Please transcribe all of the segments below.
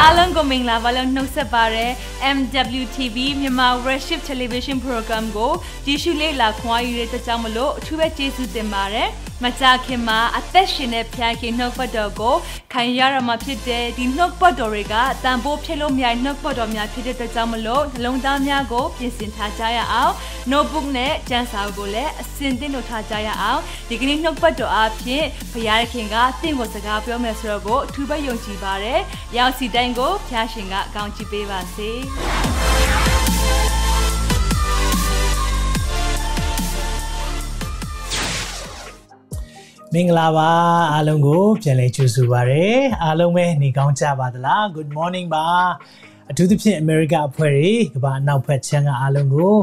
အားလုံးကိုမင်္ဂလာပါလို့နှုတ်ဆက်ပါရယ် MWTV မြန်မာ Worship Television Program ကိုကြည့်ရှုလေ့လာခွင့်ရတဲ့ကြောင့်မလို့အထူးပဲကျေးဇူးတင်ပါတယ် မကြခင်မှာအသက်ရှင်တဲ့ဖခင်နှုတ်ပတ်တော်ကိုခံရရမှာဖြစ်တဲ့ဒီနှုတ်ပတ်တော်တွေကတန်ဖိုးဖြစ်လို့မြိုင်နှုတ်ပတ်တော်များဖြစ်တဲ့အတွက်ကြောင့်မလို့နှလုံးသားများကိုပြင်ဆင်ထားကြရအောင် notebook နဲ့ကျန်းစာကိုလည်းအစင်တင်လို့ထားကြရအောင်ဒီကနေ့နှုတ်ပတ်တော်အဖြစ်ဖခင်ကတင့်ကိုစကားပြောမယ်ဆိုတော့ကိုအထူးပဲယုံကြည်ပါတယ်ရောက်စီတိုင်းကိုဖခင်ကကောင်းချီးပေးပါစေ မင်္ဂလာပါအားလုံးကိုပြန်လည်ကြိုဆိုပါရစေအားလုံးပဲနေကောင်းကြပါသလား Good morning ပါအထူးသဖြင့် America အဖွဲ့တွေကမ္ဘာအနောက်ဘက်ခြမ်းကအားလုံးကို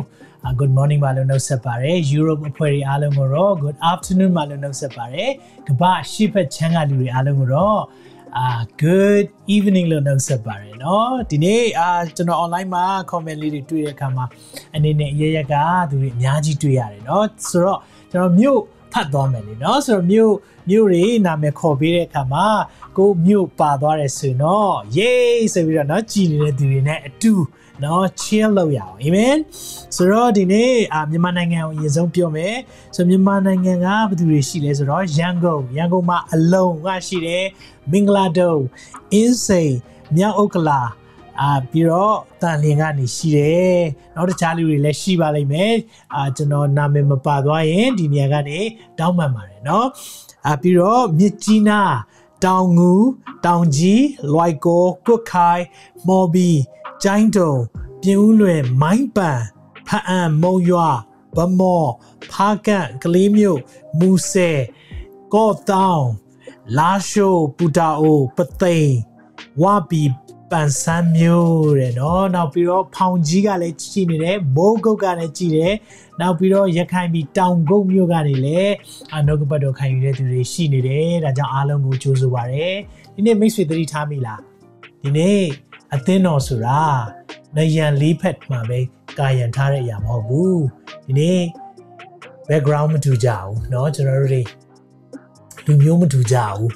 good morning ပါလို့နှုတ်ဆက်ပါရစေ Europe အဖွဲ့တွေအားလုံးကိုတော့ good afternoon ပါလို့နှုတ်ဆက်ပါရစေကမ္ဘာရှေ့ဘက်ခြမ်းကလူတွေအားလုံးကိုတော့အာ good evening လို့နှုတ်ဆက်ပါရယ်เนาะဒီနေ့အာကျွန်တော် online မှာ comment လေးတွေတွေ့တဲ့အခါမှာအနေနဲ့အရရက်ကသူတွေအများကြီးတွေ့ရတယ်เนาะဆိုတော့ကျွန်တော်မြို့ ဖတ်သွားမယ်လေเนาะဆိုတော့မြို့မြို့တွေနာမည်ခေါ်ပေးတဲ့အခါမှာကိုမြို့ပါသွားတယ်ဆိုရင်တော့ yay ဆိုပြီးတော့เนาะကြည်နေတဲ့သူတွေနဲ့အတူเนาะ chill လုပ်ရအောင်အာမင်ဆိုတော့ဒီနေ့အာမြန်မာနိုင်ငံကိုအရင်ဆုံးပြောမယ်ဆိုမြန်မာနိုင်ငံကဘယ်သူတွေရှိလဲဆိုတော့ရန်ကုန်ရန်ကုန်မှာအလုံးကရှိတယ်မင်္ဂလာဒုံအင်းစိန်မြောက်ဥက္ကလာ အာပြီးတော့တန်လျင်ကနေရှိတယ်နောက်တခြားလူတွေလည်းရှိပါလိမ့်မယ်အာကျွန်တော်နာမည်မပါသွားရင်ဒီနေရာကနေတောင်းပန်ပါတယ်เนาะအာပြီးတော့မြစ်ကြီးနားတောင်ငူတောင်ကြီးလွိုက်ကိုကွတ်ခိုင်မော်ဘီကျိုင်းတုံပြင်ဦးလွယ်မိုင်းပန်ဖအံမုံရွာဗမော်ဖားကန့်ကလေးမြို့မူဆယ်ကော့တောင်လာရှိုပူတာအိုပသိမ်ဝါပီ ပန်ဆန်းမျိုးတဲ့เนาะနောက်ပြီးတော့ဖောင်ကြီးကလည်းကြည့်နေတယ်မိုးကုတ်ကလည်းကြည့်တယ်နောက်ပြီးတော့ရခိုင်ပြည်တောင်ကုတ်မြို့ကနေလည်းအနောက်ကပတ်တော်ခံယူတဲ့သူတွေရှိနေတယ်ဒါကြောင့်အားလုံးကိုကြိုးဆိုပါရစေဒီနေ့မိတ်ဆွေသတိထားမိလားဒီနေ့အသင်းတော်ဆိုတာနယံလေးဖက်မှာပဲကာယံထားတဲ့အရာမဟုတ်ဘူးဒီနေ့ background မတူကြဘူးเนาะကျွန်တော်တို့တွေလူမျိုးမတူကြဘူး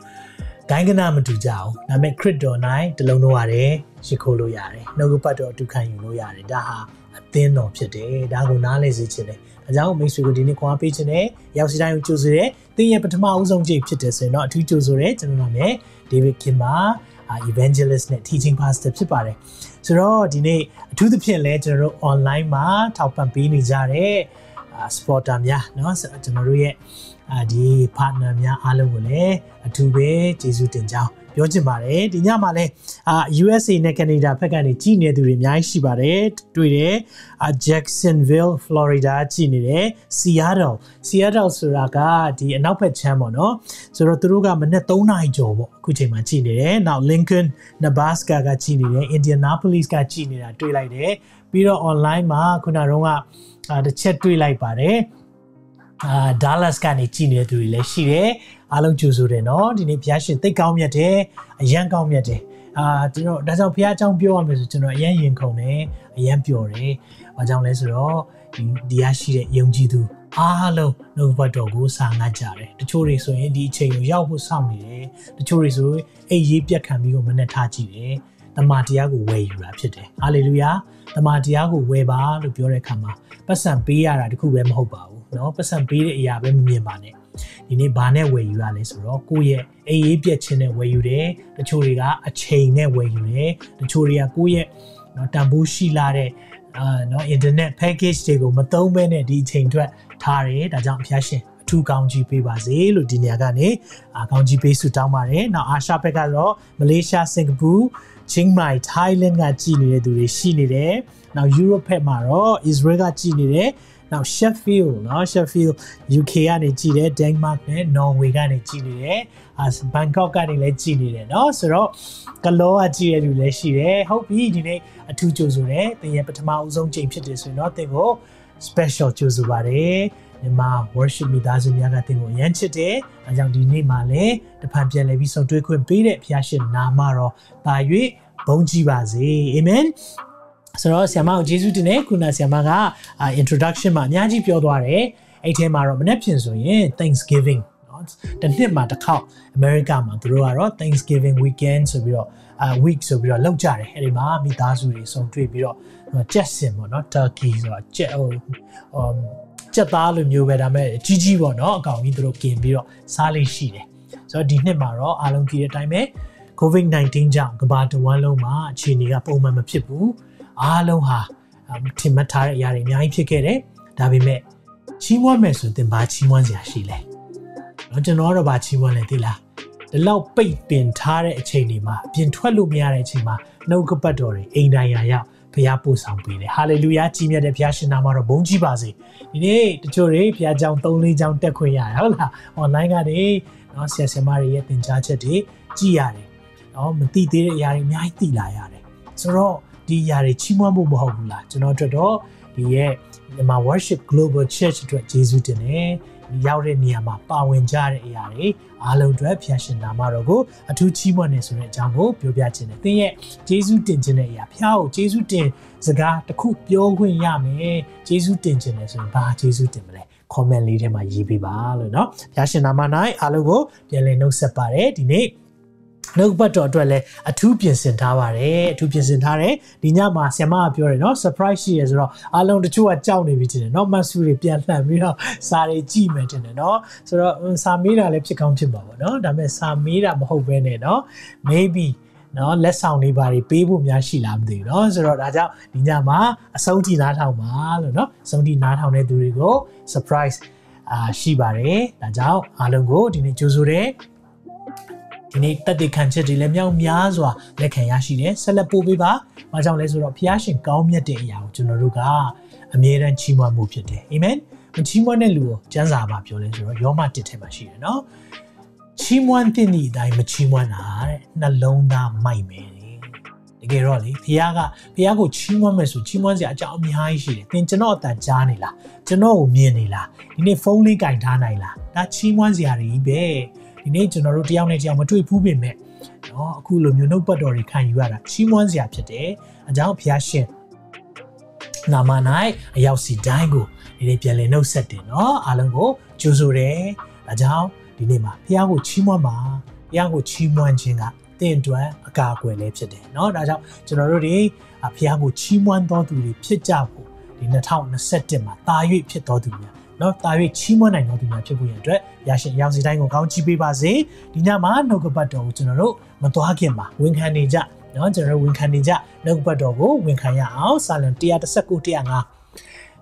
ဂိုင်းကနာမတူကြဘူးဒါပေမဲ့ခရစ်တော်၌တလုံးတော့ရတယ်ရှိခိုးလို့ရတယ်နှုတ်ကပတ်တော်အတူခံယူလို့ရတယ်ဒါဟာအသင်းတော်ဖြစ်တယ်ဒါကိုနားလည်စေချင်တယ်ဒါကြောင့်မိတ်ဆွေကိုဒီနေ့ခွာပေးခြင်းနဲ့ရောက်စီတိုင်းကိုကြိုဆိုတဲ့တင်းရဲ့ပထမအဦးဆုံးကြိတ်ဖြစ်တယ်ဆိုရင်တော့အထူးကြိုဆိုတဲ့ကျွန်တော်နာမည် David Kim ပါ evangelist နဲ့ teaching pastor ဖြစ်ပါတယ်ဆိုတော့ဒီနေ့အထူးသဖြင့်လဲကျွန်တော်တို့ online မှာထောက်ပံ့ပေးနေကြတဲ့ supporter များเนาะကျွန်တော်တို့ရဲ့ ဒီ partner များအားလုံးကိုလည်းအထူးပဲကျေးဇူးတင်ကြောင်းပြောချင်ပါတယ်ဒီညမှာလည်းအာ USA နဲ့ Canada ဘက်ကနေကြည်နေသူတွေအများကြီးရှိပါတယ်တွေ့တယ်အာ Jacksonville Florida ကြည်နေတယ် Seattle Seattle ဆိုတာကဒီအနောက်ဘက်ခြမ်းပေါ့နော်ဆိုတော့သူတို့ကမနေ့3နာရီကျော်ပေါ့အခုချိန်မှာကြည်နေတယ်နောက် Lincoln Nebraska ကကြည်နေတယ် Indianapolis ကကြည်နေတာတွေ့လိုက်တယ်ပြီးတော့ online မှာခုနကတော့ကတစ်ချက်တွေ့လိုက်ပါတယ် အာ Dallas ကနေကြည်နေတဲ့သူတွေလည်းရှိတယ်အားလုံးကြိုဆိုတယ်နော်ဒီနေ့ဘုရားရှင်သိကောင်းမြတ်တယ်အယံကောင်းမြတ်တယ်အာကျွန်တော်ဒါကြောင့်ဘုရားအကြောင်းပြောရမယ်ဆိုကျွန်တော်အယံရင်ခုန်တယ်အယံပျော်တယ်ဘာကြောင့်လဲဆိုတော့ဒီတရားရှိတဲ့ယုံကြည်သူအားလုံးနှုတ်ဘတ်တော်ကိုစာငတ်ကြတယ်တချို့တွေဆိုရင်ဒီအချိန်ကိုရောက်ဖို့စောင့်နေတယ်တချို့တွေဆိုရင်အိပ်ရေးပြက်ခံပြီးတော့မနှက်ထားကြည့်တယ်တမန်တရားကိုဝယ်ယူတာဖြစ်တယ်ဟာလေလုယာတမန်တရားကိုဝယ်ပါလို့ပြောတဲ့အခါမှာပတ်စံပေးရတာတခုပဲမဟုတ်ပါဘူး နော်ပတ်စံပေးတဲ့အရာပဲမမြင်ပါနဲ့ဒီနေ့ဘာနဲ့ဝယ်ယူရလဲဆိုတော့ကိုယ့်ရဲ့အေးအေးပြက်ချင်းနဲ့ဝယ်ယူတယ်တချို့တွေကအချိန်နဲ့ဝယ်ယူတယ်တချို့တွေကကိုယ့်ရဲ့နော်တန်ဖိုးရှိလာတဲ့အာနော် internet package တွေကိုမသုံးဘဲနဲ့ဒီအချိန်ထွက်ထားတယ်ဒါကြောင့်အဖျားရှင်အထူးကောင်းကြီးပေးပါစေလို့ဒီနေရာကနေအာကောင်းကြီးပေးဆုတောင်းပါတယ်နောက်အာရှဘက်ကတော့မလေးရှားစင်ကာပူချင်းမိုင်ထိုင်းလန်ကကြည်နေတဲ့သူတွေရှိနေတယ်နောက်ယူရိုပဘက်မှာတော့အစ္စရေးကကြည်နေတယ် နောက် Sheffield เนาะ Sheffield UK ကနေကြည်တယ် Denmark နဲ့ Norway ကနေကြည်နေတယ်။အာ Bangkok ကနေလည်းကြည်နေတယ်เนาะဆိုတော့ကလောကကြည်ရတဲ့လူလည်းရှိတယ်။ဟုတ်ပြီဒီနေ့အထူးကြိုဆိုတယ်။သင်ရဲ့ပထမအဦးဆုံးချိန်ဖြစ်တယ်ဆိုရင်တော့သင်ကို special ကြိုဆိုပါတယ်။မြန်မာ worship မိသားစုများကသင်ကိုရမ်းချစ်တယ်။အဲကြောင့်ဒီနေ့မှာလည်းတဖန်ပြန်လည်ပြီးဆုံတွေ့ခွင့်ပေးတဲ့ဖခင်ရှင်နာမတော်ပါ၍ဘုန်းကြီးပါစေ။အာမင်။ ဆိုတော့ဆ iam မကိုယေရှုတင်တဲ့ခုနဆ iam မက introduction မှာအများကြီးပြောသွားတယ်။အဲ့ထဲမှာတော့မနေ့ပြင်ဆိုရင် Thanksgiving နော်တစ်နှစ်မှာတစ်ခေါက်အမေရိကမှာသူတို့ကတော့ Thanksgiving weekend ဆိုပြီးတော့အာ week ဆိုပြီးတော့လောက်ကြတယ်အဲ့ဒီမှာမိသားစုတွေစုံတွေ့ပြီးတော့ကြက်စင်ပေါ့နော် turkey ဆိုတော့ကြက်ဟို um ကြက်သားလိုမျိုးပဲဒါပေမဲ့ကြီးကြီးပေါ့နော်အကောင်ကြီးသူတို့กินပြီးတော့စားလိမ့်ရှိတယ်ဆိုတော့ဒီနှစ်မှာတော့အားလုံးကြည့်တဲ့အတိုင်းပဲ COVID-19 ကြောင့်ကမ္ဘာတစ်ဝန်းလုံးမှာအခြေအနေကပုံမှန်မဖြစ်ဘူး အားလုံးဟာထင်မှတ်ထားတဲ့အရာတွေအများကြီးဖြစ်ခဲ့တယ်ဒါပေမဲ့ချီးမွမ်းမယ်ဆိုရင်သင်ဘာချီးမွမ်းစရာရှိလဲတော့ကျွန်တော်တော့ဘာချီးမွမ်းလဲသိလားဒီလောက်ပိတ်ပင်ထားတဲ့အချိန်တွေမှာအပြင်ထွက်လို့မရတဲ့အချိန်မှာနှုတ်ကပတ်တော်တွေအိမ်တိုင်းရာရောက်ဖျားပို့ဆောင်ပေးတယ်ဟာလေလုယာကြီးမြတ်တဲ့ဖျားရှင်နာမတော်ဘုန်းကြီးပါစေဒီနေ့တချို့တွေဖျားကြောင်၃၄ကြောင်တက်ခွင့်ရတယ်ဟုတ်လား online ကနေเนาะဆရာဆရာမတွေရဲ့သင်ကြားချက်တွေကြည့်ရတယ်เนาะမသိသေးတဲ့အရာတွေအများကြီးသိလာရတယ်ဆိုတော့ ဒီအရာတွေချီးမွမ်းဖို့မဟုတ်ဘူးလားကျွန်တော်တို့တော့ဒီရဲ့မြန်မာ worship global church အတွက်ယေရှုတင်တယ်ရောက်တဲ့နေရာမှာပါဝင်ကြတဲ့အရာတွေအားလုံးအတွက်ဖျက်ရှင်နာမတော်ကိုအထူးချီးမွမ်းနေဆိုတဲ့အကြောင်းကိုပြောပြခြင်းနဲ့သင်ရဲ့ယေရှုတင်ခြင်းတဲ့အရာဖျားကိုယေရှုတင်စကားတစ်ခုပြောခွင့်ရမယ်ယေရှုတင်ခြင်းနဲ့ဆိုရင်ဘာယေရှုတင်မလဲ comment လေးထဲမှာရေးပေးပါလို့เนาะဖျားရှင်နာမ၌အားလုံးကိုပြန်လည်နှုတ်ဆက်ပါတယ်ဒီနေ့ နှုတ်ပတ်တော်အတွက်လည်းအထူးပြင်ဆင်ထားပါတယ်အထူးပြင်ဆင်ထားတယ်ဒီညမှာဆ iam ကပြောတယ်เนาะ surprise ရှိရဆိုတော့အားလုံးတချို့ကကြောက်နေပြီတင်တယ်เนาะမတ်ဆူတွေပြန်လှန်ပြီးတော့စာတွေကြည့်မယ်တင်တယ်เนาะဆိုတော့စာမေးတာလည်းဖြစ်ကောင်းဖြစ်ပါဘောเนาะဒါပေမဲ့စာမေးတာမဟုတ်ဘဲနဲ့เนาะ maybe နော်လက်ဆောင်တွေပါတွေပေးဖို့များရှိလားမသိဘူးเนาะဆိုတော့ဒါကြောင့်ဒီညမှာအဆုံးထိနားထောင်ပါလို့เนาะအဆုံးထိနားထောင်တဲ့သူတွေကို surprise အာရှိပါတယ်ဒါကြောင့်အားလုံးကိုဒီနေ့ကြိုဆိုတယ် ဒီနေ့တက်တဲ့ခံချက်တွေလည်းမြောက်များစွာလက်ခံရရှိတယ်ဆက်လက်ပို့ပေးပါ။ဘာကြောင့်လဲဆိုတော့ဖျားရှင်ကောင်းမြတ်တဲ့အရာကိုကျွန်တော်တို့ကအမြဲတမ်းချီးမွမ်းမှုဖြစ်တယ်။အာမင်။မချီးမွမ်းတဲ့လူကိုကျမ်းစာပါပြောလဲဆိုတော့ယောမတစ်ထဲမှာရှိတယ်နော်။ချီးမွမ်းတဲ့ဤအတိုင်းမချီးမွမ်းတာတဲ့နှလုံးသားမိုက်မယ်တကယ်တော့လေဖះကဖះကိုချီးမွမ်းမယ်ဆိုချီးမွမ်းစရာအကြောင်းအများကြီးရှိတယ်။သင်ကျွန်တော်အတန်ကြားနေလား။ကျွန်တော်ကိုမြင်နေလား။ဒီနေ့ဖုန်းလေးကင်ထားနိုင်လား။ဒါချီးမွမ်းစရာတွေကြီးပဲ။ ဒီနေ့ကျွန်တော်တို့တယောက်နဲ့တယောက်မတွေ့ဘူးပြင်မဲ့เนาะအခုလိုမျိုးနှုတ်ပတ်တော်တွေခံယူရတာချီးမွမ်းစရာဖြစ်တယ်အကြောင်းဘုရားရှင်နာမ၌အရောက်စီတိုင်းကိုဒီနေ့ပြန်လည်နှုတ်ဆက်တယ်เนาะအားလုံးကိုကြိုဆိုတယ်အကြောင်းဒီနေ့မှာဘုရားကိုချီးမွမ်းပါဘုရားကိုချီးမွမ်းခြင်းကတင့်အတွက်အကာအကွယ်လေးဖြစ်တယ်เนาะဒါကြောင့်ကျွန်တော်တို့တွေဘုရားကိုချီးမွမ်းတော်သူတွေဖြစ်ကြဖို့ဒီ2021မှာတာ၍ဖြစ်တော်သူများ နော်တာ၍ချီးမွမ်းနိုင်တော်သူများဖြစ်ဖို့ရန်အတွက်ရရှင်ရောင်စီတိုင်းကိုကောင်းချီးပေးပါစေဒီညမှာနှုတ်ကပတ်တော်ကိုကျွန်တော်တို့မသွားခင်မှာဝန်ခံနေကြနော်ကျွန်တော်တို့ဝန်ခံနေကြနှုတ်ကပတ်တော်ကိုဝန်ခံရအောင်စာလံ119 105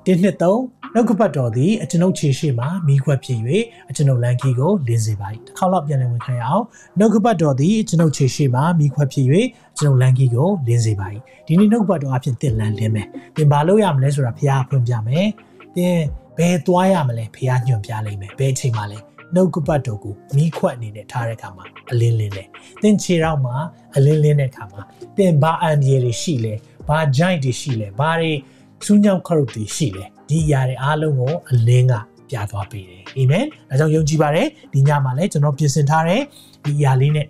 တင်းနှစ်သုံးနှုတ်ကပတ်တော်သည်အကျွန်ုပ်ခြေရှိမှမိခွက်ဖြစ်၍အကျွန်ုပ်လန်ကီကိုလင်းစေပါ၏တစ်ခါတော့ပြန်လည်ဝင်ခံရအောင်နှုတ်ကပတ်တော်သည်အကျွန်ုပ်ခြေရှိမှမိခွက်ဖြစ်၍ကျွန်ုပ်လန်ကီကိုလင်းစေပါ၏ဒီနေ့နှုတ်ကပတ်တော်အဖြစ်သင်လန်းလင်းမယ်သင်ဘာလို့ရမလဲဆိုတာဘုရားဖွင့်ပြမယ်သင် ဘယ်သွားရမလဲဖះညွှန်ပြလိုက်မယ်ဘယ်အချိန်မှလဲနှုတ်ကပတ်တော်ကိုမိခွက်အနေနဲ့ထားတဲ့အခါမှာအလင်းလင်းတယ်သင်ခြေတော့မှာအလင်းလင်းတဲ့အခါမှာသင်ဘာအန်ဒီတွေရှိလဲဘာဂျိုင်းတွေရှိလဲဘာတွေစူးညောင်းခရုတ်တွေရှိလဲဒီຢာတွေအားလုံးကိုအလင်းကပြသွားပေးတယ်အာမင်ဒါကြောင့်ယုံကြည်ပါတယ်ဒီညမှာလည်းကျွန်တော်ပြင်ဆင်ထားတဲ့ဒီຢာလေးနဲ့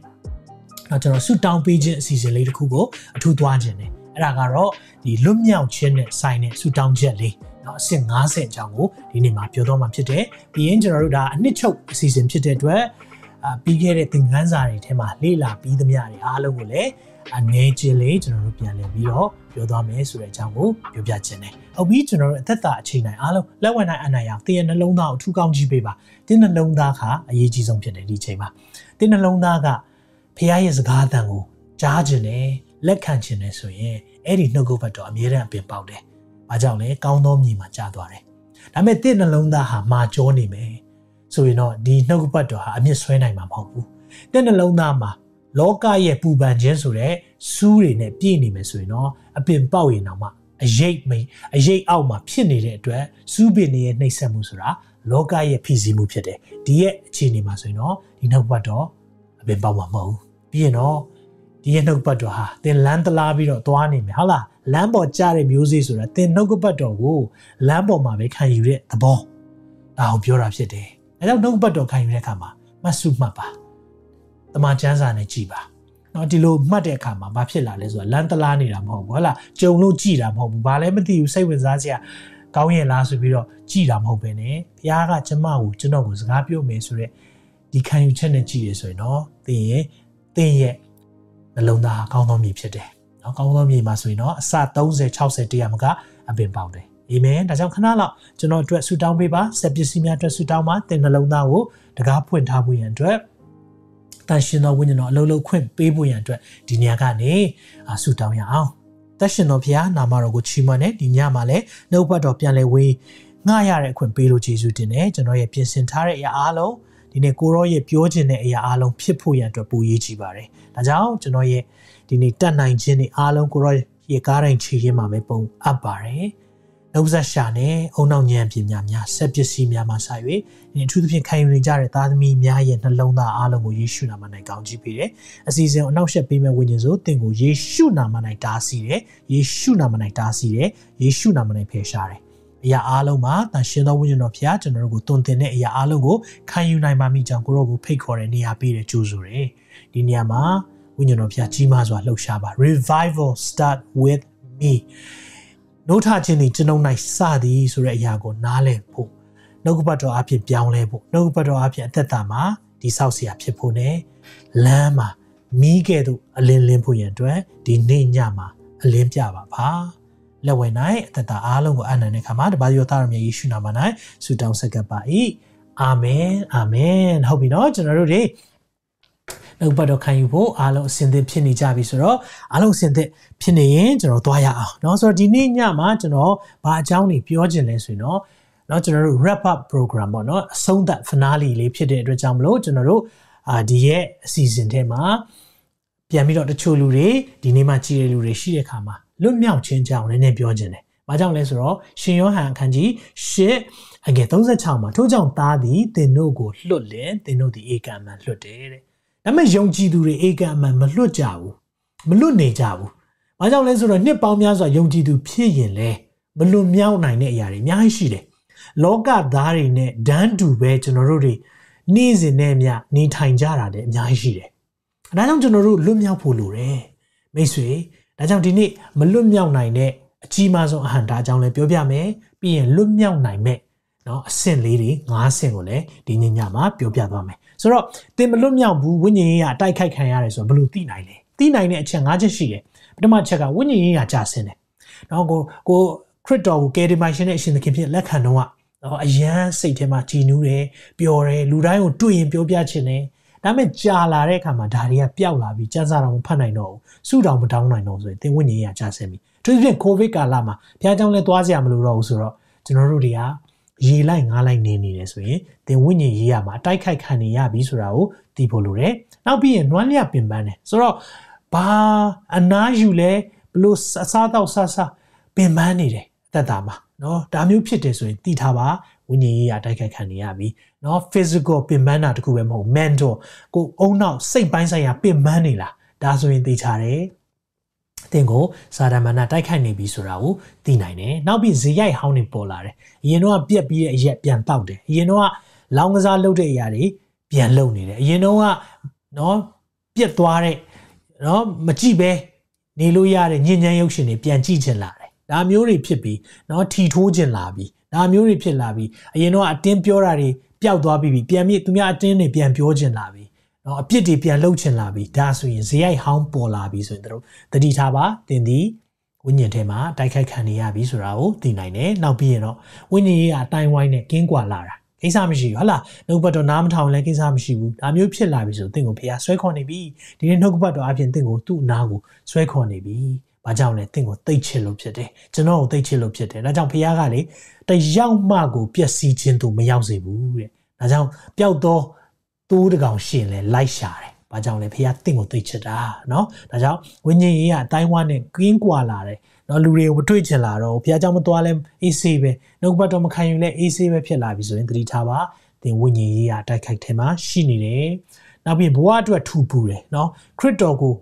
တော့ကျွန်တော်ဆူတောင်းပေးခြင်းအစီအစဉ်လေးတစ်ခုကိုအထူးသွားခြင်းတယ်အဲ့ဒါကတော့ဒီလွတ်မြောက်ခြင်းနဲ့ဆိုင်တဲ့ဆူတောင်းချက်လေး နော်အဆင့်50အကြောင်းကိုဒီနေ့မှာပြောတော့မှာဖြစ်တယ်ပြီးရင်ကျွန်တော်တို့ဒါအနှစ်ချုပ်အစီအစဉ်ဖြစ်တဲ့အတွက်အာပြီးခဲ့တဲ့သင်ခန်းစာတွေထဲမှာလေ့လာပြီးသမျှတွေအားလုံးကိုလည်းအနေချင်းလေးကျွန်တော်တို့ပြန်လည်ပြီးတော့ပြောသွားမယ်ဆိုတဲ့အကြောင်းကိုပြောပြခြင်းတယ်။ဟုတ်ပြီကျွန်တော်တို့အသက်တာအချိန်တိုင်းအားလုံးလက်ဝင်နိုင်အနိုင်အောင်တင်းရဲ့နှလုံးသားကိုထူကောင်းကြည့်ပေးပါ။တင်းနှလုံးသားကအရေးကြီးဆုံးဖြစ်တယ်ဒီချိန်မှာ။တင်းနှလုံးသားကဖခင်ရဲ့စကားအသံကိုကြားခြင်းနဲ့လက်ခံခြင်းနဲ့ဆိုရင်အဲ့ဒီနှုတ်ကပတ်တော်အမြဲတမ်းအပင်ပေါက်တယ်။။ ဘာကြောင့်လဲကောင်းသောမြေမှာကြာသွားတယ်။ဒါပေမဲ့တင့်နှလုံးသားဟာမာကြောနေမယ်။ဆိုရင်တော့ဒီနှုတ်ပတ်တော်ဟာအမြင့်ဆွဲနိုင်မှာမဟုတ်ဘူး။တင့်နှလုံးသားမှာလောကရဲ့ပူပန်ခြင်းဆိုတဲ့စူးတွေနဲ့ပြည့်နေမယ်ဆိုရင်တော့အပင်ပေါက်ရင်တော့မှအရိပ်မိန်အရိပ်အောက်မှာဖြစ်နေတဲ့အတွက်စူးပင်တွေရဲ့နှိမ့်ဆက်မှုဆိုတာလောကရဲ့ဖြစ်စီမှုဖြစ်တယ်ဒီရဲ့အခြေအနေမှာဆိုရင်တော့ဒီနှုတ်ပတ်တော်အပင်ပေါက်မှာမဟုတ်ဘူးပြီးရင်တော့ဒီရဲ့နှုတ်ပတ်တော်ဟာသင်လန်းတလားပြီးတော့သွားနေမယ်ဟုတ်လား လမ်းပေါ်ကျတဲ့မျိုးစေ့ဆိုတာသင်နှုတ်ကပတ်တော်ကိုလမ်းပေါ်မှာပဲခံယူတဲ့သဘောဒါကိုပြောတာဖြစ်တယ်။အဲကြောင့်နှုတ်ကပတ်တော်ခံယူတဲ့အခါမှာမှတ်စုမှတ်ပါ။တမန်ကျမ်းစာနဲ့ကြည်ပါ။နော်ဒီလိုမှတ်တဲ့အခါမှာဘာဖြစ်လာလဲဆိုတာလမ်းတလားနေတာမဟုတ်ဘူးဟုတ်လား။ကြုံလို့ကြည်တာမဟုတ်ဘူး။ဘာလဲမသိဘူးစိတ်ဝင်စားစရာကောင်းရဲ့လားဆိုပြီးတော့ကြည်တာမဟုတ်ပဲね။ဘုရားကကျမကိုကျွန်တော်ကိုစကားပြောမယ်ဆိုတဲ့ဒီခံယူချက်နဲ့ကြည့်ရဆိုရင်တော့သင်ရဲ့သင်ရဲ့နှလုံးသားကောင်းသောမြေဖြစ်တယ်။ နော်ကောင်းသောမြေမှာဆိုရင်တော့အစ30 60တရားမကအပင်ပေါက်တယ်။အာမင်။ဒါကြောင့်ခဏလောက်ကျွန်တော်အတွက်ဆုတောင်းပေးပါ။ဆက်ပစ္စည်းများအတွက်ဆုတောင်းပါ။သင်နှလုံးသားကိုတကားဖွင့်ထားဖို့ရန်အတွက်တန်ရှင်သောဝိညာဉ်တော်အလုံးလုံးခွင့်ပေးဖို့ရန်အတွက်ဒီနေရာကနေဆုတောင်းရအောင်။သက်ရှင်တော်ဖခင်နာမတော်ကိုချီးမွမ်းတဲ့ဒီညမှာလည်းနှုတ်ဘတ်တော်ပြန်လဲဝေးငှရတဲ့အခွင့်ပေးလို့ယေရှုတင်တယ်ကျွန်တော်ရဲ့ပြင်ဆင်ထားတဲ့အရာအားလုံးဒီနေ့ကိုရောရဲ့ပြောခြင်းတဲ့အရာအားလုံးဖြစ်ဖို့ရန်အတွက်ပူရေးကြည့်ပါတယ်။ဒါကြောင့်ကျွန်တော်ရဲ့ ဒီနေ့တတ်နိုင်ခြင်းတွေအားလုံးကိုရောရဲ့ကားတိုင်းချီရင်းမှာပဲပုံအပ်ပါတယ်။နှုတ်ဆက်ရှာနဲ့အုံနောက်ညံပြများများဆက်ပစ္စည်းများမှာဆိုင်၍ဒီအထူးသဖြင့်ခံယူနေကြတဲ့သားသမီးများရဲ့နှလုံးသားအားလုံးကိုယေရှုနာမ၌ကောင်းချီးပေးတယ်။အစီအစဉ်အနောက်ရှက်ပေးမဲ့ဝိညာဉ်ဆိုသင်ကိုယေရှုနာမ၌တားဆီးတယ်။ယေရှုနာမ၌တားဆီးတယ်။ယေရှုနာမ၌ဖယ်ရှားတယ်။အရာအားလုံးမှာတန်ရှင်သောဝိညာဉ်တော်ဖျားကျွန်တော်တို့ကိုတုံတင်တဲ့အရာအားလုံးကိုခံယူနိုင်ပါမိကြောင်းကိုရောကိုဖိတ်ခေါ်တဲ့နေရာပေးတဲ့ကြိုးဆိုတယ်။ဒီနေရာမှာ ဝိညာဉ်တော်ဖျားကြီးမားစွာလှုပ်ရှားပါ revival start with me နှုတ်ထခြင်းဒီကျွန်ုပ်၌စသည်ဆိုတဲ့အရာကိုနားလည်ဖို့နှုတ်ကပတ်တော်အဖြစ်ပြောင်းလဲဖို့နှုတ်ကပတ်တော်အဖြစ်အသက်တာမှာဒီဆောက်เสียဖြစ်ဖို့ ਨੇ လမ်းမှာမိခဲ့သူအလင်းလင်းဖို့ရန်အတွက်ဒီနေ့ညမှာအလင်းပြပါပါလက်ဝဲ၌အသက်တာအားလုံးကိုအနန္တခါမှာတပါးရောသားရမြတ်ယေရှုနာမ၌ဆုတောင်းဆက်ကပ်ပါ၏အာမင်အာမင်ဟုတ်ပြီနော်ကျွန်တော်တို့တွေ နှုတ်ပတ်တော်ခံယူဖို့အားလုံးအစဉ်သင့်ဖြစ်နေကြပြီဆိုတော့အားလုံးအစဉ်သင့်ဖြစ်နေရင်ကျွန်တော်သွားရအောင်เนาะဆိုတော့ဒီနေ့ညမှာကျွန်တော်ဘာအကြောင်းတွေပြောချင်လဲဆိုရင်တော့เนาะကျွန်တော်တို့ wrap up program ပေါ့เนาะအဆုံးသတ် finale လေးဖြစ်တဲ့အတွက်ကြောင့်မလို့ကျွန်တော်တို့အာဒီရဲ့အစီအစဉ်ထဲမှာပြန်ပြီးတော့တချို့လူတွေဒီနေ့မှကြည်တဲ့လူတွေရှိတဲ့ခါမှာလွတ်မြောက်ခြင်းကြောင့်လည်းနည်းပြောခြင်းတယ်။ဘာကြောင့်လဲဆိုတော့ရှင်ယောဟန်အခန်းကြီး၈အငယ်36မှာထို့ကြောင့်သားသည်သင်တို့ကိုလွတ်လင်သင်တို့သည်ဧကံမှန်လွတ်တယ်တဲ့ ဒါပေမဲ့ယုံကြည်သူတွေဧကအမှန်မလွတ်ကြဘူးမလွတ်နေကြဘူး။ဘာကြောင့်လဲဆိုတော့နှစ်ပေါင်းများစွာယုံကြည်သူဖြစ်ရင်လဲမလွတ်မြောက်နိုင်တဲ့အရာတွေအများကြီးရှိတယ်။လောကသားတွေနဲ့ဒန်းတူပဲကျွန်တော်တို့တွေနေ့စဉ်နဲ့မျှနေထိုင်ကြတာလည်းအများကြီးရှိတယ်။ဒါကြောင့်ကျွန်တော်တို့လွတ်မြောက်ဖို့လိုတယ်။မိတ်ဆွေဒါကြောင့်ဒီနေ့မလွတ်မြောက်နိုင်တဲ့အကြီးမားဆုံးအဟံတာအကြောင်းလည်းပြောပြမယ်။ပြီးရင်လွတ်မြောက်နိုင်မဲ့နော်အဆင့်လေးတွေ၅ဆင့်ကိုလည်းဒီညညမှာပြောပြသွားမယ် ဆိုတော့တင်မလွတ်မြောက်ဘူးဝိညာဉ်ရေးကတိုက်ခိုက်ခံရတယ်ဆိုတော့ဘယ်လိုသိနိုင်လဲသိနိုင်တဲ့အချက်၅ချက်ရှိတယ်ပထမချက်ကဝိညာဉ်ရေးကကြာဆင်းတယ်နော်ကိုကိုခရစ်တော်ကိုကယ်တင်ပါရှင်တဲ့အရှင်သခင်ဖြစ်လက်ခံတော့နော်အယမ်းစိတ်ထဲမှာကြည်နူးတယ်ပျော်တယ်လူတိုင်းကိုတွေ့ရင်ပြောပြချင်တယ်ဒါပေမဲ့ကြာလာတဲ့အခါမှာဒါတွေကပျောက်လာပြီးစံစာတော်မဖတ်နိုင်တော့ဘူးစုတော်မတောင်းနိုင်တော့ဆိုရင်သင်ဝိညာဉ်ရေးကကြာဆင်းပြီသူပြင်ကိုဗစ်ကာလမှာဘုရားကျောင်းလဲသွားစရာမလိုတော့ဘူးဆိုတော့ကျွန်တော်တို့တွေက ရေလိုက်ငားလိုက်နေနေတယ်ဆိုရင်သင်ဝိညာဉ်ရေးရမှာအတိုက်ခိုက်ခံနေရပြီဆိုတာကိုသိဖို့လိုတယ်။နောက်ပြီးရင်နွမ်းလျပင်ပန်းတယ်ဆိုတော့ဘာအနားယူလဲဘလို့အစားတော့ဆဆပင်ပန်းနေတယ်အသက်တာမှာနော်ဒါမျိုးဖြစ်တယ်ဆိုရင်သိထားပါဝိညာဉ်ရေးရတိုက်ခိုက်ခံနေရပြီနော် physical ပင်ပန်းတာတခုပဲမဟုတ် mental ကိုအုံနောက်စိတ်ပိုင်းဆိုင်ရာပင်ပန်းနေလားဒါဆိုရင်သိချတယ် အသင်ကိုစာဒမဏတိုက်ခိုက်နေပြီဆိုတာကိုသိနိုင်တယ်။နောက်ပြီးဇေယိုက်ဟောင်းနေပေါ်လာတယ်။အရင်တော့ပြက်ပြီးတဲ့အရက်ပြန်ပေါက်တယ်။အရင်တော့လောင်းကစားလုပ်တဲ့အရာတွေပြန်လုပ်နေတယ်။အရင်တော့နော်ပြက်သွားတဲ့နော်မကြည့်ပဲနေလို့ရတဲ့ညဉ့်ညမ်းရုပ်ရှင်တွေပြန်ကြည့်ချင်လာတယ်။ဒါမျိုးတွေဖြစ်ပြီးနော်ထီထိုးချင်လာပြီးဒါမျိုးတွေဖြစ်လာပြီးအရင်တော့အတင်းပြောတာတွေပျောက်သွားပြီးပြန်ပြီးသူများအတင်းတွေပြန်ပြောချင်လာပြီး နော်အပြစ်တွေပြန်လှုပ်ချင်လာပြီဒါဆိုရင်ဇေယိုက်ဟောင်းပေါ်လာပြီဆိုရင်တို့တတိထားပါတင်သည်ဝိညာဉ်ထဲမှာတိုက်ခိုက်ခံနေရပြီဆိုတာကိုသိနိုင်တယ်နောက်ပြီးရင်တော့ဝိညာဉ်ရေးအတိုင်းဝိုင်းနဲ့ကင်းကွာလာတာကိစ္စမရှိဘူးဟုတ်လားနှုတ်ဘတ်တော်နားမထောင်လဲကိစ္စမရှိဘူးဒါမျိုးဖြစ်လာပြီဆိုတင့်ကိုဖះဆွဲခေါ်နေပြီဒီနေ့နှုတ်ဘတ်တော်အပြင်တင့်ကိုသူ့အနာကိုဆွဲခေါ်နေပြီဘာကြောင့်လဲတင့်ကိုတိတ်ချစ်လို့ဖြစ်တယ်ကျွန်တော်ကိုတိတ်ချစ်လို့ဖြစ်တယ်ဒါကြောင့်ဖះကလေတယောက်မှကိုပျက်စီးခြင်းသူမရောက်စေဘူးတဲ့ဒါကြောင့်ပျောက်သော တိုးတကောင်ရှင်လဲလိုက်ရှာတယ်။ဘာကြောင့်လဲဖះတင့်ကိုသိချစ်တာเนาะ။ဒါကြောင့်ဝိညာဉ်ရေးကအတိုင်းဝါနဲ့ကင်းကွာလာတယ်။เนาะလူတွေကိုမတွေ့ချင်လာတော့ဖះเจ้าမသွားလဲအေးဆေးပဲ။နှုတ်ဘတ်တော့မခံယူလဲအေးဆေးပဲဖြစ်လာပြီဆိုရင်သတိထားပါ။သင်ဝိညာဉ်ရေးကတိုက်ခိုက်ထဲမှာရှိနေတယ်။နောက်ပြီးဘဝအတွက်ထူပူတယ်เนาะ။ခရစ်တော်ကို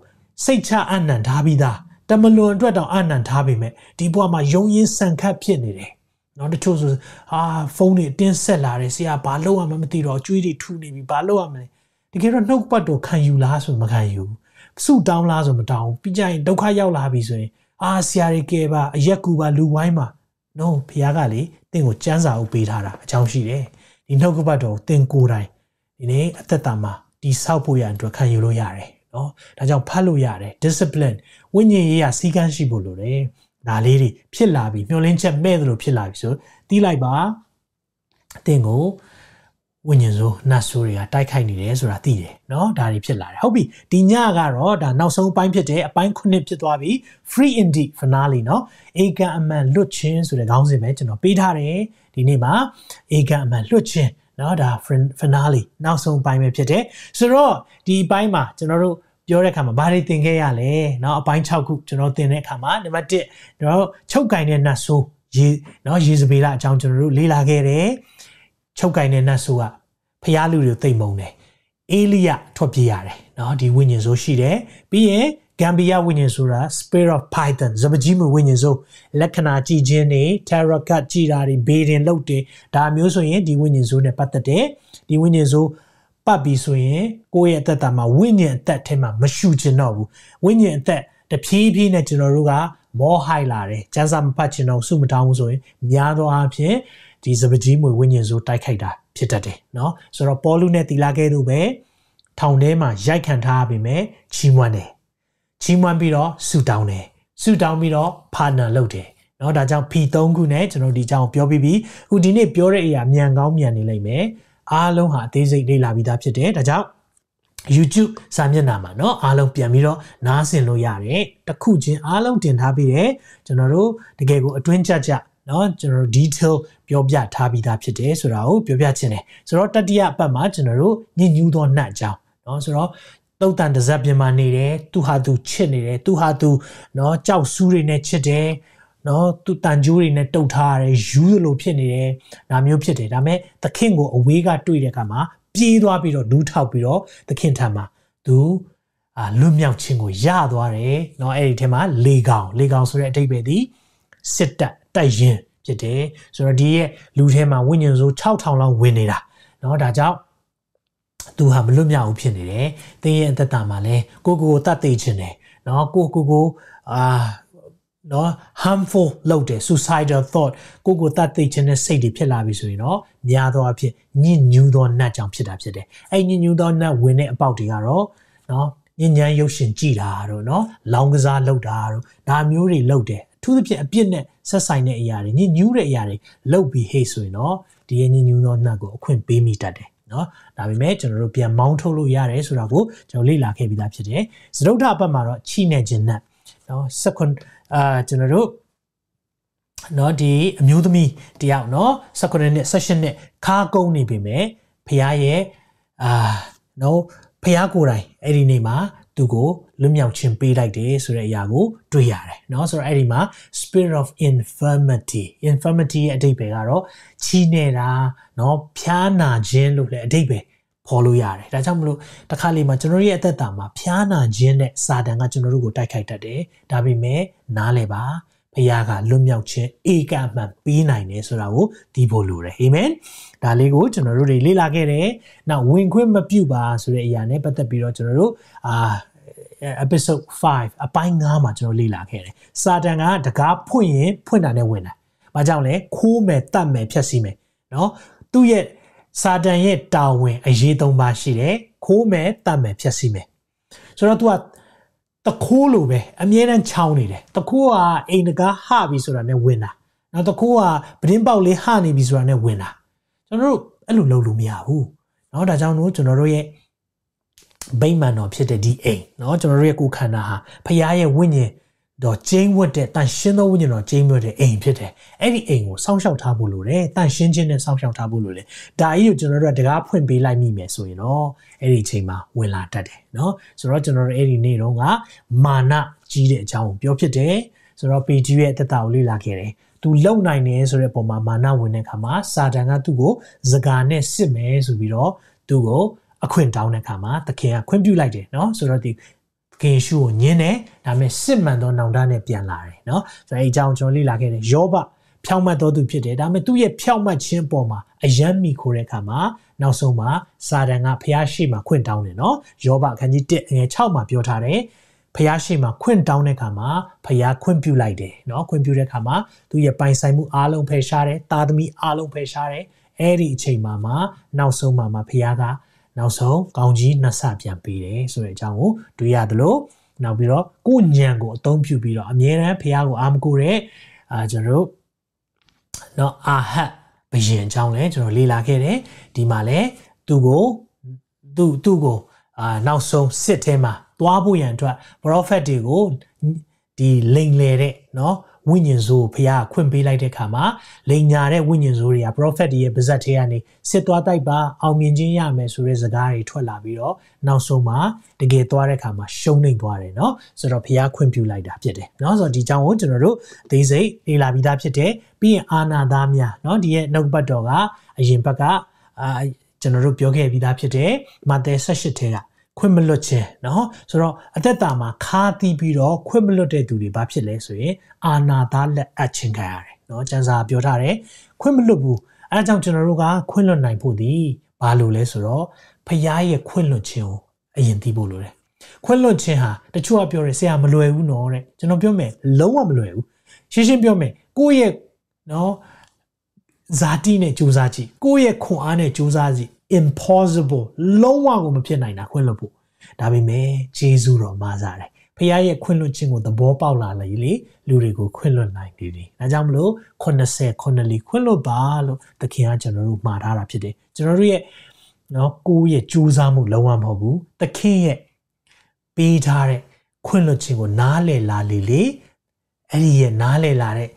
စိတ်ချအနံ့ထားပြီးသားတမလွန်အတွက်တောင်အနံ့ထားပေမဲ့ဒီဘဝမှာယုံရင်းဆန်ခတ်ဖြစ်နေတယ် နော်တချို့ဆိုအာဖုန်းတွေအတင်းဆက်လာတယ်ဆရာဘာလုပ်ရမှမသိတော့ကြွေးတွေထူနေပြီဘာလုပ်ရမလဲတကယ်တော့နှုတ်ပတ်တော့ခံယူလားဆိုမခံယူစုတောင်းလားဆိုမတောင်းပြီးကြရင်ဒုက္ခရောက်လာပြီဆိုရင်အာဆရာတွေကဲပါအရက်ကူပါလူဝိုင်းပါ no ဖခင်ကလေတင့်ကိုစမ်းစာအုပ်ပေးထားတာအကြောင်းရှိတယ်ဒီနှုတ်ကပတ်တော်တင်ကိုယ်တိုင်ဒီနေ့အသက်တာမှာတိဆောက်ဖို့ရအတွက်ခံယူလို့ရတယ်နော်ဒါကြောင့်ဖတ်လို့ရတယ် discipline ဝိညာဉ်ရေးရစီကန်းရှိဖို့လိုတယ် ဒါလေးတွေဖြစ်လာပြီမျောလင်းချက်မဲ့သလိုဖြစ်လာပြီဆိုတီးလိုက်ပါအသင်ကိုဝိညာဉ်ဆိုးနတ်ဆိုးတွေကတိုက်ခိုက်နေတယ်ဆိုတာသိတယ်เนาะဒါတွေဖြစ်လာတယ်ဟုတ်ပြီဒီညကတော့ဒါနောက်ဆုံးပိုင်းဖြစ်တယ်အပိုင်း9ဖြစ်သွားပြီ free indeed finale เนาะအေကံအမှန်လွတ်ခြင်းဆိုတဲ့ခေါင်းစဉ်ပဲကျွန်တော်ပေးထားတယ်ဒီနေ့မှာအေကံအမှန်လွတ်ခြင်းเนาะဒါ finale နောက်ဆုံးပိုင်းပဲဖြစ်တယ်ဆိုတော့ဒီအပိုင်းမှာကျွန်တော်တို့ ပြောတဲ့အခါမှာဘာတွေသင်ခဲ့ရလဲเนาะအပိုင်း6ခုကျွန်တော်သင်တဲ့အခါမှာနံပါတ်1ကျွန်တော်ချုပ်ကင်တဲ့နတ်ဆိုးရေเนาะရေစပေလာအကြောင်းကျွန်တော်တို့လေ့လာခဲ့တယ်ချုပ်ကင်တဲ့နတ်ဆိုးကဖျားလူတွေသိမ့်မုံတယ်အေလိယထွက်ပြေးရတယ်เนาะဒီဝိညာဉ်ဆိုးရှိတယ်ပြီးရင်ဂမ်ဘီယာဝိညာဉ်ဆိုတာ Spirit of Python ဇပကြီးမဝိညာဉ်ဆိုလက္ခဏာကြည်ခြင်းတွေ tarot card ကြည်တာတွေဘေးရင်လုတ်တယ်ဒါမျိုးဆိုရင်ဒီဝိညာဉ်ဆိုနဲ့ပတ်သက်တယ်ဒီဝိညာဉ်ဆို ပတ်ပြီးဆိုရင်ကိုယ့်ရဲ့အသက်တာမှာဝိညာဉ်အသက်ထဲမှာမရှူချင်တော့ဘူးဝိညာဉ်အသက်တဖြည်းဖြည်းနဲ့ကျွန်တော်တို့ကမောဟိုက်လာတယ်ကျန်းစာမဖတ်ချင်တော့စုမတောင်းဘူးဆိုရင်များသောအားဖြင့်ဒီစပကြီးမွေဝိညာဉ်ဆိုတိုက်ခိုက်တာဖြစ်တတ်တယ်เนาะဆိုတော့ပေါ်လူနဲ့တီလာခဲ့လို့ပဲထောင်ထဲမှာရိုက်ခံထားပြီမဲ့ချီးမွမ်းတယ်ချီးမွမ်းပြီးတော့ဆူတောင်းတယ်ဆူတောင်းပြီးတော့ partner လုပ်တယ်เนาะဒါကြောင့် P3 ခုနဲ့ကျွန်တော်ဒီအကြောင်းပြောပြီးပြီအခုဒီနေ့ပြောတဲ့အရာမြန်ကောင်းမြန်နေလိမ့်မယ် အားလုံးဟာအသေးစိတ်လေ့လာပြီးသားဖြစ်တယ်ဒါကြောင့် YouTube စာမျက်နှာမှာเนาะအားလုံးပြန်ပြီးတော့နားဆင်လို့ရတယ်တခုချင်းအားလုံးတင်ထားပြီးတယ်ကျွန်တော်တို့တကယ်ကိုအတွင်းကြကြเนาะကျွန်တော်တို့ detail ပြောပြထားပြီးသားဖြစ်တယ်ဆိုတာကိုပြောပြချင်တယ်ဆိုတော့တတိယအပတ်မှာကျွန်တော်တို့ညဉ့်ညူးသောနှက်အကြောင်းเนาะဆိုတော့တုတ်တန်တစ်စက်ပြင်မှာနေတယ်သူဟာသူချစ်နေတယ်သူဟာသူเนาะကြောက်ဆူးတွေနဲ့ချစ်တယ် နော်သူတန်ကြိုးတွေနဲ့တုတ်ထားရတယ်ယူးလိုဖြစ်နေတယ်ဒါမျိုးဖြစ်တယ်ဒါပေမဲ့သခင်ကိုအဝေးကတွေ့တဲ့အခါမှာပြေးသွားပြီးတော့ဒူးထောက်ပြီးတော့သခင်ထံမှာသူအာလွတ်မြောက်ခြင်းကိုရသွားတယ်เนาะအဲ့ဒီထဲမှာလေကောင်လေကောင်ဆိုတဲ့အဓိပ္ပာယ်ဒီစစ်တပ်တိုက်ရင်ဖြစ်တယ်ဆိုတော့ဒီရဲ့လူထဲမှာဝိညာဉ်ဆို6000လောက်ဝင်နေတာเนาะဒါကြောင့်သူဟာမလွတ်မြောက်ဘူးဖြစ်နေတယ်။သင်ရဲ့အသက်တာမှာလည်းကိုကိုကိုတတ်သိခြင်းတယ်။နော်ကိုကိုကိုအာ နော် harmful လုပ်တယ် suicidal thought ကိုကိုတတ်သိခြင်းနဲ့စိတ်တွေဖြစ်လာပြီဆိုရင်တော့များသောအားဖြင့်ညဉ့်ညူးသောနတ်ကြောင့်ဖြစ်တာဖြစ်တယ်။အဲ့ညဉ့်ညူးသောနတ်ဝင်တဲ့အပေါက်တွေကတော့နော်ညဉ့်ညမ်းရုပ်ရှင်ကြည်တာတော့နော်လောင်းကစားလုပ်တာတော့ဒါမျိုးတွေလုပ်တယ်အထူးသဖြင့်အပြစ်နဲ့ဆက်ဆိုင်တဲ့အရာတွေညဉ့်ညူးတဲ့အရာတွေလုပ်ပြီးဟေ့ဆိုရင်တော့ဒီညဉ့်ညူးသောနတ်ကိုအခွင့်ပေးမိတတ်တယ်နော်ဒါပေမဲ့ကျွန်တော်တို့ပြန်မောင်းထုတ်လို့ရတယ်ဆိုတာကိုကျွန်တော်လေ့လာခဲ့ပြီးသားဖြစ်တယ်သရုတ်ထအပတ်မှာတော့ချိနေခြင်းနဲ့နော် second အာကျွန်တော်တို့เนาะဒီအမျိုးသမီးတယောက်เนาะ19နှစ် session နဲ့ခါကုန်းနေပြီမဲ့ဖះရဲ့အာเนาะဖះကိုယ်တိုင်အဲ့ဒီနေ့မှာသူကိုလွတ်မြောက်ခြင်းပေးလိုက်တယ်ဆိုတဲ့အရာကိုတွေ့ရတယ်เนาะဆိုတော့အဲ့ဒီမှာ spirit of infirmity infirmity ရဲ့အဓိပ္ပာယ်ကတော့ချီးနေတာเนาะဖျားနာခြင်းလို့လည်းအဓိပ္ပာယ် ဖော်လို့ရတယ်ဒါကြောင့်မလို့တခါလေမှာကျွန်တော်ရဲ့အသက်တာမှာဖျားနာခြင်းနဲ့စာတန်ကကျွန်တော်တို့ကိုတိုက်ခိုက်တတ်တယ်ဒါပေမဲ့နားလဲပါဖခင်ကလွတ်မြောက်ခြင်းဧကမှန်ပေးနိုင်တယ်ဆိုတာကိုဒီဖို့လိုတယ်အာမင်ဒါလေးကိုကျွန်တော်တို့တွေလေ့လာခဲ့တယ်နောက်ဝင်ခွင့်မပြုပါဆိုတဲ့အရာနဲ့ပတ်သက်ပြီးတော့ကျွန်တော်တို့အာ episode 5အပိုင်း9မှာကျွန်တော်လေ့လာခဲ့တယ်စာတန်ကတကားဖွင့်ရင်ဖွင့်တာနဲ့ဝင်တာ။ဘာကြောင့်လဲခိုးမယ်တတ်မယ်ဖြတ်စီမယ်နော်သူ့ရဲ့ စာတန်ရဲ့တာဝန်အရေးသုံးပါရှိတယ်ခိုးမယ်တတ်မယ်ဖြတ်စီမယ်ဆိုတော့ तू ကတခိုးလိုပဲအမြဲတမ်းချောင်းနေတယ်တခိုးကအိမ်တကားဟပြီဆိုတာနဲ့ဝင်တာနောက်တခိုးကပဒင်းပေါက်လေးဟနေပြီဆိုတာနဲ့ဝင်တာကျွန်တော်တို့အဲ့လိုလုပ်လို့မရဘူးเนาะဒါကြောင့်တို့ကျွန်တော်တို့ရဲ့ဗိမာန်တော်ဖြစ်တဲ့ဒီအိမ်เนาะကျွန်တော်တို့ရဲ့ကိုယ်ခန္ဓာဟာဖခင်ရဲ့ဝိညာဉ် တော့ကျင်းဝတ်တဲ့တန်ရှင်းသောဝိညာဉ်တော်ကျင်းဝတ်တဲ့အိမ်ဖြစ်တယ်။အဲ့ဒီအိမ်ကိုစောင့်ရှောက်ထားဖို့လိုတယ်။တန်ရှင်းခြင်းနဲ့စောင့်ရှောက်ထားဖို့လိုတယ်။ဒါကြီးကိုကျွန်တော်တို့ကတကားဖွင့်ပေးလိုက်မိမယ်ဆိုရင်တော့အဲ့ဒီအချိန်မှာဝင်လာတတ်တယ်နော်။ဆိုတော့ကျွန်တော်တို့အဲ့ဒီနေ့တုန်းကမာနကြီးတဲ့အကြောင်းကိုပြောဖြစ်တယ်။ဆိုတော့ PG ရဲ့အသက်တာကိုလေ့လာခဲ့တယ်။သူလုံနိုင်တယ်ဆိုတဲ့ပုံမှာမာနဝင်တဲ့အခါမှာစာတန်ကသူ့ကိုစကားနဲ့စစ်မယ်ဆိုပြီးတော့သူ့ကိုအခွင့်တောင်းတဲ့အခါမှာသခင်ကခွင့်ပြုလိုက်တယ်နော်ဆိုတော့ဒီ ခင်ရှုကိုညင်းတယ်ဒါပေမဲ့စစ်မှန်သောနောင်တနဲ့ပြန်လာတယ်เนาะဆိုတော့အဲအကြောင်းကျွန်တော်လေ့လာခဲ့တယ်ယောဘဖြောင့်မတ်တော်သူဖြစ်တယ်ဒါပေမဲ့သူ့ရဲ့ဖြောင့်မတ်ခြင်းပေါ်မှာအယမ်းမိခိုးတဲ့အခါမှာနောက်ဆုံးမှာစာတန်ကဖျားရှိမှခွင့်တောင်းတယ်เนาะယောဘအခန်းကြီး1ငွေ6မှာပြောထားတယ်ဖျားရှိမှခွင့်တောင်းတဲ့အခါမှာဖျားခွင့်ပြုလိုက်တယ်เนาะခွင့်ပြုတဲ့အခါမှာသူရဲ့ပိုင်ဆိုင်မှုအားလုံးဖယ်ရှားတယ်တာသမီအားလုံးဖယ်ရှားတယ်အဲ့ဒီအချိန်မှာမှနောက်ဆုံးမှာမှဖျားက နောက်ဆုံးကောင်းကြီးနှစ်ဆပြန်ပေးတယ်ဆိုတဲ့အကြောင်းကိုတွေ့ရသလိုနောက်ပြီးတော့ကိုညံကိုအသုံးပြုပြီးတော့အမြဲတမ်းဖះကိုအာမကိုတဲ့အာကျွန်တော်တို့နော်အာဟတ်ဘယင်ကြောင်းလဲကျွန်တော်လေ့လာခဲ့တယ်ဒီမှာလဲသူ့ကိုသူ့သူ့ကိုအာနောက်ဆုံးစစ်ထဲမှာသွားဖို့ရန်အတွက် prophet တွေကိုဒီလိန်လေတဲ့နော် ဝိညာဉ်ဆိုးဖះခွင့်ပေးလိုက်တဲ့ခါမှာလိန်ညာတဲ့ဝိညာဉ်ဆိုးတွေက prophet တွေရဲ့ပါဇက်ထဲကနေစစ်သွားတိုက်ပါအောင်မြင်ခြင်းရမယ်ဆိုတဲ့စကားတွေထွက်လာပြီးတော့နောက်ဆုံးမှာတကယ်သွားတဲ့ခါမှာရှုံးနေသွားတယ်เนาะဆိုတော့ဖះခွင့်ပြုလိုက်တာဖြစ်တယ်เนาะဆိုတော့ဒီကြောင့်ကိုကျွန်တော်တို့အသေးစိတ်လေ့လာပြီးသားဖြစ်တယ်ပြီးရင်အာနာသားများเนาะဒီရဲ့နှုတ်ပတ်တော်ကအရင်ဘက်ကအာကျွန်တော်တို့ပြောခဲ့ပြီးသားဖြစ်တယ်မာသဲ18ထဲက ခွင့်မလွတ်ခြင်းเนาะဆိုတော့အသက်တာမှာခါတီးပြီးတော့ခွင့်မလွတ်တဲ့သူတွေဘာဖြစ်လဲဆိုရင်အာနာသားလက်အပ်ခြင်းခံရတယ်เนาะကျန်စာပြောထားတယ်ခွင့်မလွတ်ဘူးအဲဒါကြောင့်ကျွန်တော်တို့ကခွင့်လွတ်နိုင်ဖို့ဒီဘာလို့လဲဆိုတော့ဖရားရဲ့ခွင့်လွတ်ခြင်းကိုအရင်သိဖို့လိုတယ်ခွင့်လွတ်ခြင်းဟာတချို့ကပြောတယ်ဆရာမလွယ်ဘူးနော်တဲ့ကျွန်တော်ပြောမယ်လုံးဝမလွယ်ဘူးရှင်းရှင်းပြောမယ်ကိုယ့်ရဲ့နော်ဇာတိနဲ့စူးစမ်းကြည့်ကိုယ့်ရဲ့ခွန်အားနဲ့စူးစမ်းကြည့် impossible လုံးဝကိုမဖြစ်နိုင်တာခွင့်လွတ်ဖို့ဒါပေမဲ့ဂျေဇုတော်မှားစားတယ်ဖခင်ရဲ့ခွင့်လွတ်ခြင်းကိုသဘောပေါက်လာလေလေလူတွေကိုခွင့်လွတ်နိုင်ပြီ။ဒါကြောင့်မလို့80 9လီခွင့်လွတ်ပါလို့သခင်ကကျွန်တော်တို့မှာထားတာဖြစ်တယ်။ကျွန်တော်တို့ရဲ့နော်ကိုယ့်ရဲ့ကြိုးစားမှုလုံးဝမဟုတ်ဘူး။သခင်ရဲ့ပေးထားတဲ့ခွင့်လွတ်ခြင်းကိုနားလည်လာလေလေအဲ့ဒီရဲ့နားလည်လာတဲ့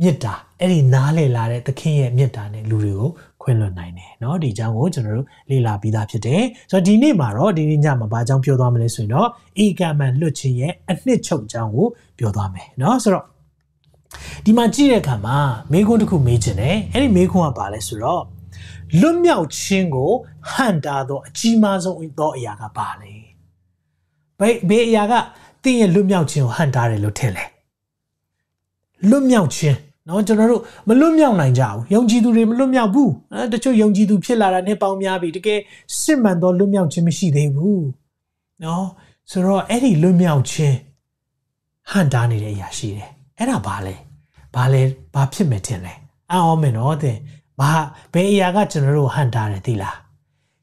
မေတ္တာအဲ့ဒီနားလည်လာတဲ့သခင်ရဲ့မေတ္တာနဲ့လူတွေကို ခွင့်လွှတ်နိုင်တယ်เนาะဒီအကြောင်းကိုကျွန်တော်တို့လေ့လာပြီးသားဖြစ်တယ်ဆိုတော့ဒီနေ့မှာတော့ဒီနေ့ညမှာဘာအကြောင်းပြောသွားမလဲဆိုရင်တော့ဧကမန်လွတ်ခြင်းရဲ့အနှစ်ချုပ်အကြောင်းကိုပြောသွားမယ်เนาะဆိုတော့ဒီမှာကြည့်တဲ့အခါမှာမေခွန်းတစ်ခုမေးချင်တယ်အဲ့ဒီမေခွန်းကဘာလဲဆိုတော့လွတ်မြောက်ခြင်းကိုဟန်တာသောအကြီးမားဆုံးသောအရာကဘာလဲဘယ်ဘယ်အရာကတင်းရဲ့လွတ်မြောက်ခြင်းကိုဟန်တာတယ်လို့ထင်လဲလွတ်မြောက်ခြင်း နော်ကျွန်တော်တို့မလွတ်မြောက်နိုင်ကြဘူးယုံကြည်သူတွေမလွတ်မြောက်ဘူးအဲတချို့ယုံကြည်သူဖြစ်လာတာနဲ့ပေါင်းများပြီတကယ်စစ်မှန်သောလွတ်မြောက်ခြင်းမရှိသေးဘူးနော်ဆိုတော့အဲ့ဒီလွတ်မြောက်ခြင်းဟန်တားနေတဲ့အရာရှိတယ်အဲ့ဒါဘာလဲဘာလဲဘာဖြစ်မယ်ထင်လဲအော်မယ်နော်တဲ့ဘာဘယ်အရာကကျွန်တော်တို့ဟန်တားတယ်သိလား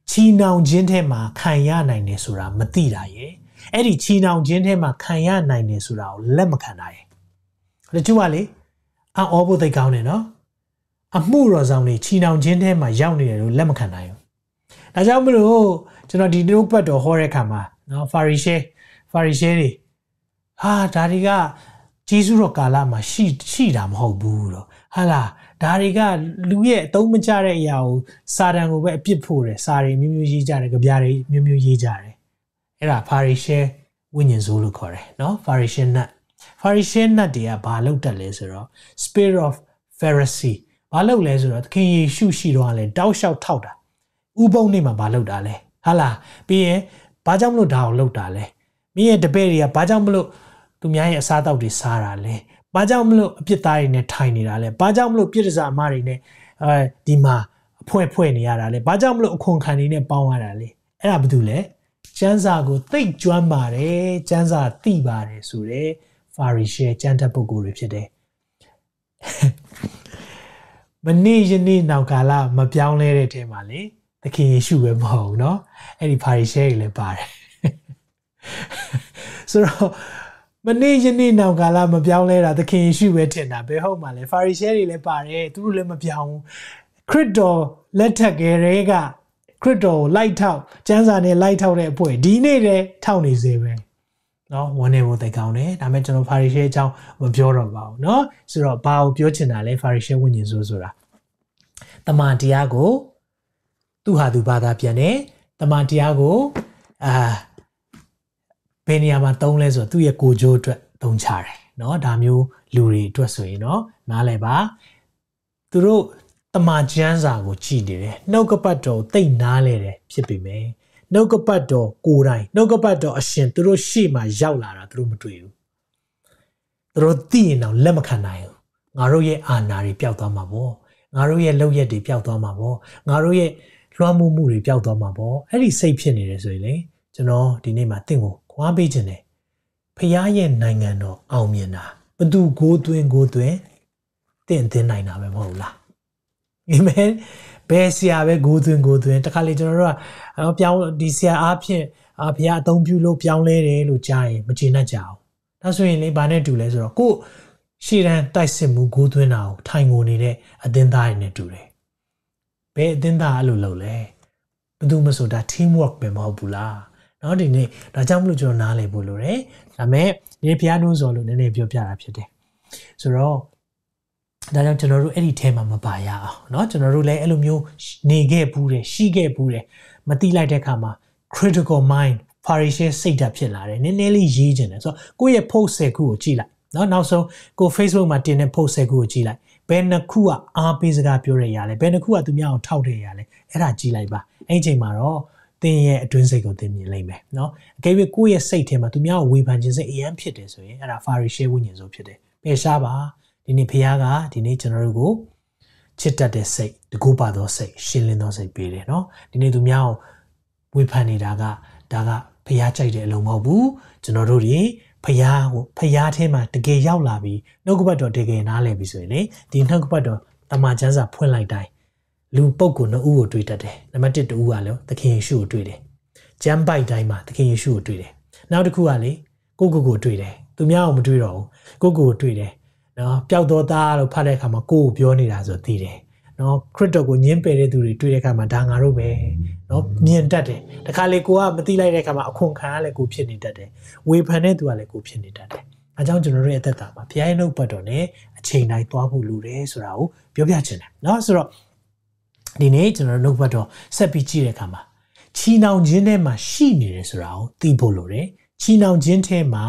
ချီနှောင်ခြင်းထဲမှာခံရနိုင်တယ်ဆိုတာမသိတာရဲ့အဲ့ဒီချီနှောင်ခြင်းထဲမှာခံရနိုင်တယ်ဆိုတာကိုလက်မခံတာရဲ့တချို့ကလေ အော်ဖို့သိကောင်းတယ်နော်အမှုတော်ဆောင်တွေချီနှောင်ခြင်းထဲမှာရောက်နေတယ်လို့လက်မခံနိုင်ဘူးဒါကြောင့်မလို့ကျွန်တော်ဒီနှုတ်ပတ်တော်ဟောတဲ့အခါမှာနော်ဖာရီရှဲဖာရီရှဲတွေဟာဒါတွေကဂျေစုတော်ကာလမှာရှိရှိတာမဟုတ်ဘူးတော့ဟာလားဒါတွေကလူရဲ့အသုံးမကျတဲ့အရာကိုစာတန်ကိုပဲအပြစ်ဖို့တယ်စာတွေမျိုးမျိုးရေးကြတယ်ကြပြားတွေမျိုးမျိုးရေးကြတယ်အဲ့ဒါဖာရီရှဲဝိညာဉ်စိုးလို့ခေါ်တယ်နော်ဖာရီရှဲနတ် ဖာရီရှဲနတ်တွေကဘာလုပ်တတ်လဲဆိုတော့ spirit of pharisee ဘာလုပ်လဲဆိုတော့သခင်ယေရှုရှိတော့လဲတောက်လျှောက်ထောက်တာဥပုံနေမှာဘာလုပ်တာလဲဟာလားပြီးရင်ဘာကြောင့်မလို့ဒါကိုလုပ်တာလဲမင်းရဲ့တပည့်တွေကဘာကြောင့်မလို့သူများရဲ့အစားအသောက်တွေစားတာလဲဘာကြောင့်မလို့အပြစ်သားတွေနဲ့ထိုင်နေတာလဲဘာကြောင့်မလို့ပြစ်ဒစာအမတွေနဲ့အဲဒီမှာအဖွဲဖွဲနေရတာလဲဘာကြောင့်မလို့အခွန်ခံနေနဲ့ပေါင်းရတာလဲအဲ့ဒါဘာတူလဲကျမ်းစာကိုသိကျွမ်းပါတယ်ကျမ်းစာသိပါတယ်ဆိုတဲ့ ဖာရီရှဲကျမ်းတက်ပုဂ္ဂိုလ်တွေဖြစ်တယ်မနေ့ယနေ့နောက်ကာလမပြောင်းလဲတဲ့အထဲမှာလေသခင်ယေရှုပဲမဟုတ်ဘူးเนาะအဲ့ဒီဖာရီရှဲတွေလည်းပါတယ်ဆိုတော့မနေ့ယနေ့နောက်ကာလမပြောင်းလဲတာသခင်ယေရှုပဲထင်တာဘယ်ဟုတ်မှလဲဖာရီရှဲတွေလည်းပါတယ်သူတို့လည်းမပြောင်းဘူးခရစ်တော်လက်ထက်ကလေးကခရစ်တော်ကိုလိုက်ထောက်ကျမ်းစာနဲ့လိုက်ထောက်တဲ့အဖွဲ့ဒီနေ့တည်းထောက်နေစေပဲ နော်ဝန်းနေဖို့သိကောင်းတယ်ဒါပေမဲ့ကျွန်တော်ဖာရီရှဲအကြောင်းမပြောတော့ပါဘူးเนาะဆိုတော့ဘာကိုပြောချင်တာလဲဖာရီရှဲဝိညာဉ်ဆိုဆိုတာတမန်တရားကိုသူ့ဟာသူဘာသာပြန်တယ်တမန်တရားကိုအာဘယ်နေရာမှာသုံးလဲဆိုတော့သူ့ရဲ့ကိုကြိုးအတွက်သုံးချတယ်เนาะဒါမျိုးလူတွေအတွက်ဆိုရင်เนาะနားလည်ပါသူတို့တမန်ကျမ်းစာကိုကြည်နေတယ်နှုတ်ကပတ်တော်တိတ်နားလဲတယ်ဖြစ်ပေမဲ့ နှုတ်ကပတ်တော်ကိုယ်တိုင်နှုတ်ကပတ်တော်အရှင်သူတို့ရှေ့မှာရောက်လာတာသူတို့မတွေ့ဘူးသူတို့သိရင်တော့လက်မခံနိုင်ဘူးငါတို့ရဲ့အာဏာတွေပျောက်သွားမှာပေါ့ငါတို့ရဲ့လောက်ရက်တွေပျောက်သွားမှာပေါ့ငါတို့ရဲ့လွှမ်းမိုးမှုတွေပျောက်သွားမှာပေါ့အဲ့ဒီစိတ်ဖြစ်နေတယ်ဆိုရင်လေကျွန်တော်ဒီနေ့မှာတင့်ကိုခွာပေးခြင်းတယ်ဖះရဲ့နိုင်ငံတော်အောင်မြင်တာဘသူကိုသွင်းကိုသွင်းတင့်တင်နိုင်တာပဲမဟုတ်လားအာမင် ဘ ဘယ်ဆရာပဲဂိုးသွင်းဂိုးသွင်းတခါလေကျွန်တော်တို့ကပြောင်းဒီဆရာအားဖြင့်အာဘုရားအသုံးပြုလို့ပြောင်းလဲတယ်လို့ကြားရင်မကျေနပ်ကြအောင်ဒါဆိုရင်လေဘာနဲ့တူလဲဆိုတော့ကိုရှေ့တန်းတိုက်စစ်မှုဂိုးသွင်းတာကိုထိုင်ကိုနေတဲ့အသင်းသားတွေနဲ့တူတယ်ဘယ်အသင်းသားအဲ့လိုလုပ်လဲဘယ်သူမှဆိုတာ team work ပဲမဟုတ်ဘူးလားเนาะဒီနေ့ဒါကြောင့်မလို့ကျွန်တော်နားလည်ဖို့လိုတယ်ဒါပေမဲ့ဒီဘုရားနှုံးစော်လို့နည်းနည်းပြောပြတာဖြစ်တယ်ဆိုတော့ ဒါကြောင့်ကျွန်တော်တို့အဲ့ဒီထဲမှာမပါရအောင်เนาะကျွန်တော်တို့လည်းအဲ့လိုမျိုးနေခဲ့ဘူးတယ်ရှိခဲ့ဘူးတယ်မတိလိုက်တဲ့အခါမှာ critical mind ဖာရီရှဲစိတ်ဓာတ်ဖြစ်လာတယ်နည်းနည်းလေးရေးကျင်တယ်ဆိုတော့ကိုယ့်ရဲ့ post ဆယ်ခုကိုကြည့်လိုက်เนาะနောက်ဆုံးကို Facebook မှာတင်တဲ့ post ဆယ်ခုကိုကြည့်လိုက်ဘယ်နှခုကအားပေးစကားပြောရရလဲဘယ်နှခုကသူများကိုထောက်တယ်ရလဲအဲ့ဒါကြည့်လိုက်ပါအဲ့ဒီအချိန်မှာတော့သင်ရဲ့အတွင်းစိတ်ကိုသင်မြင်လိမ့်မယ်เนาะအကယ်၍ကိုယ့်ရဲ့စိတ်ထဲမှာသူများကိုဝေဖန်ခြင်းစိတ်အယမ်းဖြစ်တယ်ဆိုရင်အဲ့ဒါဖာရီရှဲဝိညာဉ်ဆိုဖြစ်တယ်ပယ်ရှားပါ ဒီနေ့ဖခင်ကဒီနေ့ကျွန်တော်တို့ကိုချစ်တတ်တဲ့စိတ်တကူပါသောစိတ်ရှင်းလင်းသောစိတ်ပေးတယ်နော်ဒီနေ့သူများကိုဝေဖန်နေတာကဒါကဖះကြိုက်တဲ့အလုံးမဟုတ်ဘူးကျွန်တော်တို့တွေဖះကိုဖះထဲမှာတကယ်ရောက်လာပြီးနှုတ်ကပတ်တော်တကယ်နားလည်ပြီဆိုရင်လေဒီနှုတ်ကပတ်တော်တမန်ကျမ်းစာဖွင့်လိုက်တိုင်းလူပုဂ္ဂိုလ်နှစ်ဦးကိုတွေ့တတ်တယ်နံပါတ်1တူဦးကလည်းသခင်ယေရှုကိုတွေ့တယ်ကျမ်းပိုက်တိုင်းမှာသခင်ယေရှုကိုတွေ့တယ်နောက်တစ်ခုကလေကိုကိုကိုတွေ့တယ်သူများကိုမတွေ့တော့ဘူးကိုကိုကိုတွေ့တယ် နော်ပျောက်တော်သားလို့ဖတ်တဲ့အခါမှာကိုကိုပြောနေတာဆိုသိတယ်နော်ခရစ်တော်ကိုညှင်းပယ်တဲ့သူတွေတွေ့တဲ့အခါမှာဒါငါတို့ပဲနော်မြင်တတ်တယ်တခါလေကိုကမသိလိုက်တဲ့အခါမှာအခွန်ခံရလဲကိုဖြစ်နေတတ်တယ်ဝေဖန်တဲ့သူကလည်းကိုဖြစ်နေတတ်တယ်အဲကြောင့်ကျွန်တော်တို့ရဲ့အသက်တာမှာဘုရားရဲ့နှုတ်ပတ်တော်နဲ့အချိန်တိုင်းသွားဖို့လိုတယ်ဆိုတာကိုပြောပြချင်တယ်နော်ဆိုတော့ဒီနေ့ကျွန်တော်တို့နှုတ်ပတ်တော်ဆက်ပြီးကြည့်တဲ့အခါမှာချီနှောင်ခြင်းထဲမှာရှိနေတယ်ဆိုတာကိုသိဖို့လိုတယ်ချီနှောင်ခြင်းထဲမှာ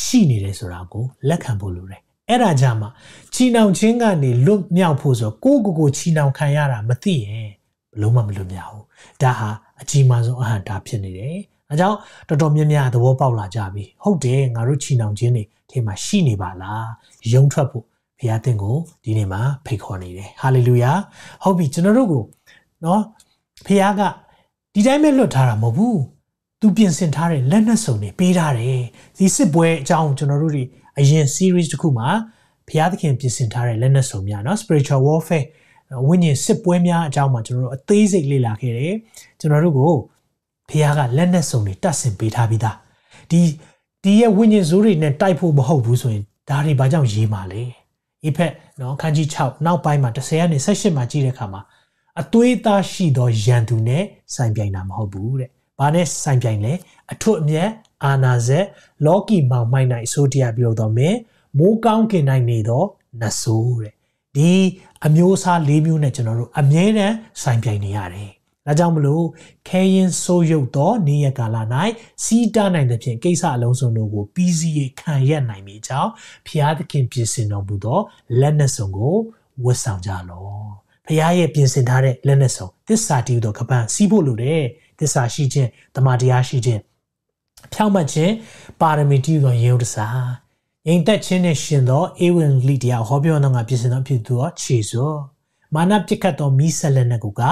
ရှိနေတယ်ဆိုတာကိုလက်ခံဖို့လိုတယ် အဲ့ဒါကြမှာချီနှောင်ခြင်းကနေလွတ်မြောက်ဖို့ဆိုကိုကိုကိုချီနှောင်ခံရတာမသိရင်ဘလုံးမမလွတ်မြောက်ဘူးဒါဟာအကြီးမားဆုံးအဟံတာဖြစ်နေတယ်အဲကြောင့်တော်တော်များများသဘောပေါက်လာကြပြီဟုတ်တယ်ငါတို့ချီနှောင်ခြင်းတွေထဲမှာရှိနေပါလားယုံထွက်ဖို့ဘုရားသင်ကိုဒီနေ့မှာဖိတ်ခေါ်နေတယ်ဟာလေလုယာဟုတ်ပြီကျွန်တော်တို့ကိုနော်ဘုရားကဒီတိုင်းပဲလွတ်ထားတာမဟုတ်ဘူးသူပြင်ဆင်ထားတဲ့လက်နက်စုံတွေပေးထားတယ်ဒီစစ်ပွဲအကြောင်းကျွန်တော်တို့တွေ အရင် series တစ်ခုမှာဘုရားသခင်ပြင်ဆင်ထားတဲ့လက်နက်စုံများเนาะ spiritual warfare ဝိညာဉ်စစ်ပွဲများအကြောင်းမှာကျွန်တော်တို့အသေးစိတ်လေ့လာခဲ့တယ်ကျွန်တော်တို့ကိုဘုရားကလက်နက်စုံတွေတတ်ဆင်ပေးထားပြီးသားဒီဒီရဲ့ဝိညာဉ်ဇိုးတွေနဲ့တိုက်ဖို့မဟုတ်ဘူးဆိုရင်ဒါတွေဘာကြောင့်ရေးမှာလဲအဖက်เนาะခန်းကြီး6နောက်ပိုင်းမှာ10ကနေ18မှာကြည့်တဲ့အခါမှာအသွေးသားရှိသောရန်သူနဲ့ဆိုင်ပြိုင်တာမဟုတ်ဘူးတဲ့။ဘာနဲ့ဆိုင်ပြိုင်လဲအထွတ်အမြတ် အာနာဇက်လောကီမောင်မိုက်၌အစိုးတရားပြုတော်မယ်မိုးကောင်းကင်၌နေသောနတ်ဆိုးတဲ့ဒီအမျိုးအစား၄မျိုးနဲ့ကျွန်တော်တို့အမြဲတမ်းဆိုင်ပြိုင်နေရတယ်။ဒါကြောင့်မလို့ခဲရင်ဆိုးရုပ်သောနေ့ရက်ကာလ၌စီးတားနိုင်တဲ့ဖြင့်ကိစ္စအလုံးစုံတို့ကိုပြီးစီးခံရနိုင်မိကြောင်းဖျားသခင်ပြင်ဆင်တော်မူသောလက်နက်စုံကိုဝတ်ဆောင်ကြလော့။ဖျားရဲ့ပြင်ဆင်ထားတဲ့လက်နက်စုံသစ္စာတည်သောကပန်းစီးဖို့လိုတယ်။သစ္စာရှိခြင်းတမန်တရားရှိခြင်း ဖြောင့်မတ်ခြင်းပါရမီတည်သောယေုဒစာရင်သက်ခြင်းနဲ့ရှင်သောအေဝံလိတရားဟောပြောသောငါပြည့်စုံသောဖြစ်သောခြေစွာမာနပြစ်ခတ်သောမိဆက်လက်နက်ကိုက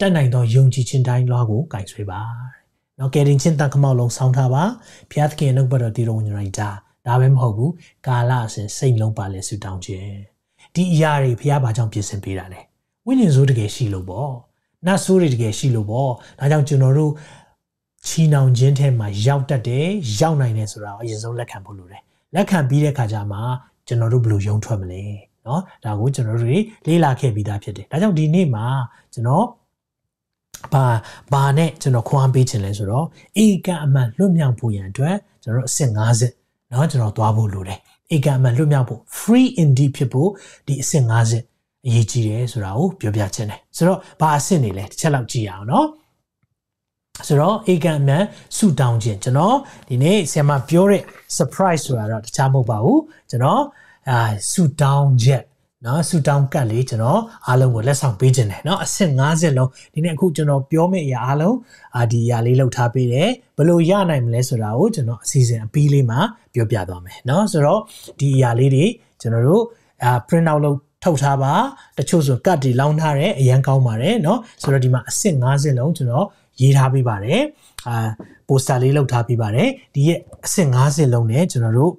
တတ်နိုင်သောယုံကြည်ခြင်းတိုင်းလွှားကိုကင်ဆွေးပါ။နော်ကယ်တင်ခြင်းတန်ခမောက်လုံးဆောင်းထားပါ။ဘုရားသခင်နှုတ်ပတ်တော်တည်တော်ဝင်ရိုက်တာဒါပဲမဟုတ်ဘူးကာလအစဉ်စိတ်လုံးပါလဲဆူတောင်းခြင်းဒီအရာတွေဘုရားဘာကြောင့်ပြင်ဆင်ပေးတာလဲဝိညာဉ်ဆိုးတကယ်ရှိလို့ပေါ့နတ်ဆိုးတွေတကယ်ရှိလို့ပေါ့ဒါကြောင့်ကျွန်တော်တို့ ချီနှောင်ခြင်းထဲမှာရောက်တတ်တယ်ရောက်နိုင်တယ်ဆိုတာကိုအရင်ဆုံးလက်ခံဖို့လိုတယ်လက်ခံပြီးတဲ့ခါကျမှကျွန်တော်တို့ဘယ်လိုယုံထွက်မလဲเนาะဒါကိုကျွန်တော်တို့လေ့လာခဲ့ပြီးသားဖြစ်တယ်ဒါကြောင့်ဒီနေ့မှာကျွန်တော်ဘာဘာနဲ့ကျွန်တော်ခွန်အားပေးခြင်းလဲဆိုတော့ဧကအမှန်လွတ်မြောက်ဖို့ရန်အတွက်ကျွန်တော်တို့အဆင့်50เนาะကျွန်တော်သွားဖို့လိုတယ်ဧကအမှန်လွတ်မြောက်ဖို့ free indeed ဖြစ်ဖို့ဒီအဆင့်50အရေးကြီးတယ်ဆိုတာကိုပြောပြခြင်းတယ်ဆိုတော့ဘာအဆင့်နေလဲတစ်ချက်လောက်ကြည့်ရအောင်เนาะ ဆိုတော့ဧကန်မြန်ဆူတောင်းခြင်းကျွန်တော်ဒီနေ့ဆရာမပြောတဲ့ surprise ဆိုတာတော့တခြားမဟုတ်ပါဘူးကျွန်တော်အာဆူတောင်းချက်เนาะဆူတောင်းကတ်လေးကျွန်တော်အားလုံးကိုလက်ဆောင်ပေးခြင်းတယ်เนาะအဆင့်50လုံးဒီနေ့အခုကျွန်တော်ပြောမယ့်အရာအားလုံးအာဒီအရာလေးလောက်ထားပေးတယ်ဘယ်လိုရနိုင်မလဲဆိုတာကိုကျွန်တော်အစီအစဉ်အပြီးလေးမှာပြောပြသွားမယ်เนาะဆိုတော့ဒီအရာလေးတွေကျွန်တော်တို့အာ print out လုပ်ထုတ်ထားပါတချို့ဆိုကတ်တွေလောင်းထားတယ်အရန်ကောင်းပါတယ်เนาะဆိုတော့ဒီမှာအဆင့်50လုံးကျွန်တော် ရေးထားပေးပါတယ်အာပိုစတာလေးလောက်ထားပေးပါတယ်ဒီရဲ့အဆင့်50လုံးနဲ့ကျွန်တော်တို့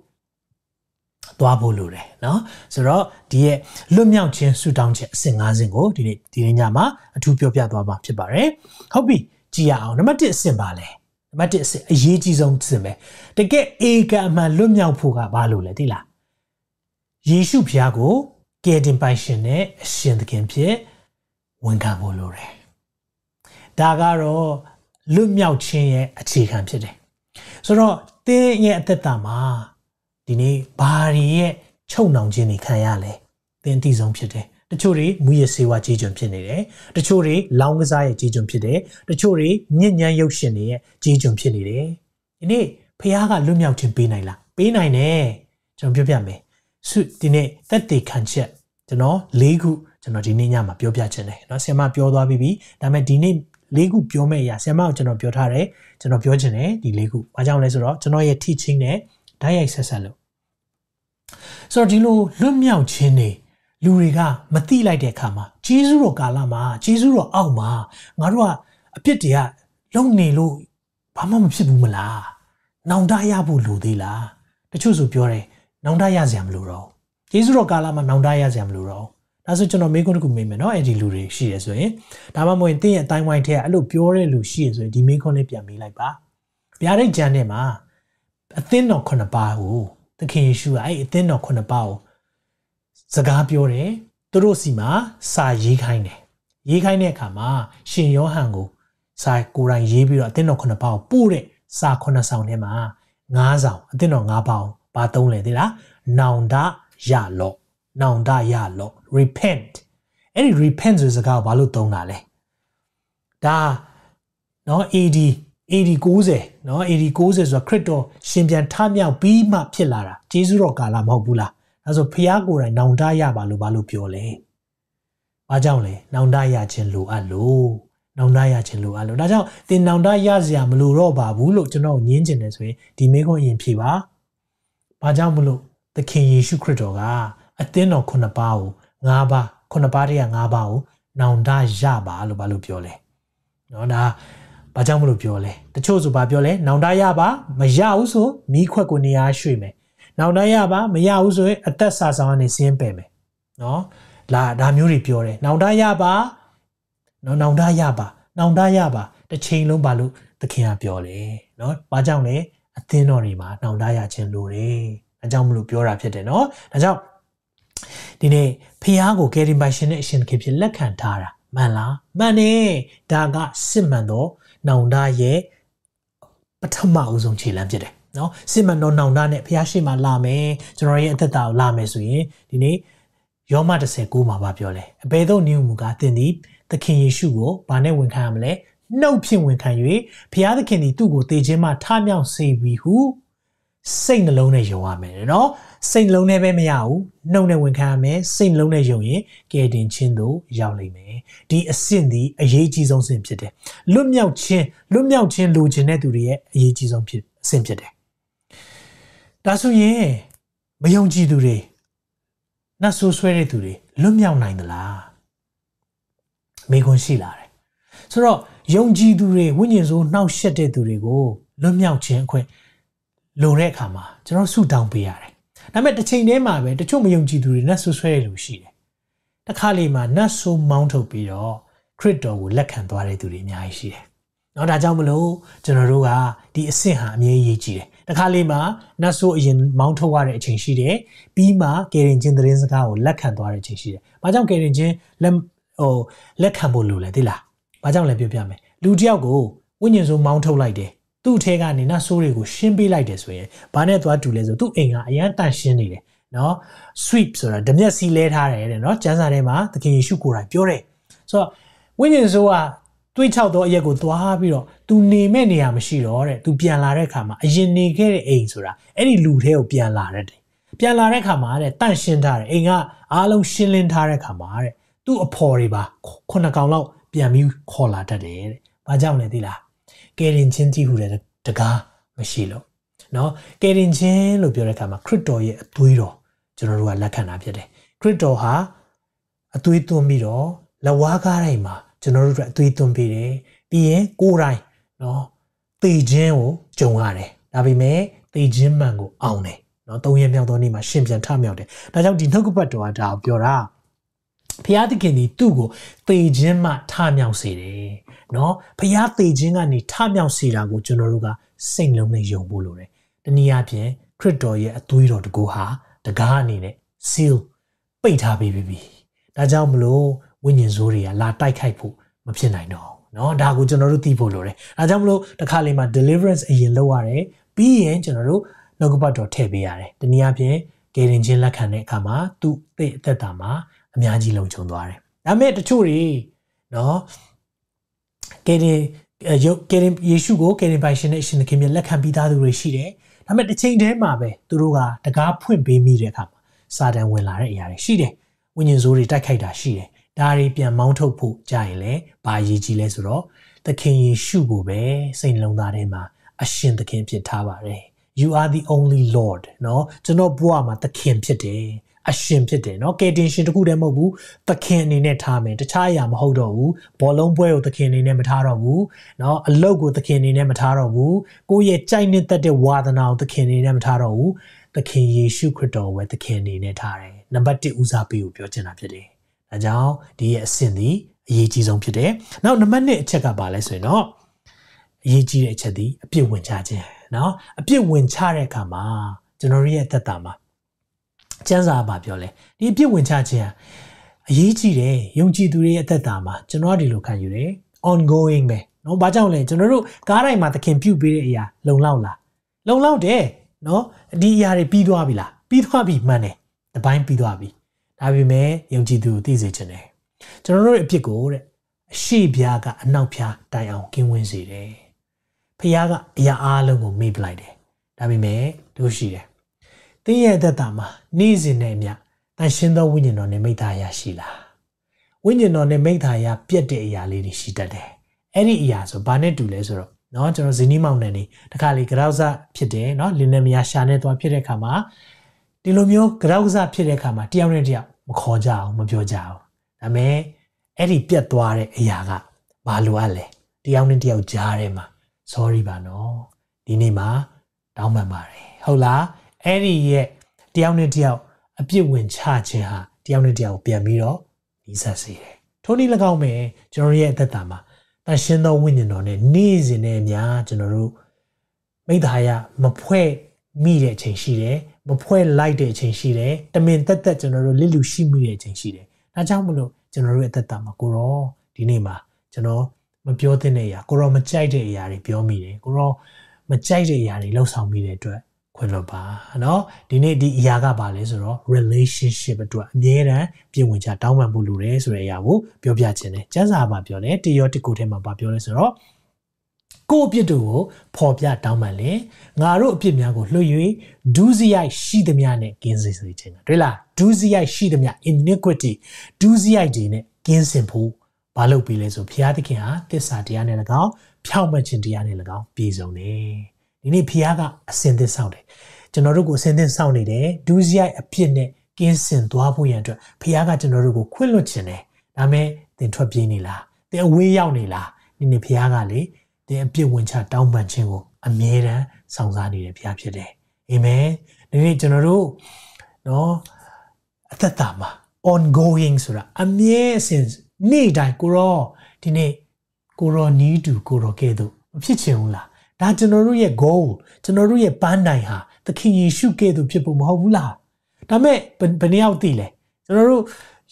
သွားဖို့လိုတယ်เนาะဆိုတော့ဒီရဲ့လွတ်မြောက်ခြင်းဆုတောင်းချက်အဆင့်၅ဆင့်ကိုဒီနေ့ဒီနေ့ညမှာအထူးပြောပြသွားမှာဖြစ်ပါတယ်ဟုတ်ပြီကြည်ရအောင်နံပါတ်1အဆင့်ပါလဲနံပါတ်1အဆင့်အရေးကြီးဆုံးအဆင့်ပဲတကယ်အေကံအမှန်လွတ်မြောက်ဖို့ကဘာလို့လဲသိလားယေရှုဖျားကိုကယ်တင်ပိုင်ရှင်နဲ့အရှင်သခင်ဖြစ်ဝန်ခံဖို့လိုတယ် ဒါကတော့လွတ်မြောက်ခြင်းရဲ့အခြေခံဖြစ်တယ်ဆိုတော့တင်းရဲ့အသက်တာမှာဒီနေ့ဘာတွေရဲ့ချုပ်နှောင်ခြင်းတွေခံရလဲတင်းအတိဆုံးဖြစ်တယ်တချို့တွေမူရစေဝါကြီးကျွန်းဖြစ်နေတယ်တချို့တွေလောင်းကစားရဲ့ကြီးကျွန်းဖြစ်တယ်တချို့တွေညဉ့်ညမ်းရုပ်ရှင်တွေရဲ့ကြီးကျွန်းဖြစ်နေတယ်ဒီနေ့ဖះကလွတ်မြောက်ခြင်းပေးနိုင်လားပေးနိုင်တယ်ကျွန်တော်ပြောပြမယ်ဆုဒီနေ့သက်တည်ခံချက်ကျွန်တော်၄ခုကျွန်တော်ဒီနေ့ညမှာပြောပြချင်တယ်เนาะဆရာမပြောသွားပြီးပြီဒါပေမဲ့ဒီနေ့ ၄ခုပြောမယ့်အရာဆရာမကိုကျွန်တော်ပြောထားတယ်ကျွန်တော်ပြောချင်တယ်ဒီ၄ခုဘာကြောင့်လဲဆိုတော့ကျွန်တော်ရဲ့ teaching နဲ့ဓာတ်ရိုက်ဆက်ဆက်လို့ဆိုတော့ဒီလိုလွတ်မြောက်ခြင်းတွေလူတွေကမသိလိုက်တဲ့အခါမှာဂျေဇုတော်ကာလမှာဂျေဇုတော်အောက်မှာငါတို့ကအပြစ်တွေကလုံနေလို့ဘာမှမဖြစ်ဘူးမလားနောင်တရဖို့လိုသေးလားတချို့ဆိုပြောတယ်နောင်တရစရာမလိုတော့ဂျေဇုတော်ကာလမှာနောင်တရစရာမလိုတော့ ဒါဆိုကျွန်တော်မိကုန်းတစ်ခုမေးမယ်နော်အဲ့ဒီလူတွေရှိရဆိုရင်ဒါမှမဟုတ်ရင်တင်းရဲ့အတိုင်းဝိုင်းထဲကအဲ့လိုပြောတဲ့လူရှိရဆိုရင်ဒီမိကုန်းလေးပြန်မေးလိုက်ပါဗျာဒိတ်ဂျန်ထဲမှာအသင်းတော်9ပါးကိုသခင်ယေရှုကအဲ့အသင်းတော်9ပါးကိုစကားပြောတယ်သူတို့စီမှာစာရေးခိုင်းတယ်ရေးခိုင်းတဲ့အခါမှာရှင်ယောဟန်ကိုစာကိုယ်တိုင်ရေးပြီးတော့အသင်းတော်9ပါးကိုပို့တဲ့စာ9ဆောင်ထဲမှာ9ဆောင်အသင်းတော်9ပါးကိုပါသုံးလဲသိလားနောင်တရလော့နောင်တရလော့ repent အဲ့ဒီ repent ဆိုတဲ့စကားကိုဘာလို့သုံးတာလဲဒါเนาะ AD AD 90เนาะ AD 90ဆိုတာခရစ်တော်ရှင်ပြန်ထမြောက်ပြီးမှဖြစ်လာတာဂျေဇုတော်ကာလမဟုတ်ဘူးလားဒါဆိုဖះကိုယ်တိုင်နောင်တရပါလို့ဘာလို့ပြောလဲဘာကြောင့်လဲနောင်တရခြင်းလိုအပ်လို့နောင်တရခြင်းလိုအပ်လို့ဒါကြောင့်တင်နောင်တရစရာမလိုတော့ပါဘူးလို့ကျွန်တော်ညင်းကျင်တယ်ဆိုရင်ဒီမိခွန်းရင်ဖြေပါဘာကြောင့်မလို့သခင်ယေရှုခရစ်တော်ကအသင်းတော်ခုနှစ်ပါးကို ၅ပါးခုနှစ်ပါးတည်းက၅ပါးကိုနောင်တရပါလို့ဘာလို့ပြောလဲเนาะဒါဘာကြောင့်မလို့ပြောလဲတချို့ဆိုဘာပြောလဲနောင်တရပါမရဘူးဆိုမိခွက်ကိုနေရာရွှေ့မယ်နောင်တရပါမရဘူးဆိုရင်အသက်စာဆောင်ကနေစင်းပယ်မယ်เนาะလာဒါမျိုးတွေပြောတယ်နောင်တရပါเนาะနောင်တရပါနောင်တရပါတစ်ချိန်လုံးဘာလို့သခင်ကပြောလဲเนาะဘာကြောင့်လဲအသင်းတော်တွေမှာနောင်တရခြင်းလိုတယ်အဲကြောင့်မလို့ပြောတာဖြစ်တယ်เนาะဒါကြောင့် ဒီနေ့ဖះကိုကယ်ရီမိုင်ရှင်နဲ့အရှင်ခင်ဖြစ်လက်ခံထားတာမှန်လားမှန်တယ်ဒါကစစ်မှန်သောနောင်တရဲ့ပထမအဦးဆုံးခြေလှမ်းဖြစ်တယ်နော်စစ်မှန်သောနောင်တနဲ့ဖះရှိမှလာမယ်ကျွန်တော်ရဲ့အသက်တာကိုလာမယ်ဆိုရင်ဒီနေ့ယောမ19မှာပါပြောလဲအဘယ်သို့နည်းမူကားတင်သည်သခင်ယေရှုကိုဗာနဲ့ဝန်ခံရမလဲနှုတ်ဖြင့်ဝန်ခံ၍ဖះသခင်သည်သူ့ကိုတည်ခြင်းမှထမြောက်စေပြီဟုစိတ်နှလုံးနဲ့ယုံရမယ်နော် စိတ်နှလုံးနဲ့ပဲမရဘူးနှုတ်နဲ့ဝန်ခံရမယ်စိတ်နှလုံးနဲ့ယုံရင်ကယ်တင်ခြင်းသို့ရောက်လိမ့်မယ်ဒီအဆင့်ဒီအရေးကြီးဆုံးဆင့်ဖြစ်တယ်လွတ်မြောက်ခြင်းလွတ်မြောက်ခြင်းလိုချင်တဲ့သူတွေရဲ့အရေးကြီးဆုံးဖြစ်အဆင့်ဖြစ်တယ်ဒါဆိုရင်မယုံကြည်သူတွေနတ်ဆိုးဆွဲတဲ့သူတွေလွတ်မြောက်နိုင်သလားမေခွန်းရှိလာတယ်ဆိုတော့ယုံကြည်သူတွေဝိညာဉ်ဆိုးနှောက်ယှက်တဲ့သူတွေကိုလွတ်မြောက်ခြင်းအခွင့်လိုတဲ့အခါမှာကျွန်တော်ဆုတောင်းပေးရတယ်။ ဒါပေမဲ့တစ်ချိန်တည်းမှာပဲတချို့မယုံကြည်သူတွေနတ်ဆူဆွဲတဲ့လူရှိတယ်။တစ်ခါလေမှာနတ်ဆူမောင်းထုတ်ပြီးတော့ခရစ်တော်ကိုလက်ခံသွားတဲ့သူတွေအများကြီးရှိတယ်။နော်ဒါကြောင့်မလို့ကျွန်တော်တို့ကဒီအဆင့်ဟာအမြဲရေးကြည့်တယ်။တစ်ခါလေမှာနတ်ဆူအရင်မောင်းထုတ်ရတဲ့အချိန်ရှိတယ်။ပြီးမှကယ်ရင်ချင်းသတင်းစကားကိုလက်ခံသွားတဲ့အချိန်ရှိတယ်။ဘာကြောင့်ကယ်ရင်ချင်းလက်ဟိုလက်ခံဖို့လိုလဲသိလား။ဘာကြောင့်လဲပြောပြမယ်။လူတစ်ယောက်ကိုဝိညာဉ်ဆိုမောင်းထုတ်လိုက်တယ် သူ့အထက်ကနေနတ်ဆိုးတွေကိုရှင်းပေးလိုက်တယ်ဆိုရင်ဘာနဲ့သွားတူလဲဆိုသူ့အိမ်ကအရန်တန့်ရှင်းနေတယ်နော် sweep ဆိုတာဓမျက်စီလဲထားတယ်တဲ့နော်ကျမ်းစာထဲမှာသခင်ယေရှုကိုယ်တိုင်ပြောတယ်ဆိုတော့ဝိညာဉ်ဆိုးကတွေးချောက်သောအရက်ကိုသွားပြီးတော့ तू နေမဲ့နေရာမရှိတော့တဲ့ तू ပြန်လာတဲ့အခါမှာအရင်နေခဲ့တဲ့အိမ်ဆိုတာအဲ့ဒီလူထဲကိုပြန်လာတဲ့ပြန်လာတဲ့အခါမှာတဲ့တန့်ရှင်းထားတယ်အိမ်ကအားလုံးရှင်းလင်းထားတဲ့အခါမှာတဲ့သူ့အဖော်တွေပါခုနှစ်ကောင်လောက်ပြန်ပြီးခေါ်လာတတ်တယ်တဲ့။ဘာကြောင့်လဲသိလား ကယ်တင်ခြင်းတည်ဟူတဲ့တကားမရှိလို့နော်ကယ်တင်ခြင်းလို့ပြောတဲ့အခါမှာခရစ်တော်ရဲ့အသွေးတော်ကျွန်တော်တို့ကလက်ခံတာဖြစ်တယ်ခရစ်တော်ဟာအသွေးသွင်းပြီးတော့လဝါးကားတိုင်းမှာကျွန်တော်တို့အတွက်အသွေးသွင်းပေးတယ်ပြီးရင်ကိုယ်တိုင်နော်သေခြင်းကိုကြုံရတယ်ဒါပေမဲ့သေခြင်းမှန်ကိုအောင်တယ်နော်သုံးရမြောက်သောနေ့မှာရှင်ပြန်ထမြောက်တယ်ဒါကြောင့်ဒီနှုတ်ကပတ်တော်ကဒါကိုပြောတာဖျားသခင်ဒီသူ့ကိုသေခြင်းမှထမြောက်စေတယ် နော်ဖျားသေခြင်းကနေထမြောက်စေတာကိုကျွန်တော်တို့ကစိတ်လုံးနဲ့ယုံဖို့လိုတယ်တနည်းအားဖြင့်ခရစ်တော်ရဲ့အသွေးတော်တကူဟာတကားအနေနဲ့ seal ပိတ်ထားပေးပြီဒါကြောင့်မလို့ဝိညာဉ်ဆိုးတွေကလာတိုက်ခိုက်ဖို့မဖြစ်နိုင်တော့เนาะဒါကိုကျွန်တော်တို့သိဖို့လိုတယ်ဒါကြောင့်မလို့တစ်ခါလေမှာ deliverance အရင်လုပ်ရတယ်ပြီးရင်ကျွန်တော်တို့နှုတ်ကပတ်တော်ထည့်ပေးရတယ်တနည်းအားဖြင့်ကယ်တင်ခြင်းလက်ခံတဲ့အခါမှာသူ့အသက်အသက်တာမှာအများကြီးလုံခြုံသွားတယ်ဒါပေမဲ့တချို့တွေเนาะ ကယ်တင်ရုပ်ကယ်တင်ယေရှုကိုကယ်တင်ပိုင်ရှင်နဲ့ရှင်သခင်မြတ်လက်ခံပြီးသားသူတွေရှိတယ်ဒါပေမဲ့တစ်ချိန်တည်းမှာပဲသူတို့ကတကားဖွင့်ပေးမိတဲ့အခါမှာစာတန်ဝင်လာတဲ့အရာတွေရှိတယ်ဝိညာဉ်ဆိုးတွေတိုက်ခိုက်တာရှိတယ်ဒါတွေပြန်မောင်းထုတ်ဖို့ကြာရင်လည်းဘာရည်ကြီးလဲဆိုတော့သခင်ယေရှုကိုပဲစိတ်နှလုံးသားထဲမှာအရှင်သခင်ဖြစ်ထားပါတယ် you are the only lord เนาะကျွန်တော်ဘုရားမှာသခင်ဖြစ်တယ် အရှင်ဖြစ်တယ်เนาะကယ်တင်ရှင်တခုတည်းမဟုတ်ဘူးသခင်အနေနဲ့ထားမယ်တခြားအရာမဟုတ်တော့ဘူးဘောလုံးပွဲကိုသခင်အနေနဲ့မထားတော့ဘူးเนาะအလုတ်ကိုသခင်အနေနဲ့မထားတော့ဘူးကိုယ့်ရဲ့ကြိုက်နှစ်သက်တဲ့ဝါသနာကိုသခင်အနေနဲ့မထားတော့ဘူးသခင်ယေရှုခရစ်တော်ကိုပဲသခင်အနေနဲ့ထားတယ်နံပါတ်1ဦးစားပေးကိုပြောချင်တာဖြစ်တယ်ဒါကြောင့်ဒီရဲ့အဆင့်ဒီအရေးကြီးဆုံးဖြစ်တယ်နောက်နံပါတ်2အချက်ကပါလဲဆိုရင်တော့အရေးကြီးတဲ့အချက်ဒီအပြစ်ဝင်ချခြင်းเนาะအပြစ်ဝင်ချတဲ့အခါမှာကျွန်တော်ရဲ့သက်တာမှာ ကျမ်းစာမှာပြောလဲဒီအပြစ်ဝင်ချခြင်းဟာအရေးကြီးတယ်ယုံကြည်သူတွေရဲ့အသက်တာမှာကျွန်တော်ဒီလိုခံယူတယ် ongoing ပဲနော်ဘာကြောင့်လဲကျွန်တော်တို့ကားတိုင်းမှာသခင်ပြုတ်ပေးတဲ့အရာလုံလောက်လားလုံလောက်တယ်နော်ဒီအရာတွေပြီးသွားပြီလားပြီးသွားပြီမှန်တယ်တပိုင်းပြီးသွားပြီဒါပေမဲ့ယုံကြည်သူကိုသိစေချင်တယ်ကျွန်တော်တို့ရဲ့အဖြစ်ကိုတဲ့အရှိပြားကအနောက်ပြားတိုင်အောင်ကင်းဝင်းစေတယ်ဖခင်ကအရာအားလုံးကိုမေ့ပလိုက်တယ်ဒါပေမဲ့တို့ရှိတယ် သင်ရဲ့အသက်တာမှာနေ့စဉ်နဲ့အမျှတန်ရှင်းသောဝိညာဉ်တော်နဲ့မိသားရရှိလားဝိညာဉ်တော်နဲ့မိသားရပြတ်တဲ့အရာလေးတွေရှိတတ်တယ်အဲ့ဒီအရာဆိုဘာနဲ့တူလဲဆိုတော့เนาะကျွန်တော်ဇနီးမောင်နှံနေတခါလေကြောက်စားဖြစ်တယ်เนาะလင်းနေမယာရှာနေသွားဖြစ်တဲ့ခါမှာဒီလိုမျိုးကြောက်စားဖြစ်တဲ့ခါမှာတယောက်နဲ့တယောက်မခေါ်ကြအောင်မပြောကြအောင်ဒါပေမဲ့အဲ့ဒီပြတ်သွားတဲ့အရာကဘာလိုအပ်လဲတယောက်နဲ့တယောက်ကြားထဲမှာ sorry ပါနော်ဒီနေ့မှာတောင်းပန်ပါတယ်ဟုတ်လား အဲ့ဒီရဲ့တယောက်နဲ့တယောက်အပြစ်ဝင်ချခြင်းဟာတယောက်နဲ့တယောက်ပြန်ပြီးတော့ဤဆက်စေတယ်ထို့နည်း၎င်းပဲကျွန်တော်ရဲ့အသက်တာမှာတန်ရှင်းသောဝိညာဉ်တော်နဲ့နေ့စဉ်နဲ့အများကျွန်တော်တို့မိသားရမဖွဲ့မိတဲ့အချိန်ရှိတယ်မဖွဲ့လိုက်တဲ့အချိန်ရှိတယ်တမင်တက်တက်ကျွန်တော်တို့လစ်လူရှိမိတဲ့အချိန်ရှိတယ်ဒါကြောင့်မလို့ကျွန်တော်တို့ရဲ့အသက်တာမှာကိုရောဒီနေ့မှာကျွန်တော်မပြောသင့်တဲ့အရာကိုရောမကြိုက်တဲ့အရာတွေပြောမိတယ်ကိုရောမကြိုက်တဲ့အရာတွေလှုပ်ဆောင်မိတဲ့အတွက် ခွင့်လွှတ်ပါเนาะဒီနေ့ဒီအရာကပါလဲဆိုတော့ relationship အတွက်အမြဲတမ်းပြင်ဝင်ချတောင်းပန်ဖို့လိုတယ်ဆိုတဲ့အရာကိုပြောပြခြင်းတယ်ကျမ်းစာမှာပြောတယ်တရောတစ်ကိုထဲမှာပါပြောလဲဆိုတော့ကိုယ့်အပြစ်တို့ကိုဖော်ပြတောင်းပန်လေငါတို့အပြစ်များကိုလွှတ်၍ဒုစရိုက်ရှိသမျှနဲ့ကင်းစေစေခြင်းတွေ့လားဒုစရိုက်ရှိသမျှ iniquity ဒုစရိုက်တွေနဲ့ကင်းစင်ဖို့ဘာလုပ်ပြီးလဲဆိုဘုရားသခင်ဟာတစ္ဆာတရားနဲ့၎င်းဖြောင့်မတ်ခြင်းတရားနဲ့၎င်းပြည်စုံတယ် ဒီနေ့ဘုရားကအစင်သစ်ဆောင်တယ်ကျွန်တော်တို့ကိုအစင်သစ်ဆောင်နေတယ်ဒုစရိုက်အပြစ်နဲ့ကင်းစင်သွားဖို့ရန်အတွက်ဘုရားကကျွန်တော်တို့ကိုခွင့်လွှတ်ခြင်းတယ်ဒါမဲ့သင်ထွက်ပြေးနေလားသင်အဝေးရောက်နေလားဒီနေ့ဘုရားကလေသင်အပြစ်ဝင်ချတောင်းပန်ခြင်းကိုအမြဲတမ်းဆောင်စားနေတဲ့ဘုရားဖြစ်တယ်အာမင်ဒီနေ့ကျွန်တော်တို့နော်အသက်တာမှာ ongoing ဆိုတာအမြဲအစဉ်နေ့တိုင်းကိုရောဒီနေ့ကိုရောနီးတူကိုရောကဲ့သို့မဖြစ်ချင်ဘူးလား ဒါကျွန်တော်တို့ရဲ့ goal ကျွန်တော်တို့ရဲ့ပန်းတိုင်ဟာသခင်ယေရှုကဲ့သို့ဖြစ်ဖို့မဟုတ်ဘူးလားဒါမဲ့ဘယ်နှယောက်သိလဲကျွန်တော်တို့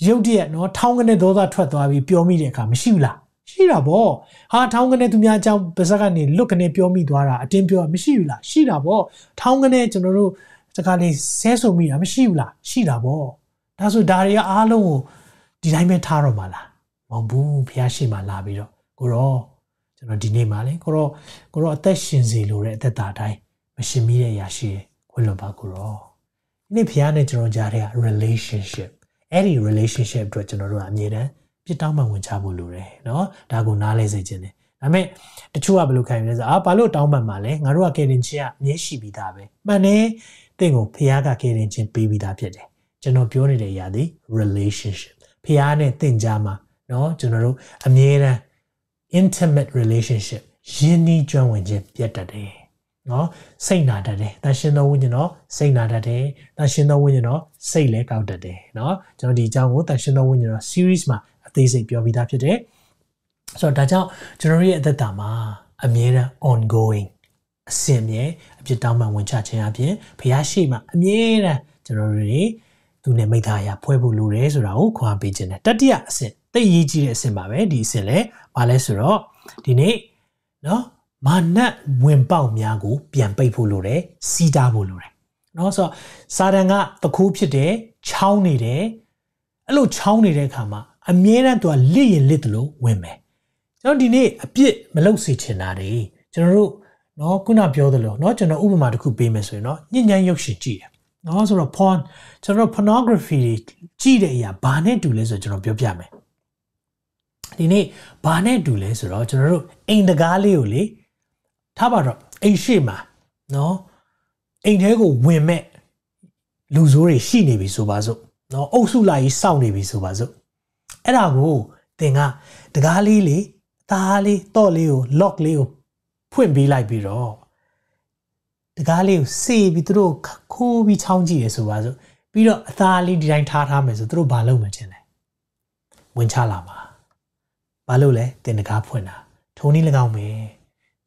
ရုပ်တရက်နော်ထောင်းကနေသောသားထွက်သွားပြီးပြောမိတဲ့အခါမရှိဘူးလားရှိတာဗောဟာထောင်းကနေသူများအကြောင်းပါဇက်ကနေလွတ်ကနေပြောမိသွားတာအတင်းပြောမရှိဘူးလားရှိတာဗောထောင်းကနေကျွန်တော်တို့စကားလေးဆဲဆိုမိတာမရှိဘူးလားရှိတာဗောဒါဆိုဒါတွေကအားလုံးကိုဒီတိုင်းပဲထားတော့မှာလားမဟုတ်ဘူးဖះရှိမှလာပြီးတော့ကိုရော ကျွန်တော်ဒီနေ့မှာလေကိုရောကိုရောအသက်ရှင်စီလို့တဲ့အသက်တာတိုင်းမရှင်မိတဲ့အရာရှိရယ်ခွင့်လွန်ပါကိုရောဒီနေ့ဖခင်နဲ့ကျွန်တော်ကြားတဲ့ relationship အဲ့ဒီ relationship အတွက်ကျွန်တော်တို့ကအမြဲတမ်းပြစ်တောင်းပန်ဝင်ချဖို့လိုတယ်နော်ဒါကိုနားလဲစေခြင်းတယ်ဒါပေမဲ့တချို့ကဘယ်လိုခံရလဲဆိုတော့အာဘာလို့တောင်းပန်မှာလဲငါတို့ကကယ်တင်ခြင်းကအမြဲရှိပြီးသားပဲမှန်တယ်တင့်ကိုဖခင်ကကယ်တင်ခြင်းပေးပြီးသားဖြစ်တယ်ကျွန်တော်ပြောနေတဲ့အရာဒီ relationship ဖခင်နဲ့တင့်ကြားမှာနော်ကျွန်တော်တို့အမြဲတမ်း intimate relationship ယဉ်နီးကျွမ်းဝင်ခြင်းပြတ်တတ်တယ်နော်စိတ်နာတတ်တယ်တန်ရှင်သောဝိညာဉ်တော်စိတ်နာတတ်တယ်တန်ရှင်သောဝိညာဉ်တော်စိတ်လည်းကောက်တတ်တယ်နော်ကျွန်တော်ဒီအကြောင်းကိုတန်ရှင်သောဝိညာဉ်တော် series မှာအသေးစိတ်ပြောပြသားဖြစ်တယ်ဆိုတော့ဒါကြောင့်ကျွန်တော်ရဲ့အသက်တာမှာအမြဲတမ်း ongoing အစဉ်မြဲအဖြစ်တောင်းပန်ဝင်ချခြင်းအပြင်ဖះရှိမှအမြဲတမ်းကျွန်တော်တို့သူနဲ့မိသားအရာဖွဲဖို့လိုတယ်ဆိုတာကိုခွန်အားပေးခြင်းတယ်တတိယအဆင့် သိရေးကြီးတဲ့အဆင့်ပါပဲဒီအဆင့်လဲဘာလဲဆိုတော့ဒီနေ့နော်မာနဝင်ပေါက်များကို ပြန်ပိတ်ဖို့လိုတယ်စီးတားဖို့လိုတယ်နော်ဆိုတော့စာတန်ကတခိုးဖြစ်တယ်ချောင်းနေတယ်အဲ့လိုချောင်းနေတဲ့အခါမှာအမြဲတမ်းသူကလစ်ရင်လစ်တယ်လို့ဝင်မယ်ကျွန်တော်ဒီနေ့အပြစ်မလုပ်စေချင်တာတွေကျွန်တော်တို့နော်ခုနပြောသလိုနော်ကျွန်တော်ဥပမာတစ်ခုပေးမယ်ဆိုရင်နော်ညဉ့်ညမ်းရုပ်ရှင်ကြည့်တယ်နော်ဆိုတော့ porn ကျွန်တော် pornography တွေကြည့်တဲ့အရာဘာနဲ့တူလဲဆိုတော့ကျွန်တော်ပြောပြမယ် ဒီနေ့ဘာနဲ့တူလဲဆိုတော့ကျွန်တော်တို့အိမ်တကားလေးကိုလေထားပါတော့အိမ်ရှိမှာနော်အိမ်ထဲကိုဝင်မဲ့လူဆိုးတွေရှိနေပြီဆိုပါစို့နော်အုပ်စုလာကြီးစောင့်နေပြီဆိုပါစို့အဲ့ဒါကိုသင်ကတကားလေးလေသားလေးတော့လေးကို lock လေးကိုဖွင့်ပေးလိုက်ပြီးတော့တကားလေးကိုစေပြီးသူတို့ခိုးပြီးချောင်းကြည့်ရဆိုပါစို့ပြီးတော့အသားလေးဒီတိုင်းထားထားမယ်ဆိုသူတို့ဘာလုပ်မှချင်းလဲဝင်ချလာမှာ ဘာလို့လဲတင်တကားဖွင့်တာထုံနည်း၎င်းပဲ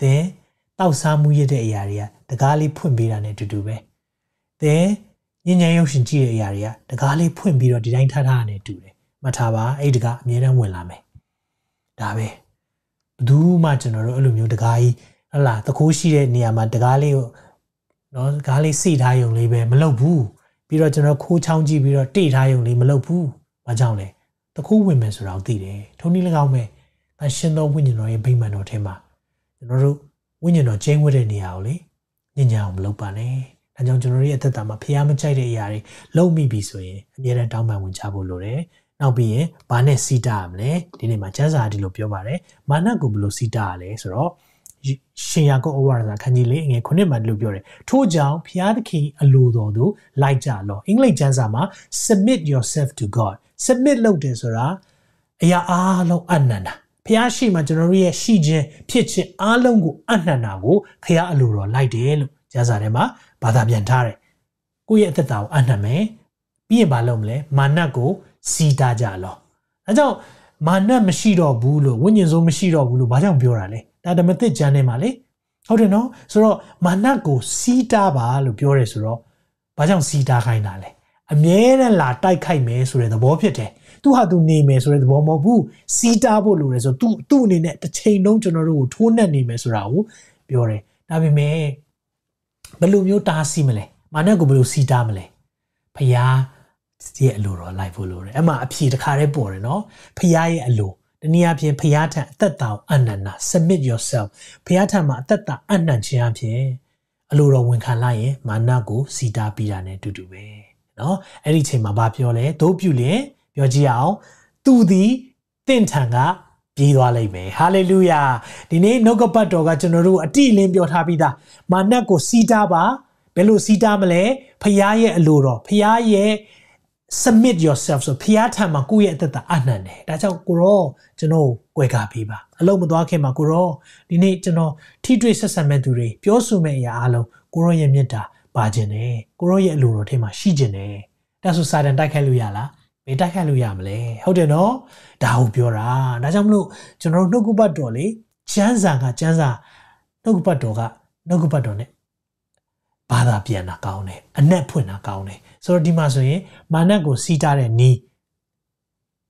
တင်တောက်စားမှုရတဲ့အရာတွေကတကားလေးဖွင့်ပေးတာ ਨੇ တူတူပဲတင်ညဉ့်ညမ်းရုပ်ရှင်ကြည့်တဲ့အရာတွေကတကားလေးဖွင့်ပြီးတော့ဒီတိုင်းထားထားတာ ਨੇ တူတယ်မှတ်ထားပါအဲ့ဒီတကားအမြဲတမ်းဝင်လာမယ်ဒါပဲဘယ်သူမှကျွန်တော်တို့အဲ့လိုမျိုးတကားကြီးဟလာတကိုးရှိတဲ့နေရာမှာတကားလေးကိုနော်တကားလေးစိထားယုံလေးပဲမလုပ်ဘူးပြီးတော့ကျွန်တော်ခိုးချောင်းကြည့်ပြီးတော့တိထားယုံလေးမလုပ်ဘူးဘာကြောင့်လဲတခိုးဝင်မယ်ဆိုတာကိုသိတယ်ထုံနည်း၎င်းပဲ အရှင်သောဝိညာဉ်တော်ရဲ့ဗိမာန်တော်ထဲမှာကျွန်တော်တို့ဝိညာဉ်တော်ကျင်းဝတ်တဲ့နေရာကိုလေညဉ့်ညံအောင်မလုပ်ပါနဲ့ဒါကြောင့်ကျွန်တော်တို့ရဲ့အသက်တာမှာဖျားမကြိုက်တဲ့အရာတွေလုံးမိပြီဆိုရင်အမြဲတမ်းတောင်းပန်ဝင်ချဖို့လိုတယ်နောက်ပြီးရင်ဘာနဲ့စီတာရမလဲဒီနေ့မှာကျမ်းစာဒီလိုပြောပါတယ်မာနကိုဘယ်လိုစီတာရလဲဆိုတော့ရှင်ယာကုပ်ဩဝါဒစာခန်းကြီးလေးငယ်ခုနှစ်မှာလို့ပြောတယ်ထို့ကြောင့်ဖျားသခင်အလိုတော်သို့လိုက်ကြလောအင်္ဂလိပ်ကျမ်းစာမှာ submit yourself to god submit လုပ်တယ်ဆိုတာအရာအားလုံးအနန္တာ ဖះရှိမှကျွန်တော်တို့ရဲ့ရှိခြင်းဖြစ်ခြင်းအားလုံးကိုအနှံ့တာကိုဖះအလိုတော်လိုက်တယ်လို့ကျမ်းစာထဲမှာဘာသာပြန်ထားတယ်။ကိုယ့်ရဲ့အသက်တာကိုအနှံ့မယ်။ပြီးရင်ဘာလုပ်မလဲ။မာနကိုစီးတာကြလော။အဲကြောင့်မာနမရှိတော့ဘူးလို့ဝိညာဉ်စိုးမရှိတော့ဘူးလို့ဘာကြောင့်ပြောတာလဲ။ဒါဓမ္မသစ်ကျမ်းထဲမှာလေဟုတ်တယ်နော်။ဆိုတော့မာနကိုစီးတာပါလို့ပြောတယ်ဆိုတော့ဘာကြောင့်စီးတာခိုင်းတာလဲ။အမြဲတမ်းလာတိုက်ခိုက်မယ်ဆိုတဲ့သဘောဖြစ်တယ်။ သူဟာသူနေမယ်ဆိုတဲ့သဘောမဟုတ်ဘူးစီးတားဖို့လိုတယ်ဆိုသူသူ့အနေနဲ့တစ်ချိန်လုံးကျွန်တော်တို့ကိုထိုးနှက်နေမယ်ဆိုတာကိုပြောတယ်ဒါပေမဲ့ဘယ်လိုမျိုးတားဆီးမလဲမာနကိုဘယ်လိုစီးတားမလဲဖျားရဲ့အလိုတော်လိုက်ဖို့လိုတယ်အဲ့မှာအဖြေတစ်ခါတည်းပေါ်တယ်နော်ဖျားရဲ့အလိုတနည်းအားဖြင့်ဖျားထံအသက်တာကိုအနန္နာ submit yourself ဖျားထံမှာအသက်တာအနံ့ခြင်းအဖြစ်အလိုတော်ဝန်ခံလိုက်ရင်မာနကိုစီတားပြီးတာ ਨੇ တူတူပဲเนาะအဲ့ဒီချိန်မှာဘာပြောလဲတို့ပြုလျင် ပြောကြည့်အောင်သူသည်တင့်ထံကပြေးသွားလိမ့်မယ်ဟာလေလုယာဒီနေ့နှုတ်ကပတ်တော်ကကျွန်တော်တို့အတိအလင်းပြောထားပြီးသားမာနကိုစီးတားပါဘယ်လိုစီးတားမလဲဖခင်ရဲ့အလိုတော်ဖခင်ရဲ့ submit yourself ဆိုဖခင်ထံမှာကိုယ့်ရဲ့အသက်တာအနှံ့တယ်ဒါကြောင့်ကိုရောကျွန်တော်ကိုယ်ကာပေးပါအလုံးမသွားခင်မှာကိုရောဒီနေ့ကျွန်တော်ထိတွေ့ဆက်ဆံမဲ့သူတွေပြောဆိုမဲ့အရာအလုံးကိုရောရဲ့မေတ္တာပါခြင်းတယ်ကိုရောရဲ့အလိုတော်ထဲမှာရှိခြင်းတယ်ဒါဆိုစာတန်တိုက်ခိုက်လို့ရလား ဘယ်တိုက်ခိုက်လို့ရမလဲဟုတ်တယ်နော်ဒါကိုပြောတာဒါကြောင့်မလို့ကျွန်တော်တို့နှုတ်ကပတ်တော်လေကျမ်းစာကကျမ်းစာနှုတ်ကပတ်တော်ကနှုတ်ကပတ်တော် ਨੇ ဘာသာပြန်တာကောင်းတယ်အနက်ဖွင့်တာကောင်းတယ်ဆိုတော့ဒီမှာဆိုရင်မာနကိုစီးတာတဲ့နီး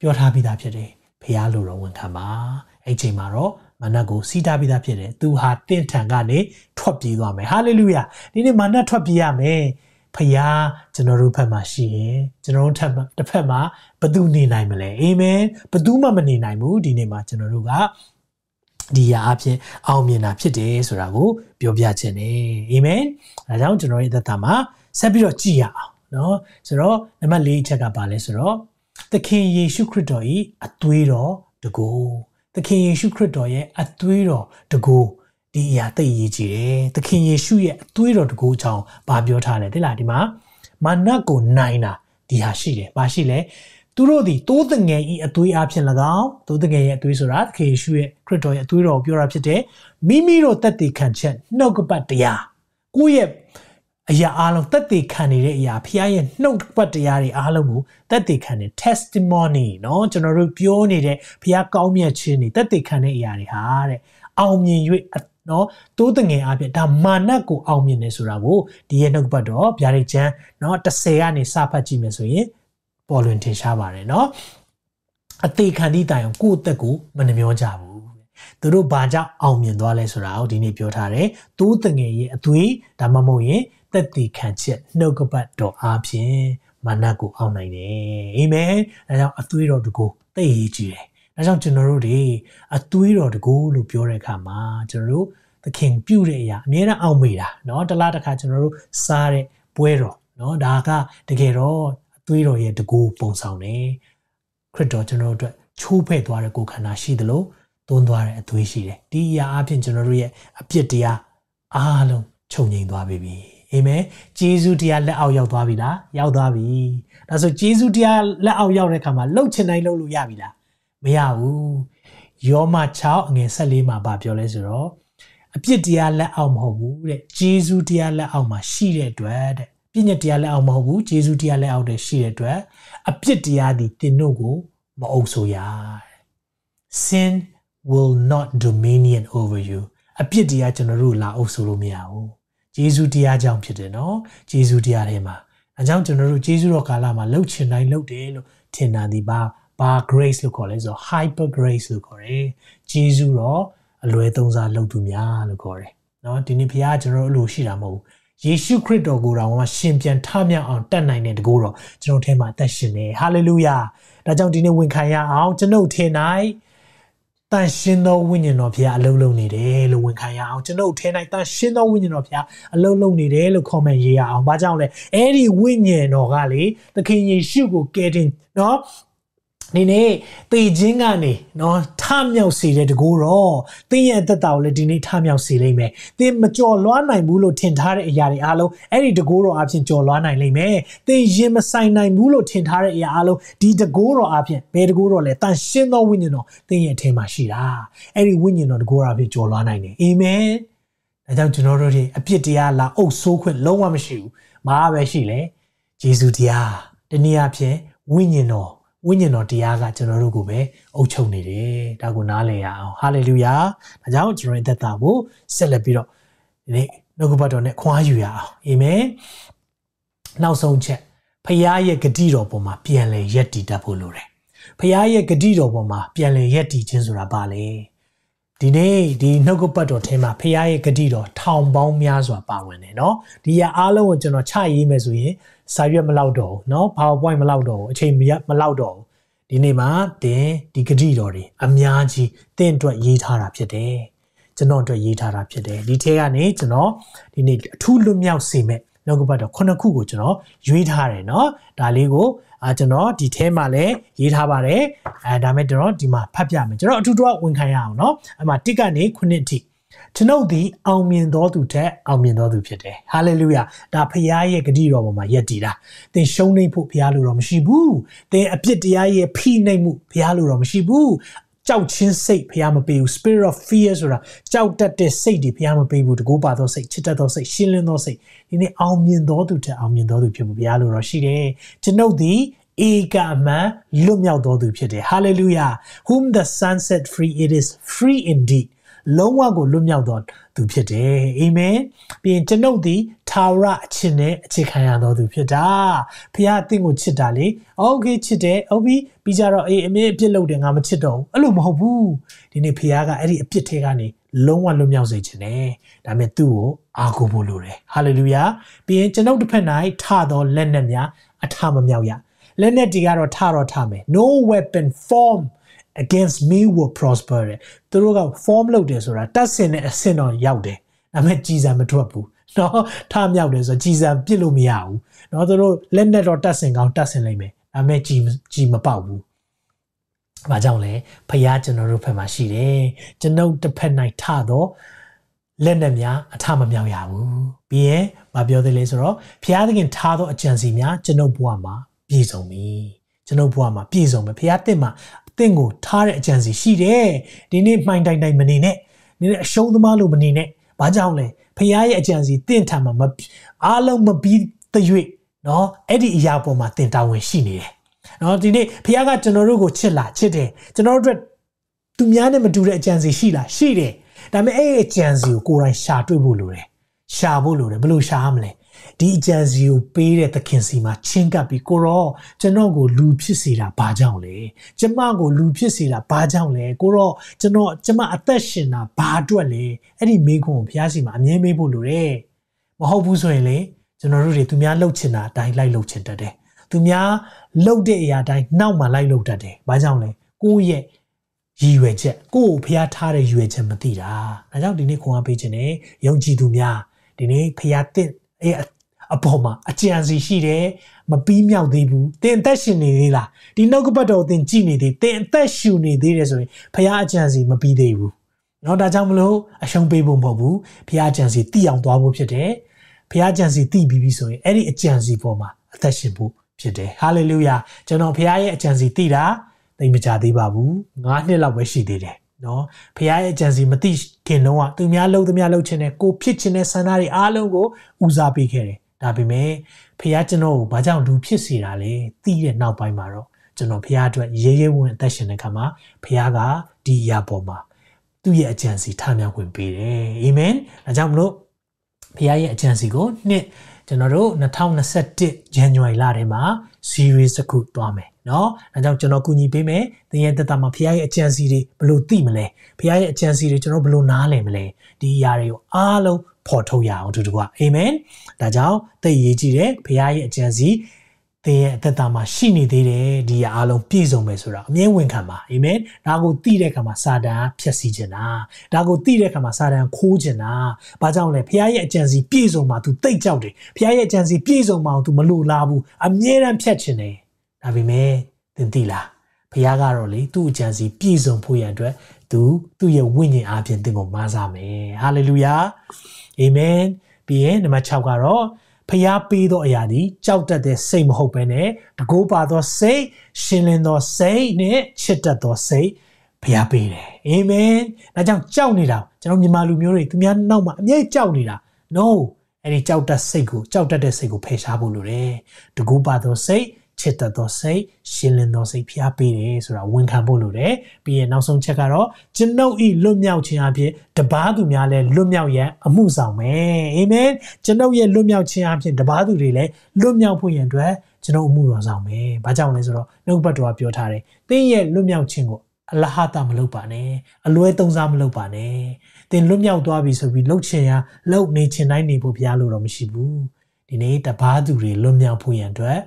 ပြောထားပြီးသားဖြစ်တယ်ဖះလိုတော့ဝန်ခံပါအဲ့ချိန်မှာတော့မာနကိုစီးတာပြီးသားဖြစ်တယ်သူဟာတင့်ထံကနေထွက်ပြေးသွားမယ်ဟာလေလုယာဒီနေ့မာနထွက်ပြေးရမယ် ဖယားကျွန်တော်တို့ဘက်မှာရှိရင်ကျွန်တော်တို့ထက်တစ်ဖက်မှာဘသူနေနိုင်မလဲအာမင်ဘသူမှမနေနိုင်ဘူးဒီနေ့မှာကျွန်တော်တို့ကဒီရာအဖြစ်အောင်မြင်တာဖြစ်တယ်ဆိုတာကိုပြောပြခြင်းနဲ့အာမင်ဒါကြောင့်ကျွန်တော်ရဲ့သက်တာမှာဆက်ပြီးတော့ကြည်ရအောင်เนาะဆိုတော့နံပါတ်၄ချက်ကပါလဲဆိုတော့သခင်ယေရှုခရစ်တော်၏အသွေးတော်တကူသခင်ယေရှုခရစ်တော်ရဲ့အသွေးတော်တကူ ဒီအရာသိအရေးကြီးတယ်သခင်ယေရှုရဲ့အသွေးတော်တကူအကြောင်းဗာပြောထားတယ်တိလားဒီမှာမာနကိုနိုင်တာဒီဟာရှိတယ်ဘာရှိလဲသူတို့ဒီတိုးတငယ်ဤအသွေးအဖြစ်၎င်းတိုးတငယ်ရဲ့အသွေးဆိုတာသခင်ယေရှုရဲ့ခရစ်တော်ရဲ့အသွေးတော်ကိုပြောတာဖြစ်တယ်မိမိတို့တက်တည်ခံချက်နှုတ်ကပတ်တရား ကိုယ့်ရဲ့အရာအလုံးတက်တည်ခံနေတဲ့အရာဖခင်ရဲ့နှုတ်ပတ်တရားတွေအားလုံးကိုတက်တည်ခံနေ testimony เนาะကျွန်တော်တို့ပြောနေတဲ့ဖခင်ကောင်းမြတ်ခြင်းတွေတက်တည်ခံတဲ့အရာတွေဟာတဲ့အောင်မြင်၍ နော်တိုးတငယ်အပြင်ဒါမာနကိုအောင်မြင်နေဆိုတာကိုဒီရဲ့နှုတ်ပတ်တော့ဗျာဒိတ်ချမ်းနော်30ကနေစဖတ်ကြည့်မယ်ဆိုရင်ပေါ်လွင်ထင်ရှားပါတယ်နော်အသေးခံသည့်တိုင်အောင်ကိုယ့်အသက်ကိုမနှမျောကြဘူးသူတို့ဘာကြောင့်အောင်မြင်သွားလဲဆိုတာကိုဒီနေ့ပြောထားတယ်တိုးတငယ်ရဲ့အသွေးဒါမှမဟုတ်ရင်သက်တည်ခံချက်နှုတ်ကပတ်တော်အားဖြင့်မာနကိုအောင်နိုင်တယ်အာမင်ဒါကြောင့်အသွေးတော်တကူသိရေးကြည့်တယ် ဒါကြောင့်ကျွန်တော်တို့တွေအသွေးတော်တကူလို့ပြောတဲ့အခါမှာကျွန်တော်တို့သခင်ပြုတဲ့အရာအမြဲတမ်းအောင်မေတာเนาะတလားတစ်ခါကျွန်တော်တို့စားတဲ့ပွဲတော်เนาะဒါကတကယ်တော့အသွေးတော်ရဲ့တကူပုံဆောင်တယ်ခရစ်တော်ကျွန်တော်တို့အတွက်ချိုးဖဲ့သွားတဲ့ကိုယ်ခန္ဓာရှိသလိုသွန်းသွားတဲ့အသွေးရှိတယ်ဒီအရာအပြင်ကျွန်တော်တို့ရဲ့အပြစ်တရားအားလုံးချုပ်ငြိမ်သွားပြီအာမင်ဂျေဇုတရားလက်အောက်ရောက်သွားပြီလားရောက်သွားပြီဒါဆိုဂျေဇုတရားလက်အောက်ရောက်တဲ့အခါမှာလှုပ်ချင်တိုင်းလှုပ်လို့ရပြီလား မရဘူးယောမ6အငယ်14မှာဗာပြောလဲဆိုတော့အပြစ်တရားလက်အောက်မဟုတ်ဘူးတဲ့ဂျေဇုတရားလက်အောက်မှာရှိတဲ့အတွက်တဲ့ပြည့်ညက်တရားလက်အောက်မဟုတ်ဘူးဂျေဇုတရားလက်အောက်တည်းရှိတဲ့အတွက်အပြစ်တရားဒီတင်တို့ကိုမအုပ်ဆိုရ sin will not dominion over you အပြစ်တရားကျွန်တော်တို့လာအုပ်ဆိုလို့မရဘူးဂျေဇုတရားကြောင့်ဖြစ်တယ်နော်ဂျေဇုတရားထဲမှာအဲကြောင့်ကျွန်တော်တို့ဂျေဇုတော်ကာလမှာလှုပ်ချင်တိုင်းလှုပ်တယ်လို့ထင်တာဒီပါ ဘာ grace လို့ခေါ်လဲဆိုတော့ hyper grace လို့ခေါ်တယ်ဂျေဇုတော်အလွယ်သုံးစားလှုပ်သူများလို့ခေါ်တယ်နော်ဒီနေ့ဘုရားကျွန်တော်တို့အလိုရှိတာမဟုတ်ဘူးယေရှုခရစ်တော်ကိုယ်တော်ကရှင်ပြန်ထမြောက်အောင်တတ်နိုင်တဲ့တကူတော့ကျွန်တော်ထဲမှာအသက်ရှင်နေဟာလေလုယာဒါကြောင့်ဒီနေ့ဝန်ခံရအောင်ကျွန်ုပ်ထင်နိုင်တန်ရှင်သောဝိညာဉ်တော်ဖျားအလုံးလုံးနေတယ်လို့ဝန်ခံရအောင်ကျွန်ုပ်ထဲ၌တန်ရှင်သောဝိညာဉ်တော်ဖျားအလုံးလုံးနေတယ်လို့ comment ရေးရအောင်ဘာကြောင့်လဲအဲ့ဒီဝိညာဉ်တော်ကလေသခင်ယေရှုကိုကယ်တင်နော် ဒီနေ့တေခြင်းကနေနော်ထမြောက်စေတဲ့တကူတော့တင်းရဲ့အသက်တာကိုလည်းဒီနေ့ထမြောက်စေလိမ့်မယ်။တင်းမကြော်လွှားနိုင်ဘူးလို့ထင်ထားတဲ့အရာတွေအားလုံးအဲ့ဒီတကူတော်အပြင်ကြော်လွှားနိုင်လိမ့်မယ်။တင်းရင်မဆိုင်နိုင်ဘူးလို့ထင်ထားတဲ့အရာအားလုံးဒီတကူတော်အပြင်ဘယ်တကူတော်လဲတန်ရှင်းသောဝိညာဉ်တော်တင်းရဲ့အထဲမှာရှိတာ။အဲ့ဒီဝိညာဉ်တော်တကူတော်အပြင်ကြော်လွှားနိုင်တယ်။အာမင်။ဒါကြောင့်ကျွန်တော်တို့တွေအပြစ်တရားလာအုပ်ဆိုးခွင့်လုံးဝမရှိဘူး။မာပဲရှိလေ။ယေရှုတရားတနည်းအားဖြင့်ဝိညာဉ်တော် ဝိညာဉ်တော်တရားကကျွန်တော်တို့ကိုပဲအုပ်ချုပ်နေတယ်ဒါကိုနားလည်ရအောင်ဟာလေလုယာဒါကြောင့်ကျွန်တော်ရဲ့သက်တာကိုဆက်လက်ပြီးတော့ဒီနေ့နှုတ်ကပတ်တော်နဲ့ခွာယူရအောင်အာမင်နောက်ဆုံးချက်ဖခင်ရဲ့ဂတိတော်ပေါ်မှာပြန်လဲယက်တည်တတ်ဖို့လိုတယ်ဖခင်ရဲ့ဂတိတော်ပေါ်မှာပြန်လဲယက်တည်ခြင်းဆိုတာဘာလဲဒီနေ့ဒီနှုတ်ကပတ်တော်ထဲမှာဖခင်ရဲ့ဂတိတော်ထောင်ပေါင်းများစွာပါဝင်တယ်เนาะဒီရအားလုံးကိုကျွန်တော်ချရေးမယ်ဆိုရင် စာရွက်မလောက်တော့ဘူးเนาะ PowerPoint မလောက်တော့ဘူးအချိန်မလောက်တော့ဘူးဒီနေ့မှာတင်ဒီဂတိတော်တွေအများကြီးတင့်အတွက်ရေးထားတာဖြစ်တယ်ကျွန်တော်အတွက်ရေးထားတာဖြစ်တယ်ဒီထဲကနေကျွန်တော်ဒီနေ့အထူးလွတ်မြောက်စေမဲ့နောက်ကပတ်တော့ခုနှစ်ခုကိုကျွန်တော်ရွေးထားတယ်เนาะဒါလေးကိုအာကျွန်တော်ဒီထဲမှာလည်းရေးထားပါတယ်အဲဒါမဲ့ကျွန်တော်ဒီမှာဖတ်ပြမယ်ကျွန်တော်အထူးတော့ဝန်ခံရအောင်เนาะအဲ့မှာတစ်ကနေခုနှစ်အထိ ကျွန်ုပ်သည်အောင်မြင်သောသူထက်အောင်မြင်သောသူဖြစ်တယ်ဟာလေလုယာဒါဖခင်ရဲ့ဂတိတော်ပေါ်မှာယက်တည်တာသင်ရှုံးနေဖို့ဘုရားလိုတော့မရှိဘူးသင်အပြစ်တရားရဲ့ဖိနှိပ်မှုဘုရားလိုတော့မရှိဘူးကြောက်ချင်းစိတ်ဘုရားမပေးဘူး spirit of fear ဆိုတာကြောက်တတ်တဲ့စိတ်တွေဘုရားမပေးဘူးတကူပါသောစိတ်ချစ်တတ်သောစိတ်ရှင်းလင်းသောစိတ်ဒီနေ့အောင်မြင်သောသူထက်အောင်မြင်သောသူဖြစ်ဖို့ဘုရားလိုတော့ရှိတယ်ကျွန်ုပ်သည်ဧကအမှန်လွတ်မြောက်တော်သူဖြစ်တယ် hallelujah whom the sun set free it is free indeed လုံးဝကိုလွတ်မြောက်တော်သူဖြစ်တယ်အာမင်ပြီးရင်ကျွန်ုပ်သည်ထာဝရအချစ်နဲ့အခြေခံရတော်သူဖြစ်တာဖခင်အသင်ကိုချစ်တာလေโอเคချစ်တယ်ဟုတ်ပြီပြီးကြတော့အေးအမေအပြစ်လုပ်တယ်ငါမချစ်တော့ဘူးအဲ့လိုမဟုတ်ဘူးဒီနေ့ဖခင်ကအဲ့ဒီအပြစ်ထဲကနေလုံးဝလွတ်မြောက်စေခြင်းနဲ့ဒါပေမဲ့သူ့ကိုအားကိုးဖို့လိုတယ်ဟာလေလုယာပြီးရင်ကျွန်ုပ်တစ်ဖက်၌ထသောလက်နက်များအထမမြောက်ရလက်နက်တွေကတော့ထတော့ထမယ် no weapon form against me will prosper တဲ့သူတို့က form လုပ်တယ်ဆိုတာတတ်ဆင်တဲ့အဆင့်တော့ရောက်တယ်ဒါပေမဲ့ကြည်စံမထွက်ဘူးနော်ထမြောက်တယ်ဆိုတော့ကြည်စံပြစ်လို့မရဘူးနော်သူတို့လက်နဲ့တော့တတ်ဆင်ကောင်းတတ်ဆင်နိုင်မယ်ဒါပေမဲ့ကြည်ကြည်မပေါက်ဘူးဘာကြောင့်လဲဖခင်ကျွန်တော်တို့ဖက်မှာရှိတယ်ကျွန်ုပ်တစ်ဖက်၌ထတော့လက်နဲ့များအထမမြောက်ရဘူးပြီးရင်မပြောသေးလေဆိုတော့ဖခင်သခင်ထားသောအကြံစီများကျွန်ုပ်ဘဝမှာပြည့်စုံပြီကျွန်ုပ်ဘဝမှာပြည့်စုံပြီဖခင်တင့်မှာ တင့်ကိုထားတဲ့အကြံစီရှိတယ်ဒီနေ့မှိုင်တိုင်တိုင်မနေနဲ့နင်းအရှုံးသမားလို့မနေနဲ့ဘာကြောင့်လဲဖဖခင်ရဲ့အကြံစီတင့်ထံမှာမအားလုံးမပြီးသရွေ့နော်အဲ့ဒီအရာပေါ်မှာတင်တာဝန်ရှိနေတယ်နော်ဒီနေ့ဖခင်ကကျွန်တော်တို့ကိုချစ်လာချစ်တယ်ကျွန်တော်တို့အတွက်သူများနဲ့မတူတဲ့အကြံစီရှိလားရှိတယ်ဒါပေမဲ့အဲ့ဒီအကြံစီကိုကိုယ်တိုင်ရှာတွေ့ဖို့လိုတယ်ရှာဖို့လိုတယ်ဘယ်လိုရှာရမလဲ ဒီအကြံစီကိုပေးတဲ့သခင်စီမှာချင်းကပ်ပြီးကိုရောကျွန်တော်ကိုလူဖြစ်စေတာဘာကြောင့်လဲကျမကိုလူဖြစ်စေတာဘာကြောင့်လဲကိုရောကျွန်တော်ကျမအသက်ရှင်တာဘာအတွက်လဲအဲ့ဒီမိခွန်းကိုဘုရားစီမှာအမြဲမေးဖို့လိုတယ်မဟုတ်ဘူးဆိုရင်လေကျွန်တော်တို့တွေသူများလှုပ်ချင်တာအတိုင်းလိုက်လှုပ်ချင်တတ်တယ်သူများလှုပ်တဲ့အရာတိုင်းနောက်မှလိုက်လှုပ်တတ်တယ်ဘာကြောင့်လဲကိုယ့်ရဲ့ရည်ရွယ်ချက်ကိုယ့်ကိုဖျားထားတဲ့ရည်ရွယ်ချက်မသိတာဒါကြောင့်ဒီနေ့ခွန်အားပေးခြင်းနဲ့ယုံကြည်သူများဒီနေ့ဖျားတဲ့အဲအ ပေါ်မှာအကြံစီရှိတယ်မပြီးမြောက်သေးဘူးတင်အသက်ရှင်နေသေးလားဒီနှုတ်ကပတ်တော်တင်ကြည်နေသေးတင်အသက်ရှူနေသေးတယ်ဆိုရင်ဖခင်အကြံစီမပြီးသေးဘူးเนาะဒါကြောင့်မလို့အရှုံးပေးဖို့မဟုတ်ဘူးဖခင်အကြံစီတိအောင်သွားဖို့ဖြစ်တယ်ဖခင်အကြံစီတိပြီးပြီဆိုရင်အဲ့ဒီအကြံစီပေါ်မှာအသက်ရှင်ဖို့ဖြစ်တယ်ဟာလေလုယာကျွန်တော်ဖခင်ရဲ့အကြံစီတိတာသိမကြသေးပါဘူး9နှစ်လောက်ပဲရှိသေးတယ်နော်ဖခင်ရဲ့အကြံစီမသိခင်လုံးကသူများလှုပ်သူများလှုပ်ခြင်းနဲ့ကိုဖြစ်ခြင်းနဲ့ဆန္ဒတွေအားလုံးကိုဦးစားပေးခဲ့တယ် ဒါပေမဲ့ဖះကျွန်တော်ကိုဘာကြောင့်လူဖြစ်စေတာလဲသိတဲ့နောက်ပိုင်းမှာတော့ကျွန်တော်ဖះအတွက်ရေးရဲဝင်အသက်ရှင်တဲ့ခါမှာဖះကဒီအရာပေါ်မှာသူ့ရဲ့အကြံစီထားမြောက်ခွင့်ပေးတယ်အာမင်ဒါကြောင့်မလို့ဖះရဲ့အကြံစီကိုနှစ်ကျွန်တော်တို့2021 January လထဲမှာ series တစ်ခုတွားမယ်เนาะဒါကြောင့်ကျွန်တော်ကူညီပေးမယ်သင်ရဲ့တက်တာမှာဖះရဲ့အကြံစီတွေဘယ်လိုသိမလဲဖះရဲ့အကြံစီတွေကျွန်တော်ဘယ်လိုနားလည်မလဲဒီအရာတွေကိုအားလုံး ဖော်ထုတ်ရအောင်တူတူကအာမင်ဒါကြောင့်သိရေးကြည့်တယ်ဘုရားရဲ့အကြံစီသင်ရဲ့အသက်တာမှာရှိနေသေးတယ်ဒီရအားလုံးပြည့်စုံမယ်ဆိုတာအမြဲဝန်ခံပါအာမင်ဒါကိုသိတဲ့အခါမှာစာတန်ဖျက်ဆီးခြင်းတာဒါကိုသိတဲ့အခါမှာစာတန်ခိုးခြင်းတာဘာကြောင့်လဲဘုရားရဲ့အကြံစီပြည့်စုံမှာ तू သိတ်ကြောက်တယ်ဘုရားရဲ့အကြံစီပြည့်စုံမှာ तू မလိုလားဘူးအမြဲတမ်းဖျက်ခြင်းတယ်ဒါပေမဲ့သင်သိလားဘုရားကတော့လေသူ့အကြံစီပြည့်စုံဖို့ရန်အတွက် သူသူ့ရဲ့ဝိညာဉ်အားဖြင့်သင်ကိုမဆာမယ်ဟာလေလုယာအာမင်ပြီးရင်နံပါတ်6ကတော့ဖျားပေးသောအရာသည်ကြောက်တတ်တဲ့စိတ်မဟုတ်ဘဲနဲ့တကိုးပါသောစိတ်ရှင်လင်းသောစိတ်နဲ့ချစ်တတ်သောစိတ်ဖျားပေးတယ်အာမင်ဒါကြောင့်ကြောက်နေတာကျွန်တော်မြန်မာလူမျိုးတွေသူများနောက်မှာအမြဲကြောက်နေတာ no အဲ့ဒီကြောက်တတ်စိတ်ကိုကြောက်တတ်တဲ့စိတ်ကိုဖယ်ရှားဖို့လိုတယ်တကူပါသောစိတ် ချစ်တတ်သောစိတ်ရှင်လင်းသောစိတ်ဖျားပေးတယ်ဆိုတာဝန်ခံဖို့လိုတယ်ပြီးရင်နောက်ဆုံးချက်ကတော့ကျွန်ုပ်ဤလွတ်မြောက်ခြင်းအပြင်တပားသူများလည်းလွတ်မြောက်ရန်အမှုဆောင်မယ်အာမင်ကျွန်ုပ်ရဲ့လွတ်မြောက်ခြင်းအပြင်တပားသူတွေလည်းလွတ်မြောက်ဖို့ရန်အတွက်ကျွန်တော်အမှုတော်ဆောင်မယ်ဘာကြောင့်လဲဆိုတော့နှုတ်ဘတ်တော်ကပြောထားတယ်သင်ရဲ့လွတ်မြောက်ခြင်းကိုအလဟတာမလုပ်ပါနဲ့အလွဲသုံးစားမလုပ်ပါနဲ့သင်လွတ်မြောက်သွားပြီဆိုပြီးလှုပ်ချင်ရလှုပ်နေချင်တိုင်းနေဖို့ဘုရားလိုတော့မရှိဘူးဒီနေ့တပားသူတွေလွတ်မြောက်ဖို့ရန်အတွက်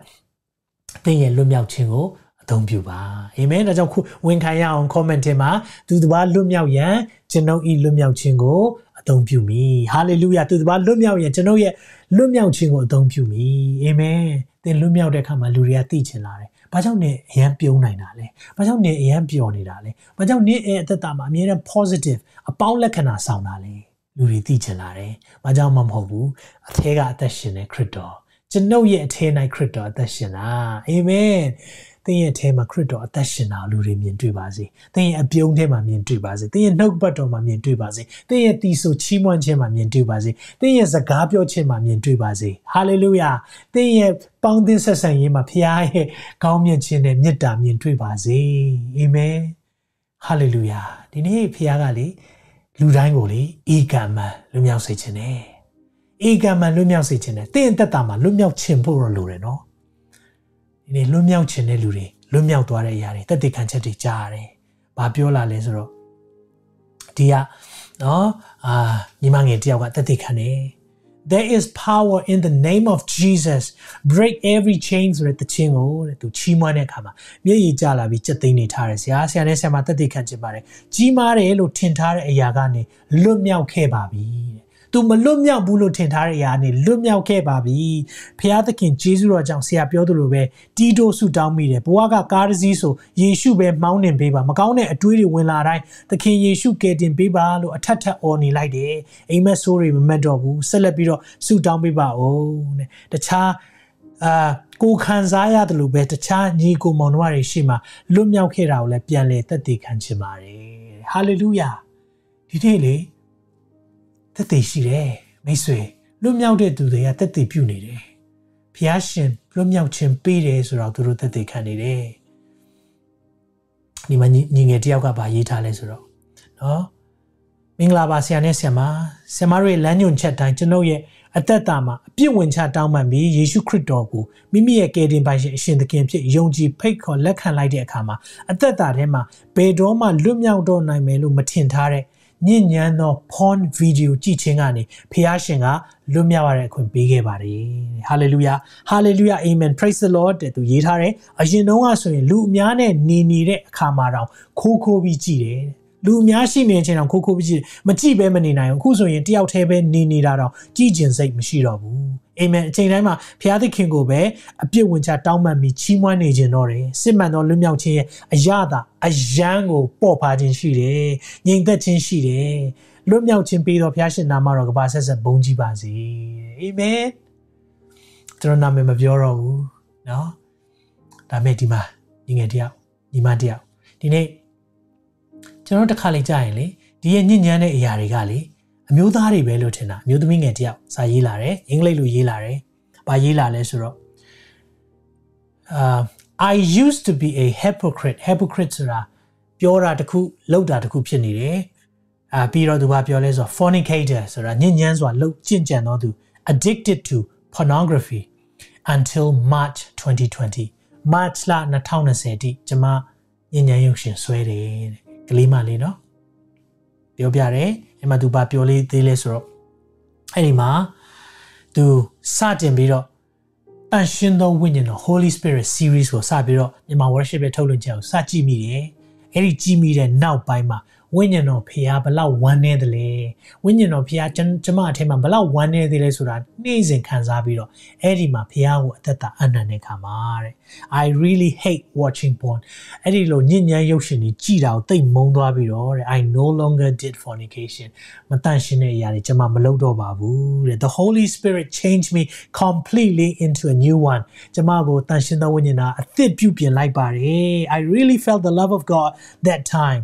သင်ရဲ့လွတ်မြောက်ခြင်းကိုအသုံးပြုပါအာမင်ဒါကြောင့်ခုဝန်ခံရအောင် comment ထဲမှာသူတစ်ပါးလွတ်မြောက်ရန်ကျွန်ုပ်ဤလွတ်မြောက်ခြင်းကိုအသုံးပြုမိဟာလေလုယာသူတစ်ပါးလွတ်မြောက်ရန်ကျွန်ုပ်ရဲ့လွတ်မြောက်ခြင်းကိုအသုံးပြုမိအာမင်သင်လွတ်မြောက်တဲ့အခါမှာလူတွေကသိချင်လာတယ်ဘာကြောင့်နေအရန်ပြုံးနိုင်တာလဲဘာကြောင့်နေအရန်ပျော်နေတာလဲဘာကြောင့်နေအသက်တာမှာအမြဲတမ်း positive အပေါင်းလက္ခဏာဆောင်တာလဲလူတွေသိချင်လာတယ်ဘာကြောင့်မှမဟုတ်ဘူးအထဲကအသက်ရှင်တဲ့ခရစ်တော် ကျွန်ုပ်ရဲ့အထဲ၌ခရစ်တော်အသက်ရှင်တာအာမင်သင်ရဲ့အထဲမှာခရစ်တော်အသက်ရှင်တာလူတွေမြင်တွေ့ပါစေသင်ရဲ့အပြုံးထဲမှာမြင်တွေ့ပါစေသင်ရဲ့နှုတ်ပတ်တော်မှာမြင်တွေ့ပါစေသင်ရဲ့တီဆိုချီးမွမ်းခြင်းမှာမြင်တွေ့ပါစေသင်ရဲ့စကားပြောခြင်းမှာမြင်တွေ့ပါစေဟာလေလုယာသင်ရဲ့ပေါင်းသင်းဆက်ဆံရေးမှာဖခင်ရဲ့ကောင်းမြတ်ခြင်းနဲ့မေတ္တာမြင်တွေ့ပါစေအာမင်ဟာလေလုယာဒီနေ့ဖခင်ကလေလူတိုင်းကိုလေအေကံမှလူမြောက်စေခြင်းနဲ့ အေကံမှလွတ်မြောက်စေခြင်းနဲ့တင့်အသက်တာမှာလွတ်မြောက်ခြင်းဖို့ရလိုတယ်နော်ဒီနေ့လွတ်မြောက်ခြင်းတဲ့လူတွေလွတ်မြောက်သွားတဲ့အရာတွေတက်တည်ခံချက်တွေကြားရတယ်။ဘာပြောလာလဲဆိုတော့ဒီကနော်အာညီမငယ်တယောက်ကတက်တည်ခံတယ် There is power in the name of Jesus break every chain ဆိုတဲ့တခြင်းကိုတဲ့သူချီးမွမ်းတဲ့အခါမှာမျက်ရည်ကျလာပြီးစက်သိမ်းနေထားတယ်ဆရာဆရာနဲ့ဆရာမတက်တည်ခံခြင်းပါတယ်ကြီးမားတယ်လို့ထင်ထားတဲ့အရာကနေလွတ်မြောက်ခဲ့ပါပြီတဲ့ သူမလွတ်မြောက်ဘူးလို့ထင်ထားတဲ့အရာနေလွတ်မြောက်ခဲ့ပါပြီဖျားသခင်ဂျေဇုတော်ကြောင့်ဆရာပြောသလိုပဲတီးတိုးဆူတောင်းမိတယ်ဘဝကကားတစ်စီးဆိုယေရှုပဲမှောင်းတင်ပေးပါမကောင်းတဲ့အတွေးတွေဝင်လာတိုင်းသခင်ယေရှုကယ်တင်ပေးပါလို့အထက်ထက်អော်နေလိုက်တယ်အိမ်မက်ဆိုးတွေမမတ်တော့ဘူးဆက်လက်ပြီးတော့ဆူတောင်းပေးပါဦးတဲ့တခြားအာကိုခံစားရတယ်လို့ပဲတခြားညီကိုမောင်နှမတွေရှိမှလွတ်မြောက်ခဲ့တာကိုလည်းပြန်လေသက်သေခံချင်ပါတယ်ဟာလေလုယာဒီနေ့လေ သက်သေရှိတယ်မိတ်ဆွေလွတ်မြောက်တဲ့သူတွေကတက်တည်ပြုနေတယ်ဖျားရှင်လွတ်မြောက်ခြင်းပေးတယ်ဆိုတော့သူတို့တက်တည်ခံနေတယ်ဒီမှာညီငယ်တယောက်ကဗာရေးထားလဲဆိုတော့နော်မင်္ဂလာပါဆရာနဲ့ဆရာမဆရာမတို့ရဲ့လမ်းညွှန်ချက်တိုင်းကျွန်ုပ်ရဲ့အသက်တာမှာအပြည့်ဝင်ချတောင်းပန်ပြီးယေရှုခရစ်တော်ကိုမိမိရဲ့ကယ်တင်ပိုင်ရှင်အရှင်သခင်ဖြစ်ယုံကြည်ဖိတ်ခေါ်လက်ခံလိုက်တဲ့အခါမှာအသက်တာထဲမှာဘယ်တော့မှလွတ်မြောက်တော့နိုင်မယ်လို့မထင်ထားတဲ့ ညဉ့်ညမ်းသော porn video ကြည့်ခြင်းကနေဖျားရှင်ကလွတ်မြောက်ရတဲ့အခွင့်ပေးခဲ့ပါတယ်။ hallelujah hallelujah amen praise the lord တဲ့သူရေးထားတယ်။အရင်တုန်းကဆိုရင်လူအများနဲ့နေနေတဲ့အခါမှာတော့ခိုးခိုးပြီးကြည့်တယ်။ လူအများရှိနေခြင်းတော့ခိုးခိုးပြီးကြည့်မကြည့်ပဲမနေနိုင်ဘူးအခုဆိုရင်တယောက်တည်းပဲနေနေတာတော့ကြည့်ကျင်စိတ်မရှိတော့ဘူးအာမင်အချိန်တိုင်းမှာဘုရားသခင်ကိုပဲအပြစ်ဝင်ချတောင်းပန်ပြီးချီးမွမ်းနေခြင်းတော့တယ်စစ်မှန်သောလွတ်မြောက်ခြင်းရဲ့အရသာအယံကိုပေါ့ပါခြင်းရှိတယ်ငြိမ်သက်ခြင်းရှိတယ်လွတ်မြောက်ခြင်းပေးတော်ဘုရားရှင်နာမတော်ကပါဆက်ဆက်ဘုန်းကြီးပါစေအာမင်ကျွန်တော်နာမည်မပြောတော့ဘူးเนาะဒါမဲ့ဒီမှာညီငယ်တယောက်ညီမတယောက်ဒီနေ့ ကျွန်တော်တစ်ခါလေကြာရင်လေဒီရဲ့ညဉ့်ညမ်းတဲ့အရာတွေကလေအမျိုးသားတွေပဲလို့ထင်တာအမျိုးသမီးငယ်တယောက်စာရေးလာတယ်အင်္ဂလိပ်လိုရေးလာတယ်။ဘာရေးလာလဲဆိုတော့အာ I used to be a hypocrite hypocrite ဆိုတာပြောတာတခုလုပ်တာတခုဖြစ်နေတယ်။အာပြီးတော့သူကပြောလဲဆိုတော့ fornicator ဆိုတာညဉ့်ညမ်းစွာလှုပ်ကျင့်ကြံသောသူ addicted to pornography until March 2020 March လ2020တိကျွန်မညဉ့်ညမ်းရုပ်ရှင်ဆွဲတယ်တဲ့ ကလေးမလေးနော်ပြောပြတယ်အဲ့မှာသူဘာပြောလေးသေးလဲဆိုတော့အဲ့ဒီမှာသူစတင်ပြီးတော့တန်ရှင်းသောဝိညာဉ်တော် Holy Spirit series ကိုစပြီးတော့မြန်မာ worship ရဲ့ထုတ်လွှင့်ချက်ကိုစကြည့်မိတယ်အဲ့ဒီကြည့်မိတဲ့နောက်ပိုင်းမှာ ဝိညာဉ်တော်ဖះဘလောက်ဝမ်းနေတယ်လဲဝိညာဉ်တော်ဖះကျမအထက်မှာဘလောက်ဝမ်းနေသေးလဲဆိုတာနေ့စဉ်ခံစားပြီးတော့အဲ့ဒီမှာဖះကိုအသက်တာအနန္တခါမှာတဲ့ I really hate watching porn အဲ့ဒီလိုညဉ့်ညမ်းရုပ်ရှင်ကြီးကြည်တာကိုတိတ်မုန်းသွားပြီးတော့တဲ့ I no longer did fornication မတန့်ရှင်းတဲ့အရာတွေကျမမလုပ်တော့ပါဘူးတဲ့ The Holy Spirit changed me completely into a new one ကျမကိုတန့်ရှင်းသောဝိညာဉ်သားအသစ်ပြုပြင်လိုက်ပါတယ် I really felt the love of God that time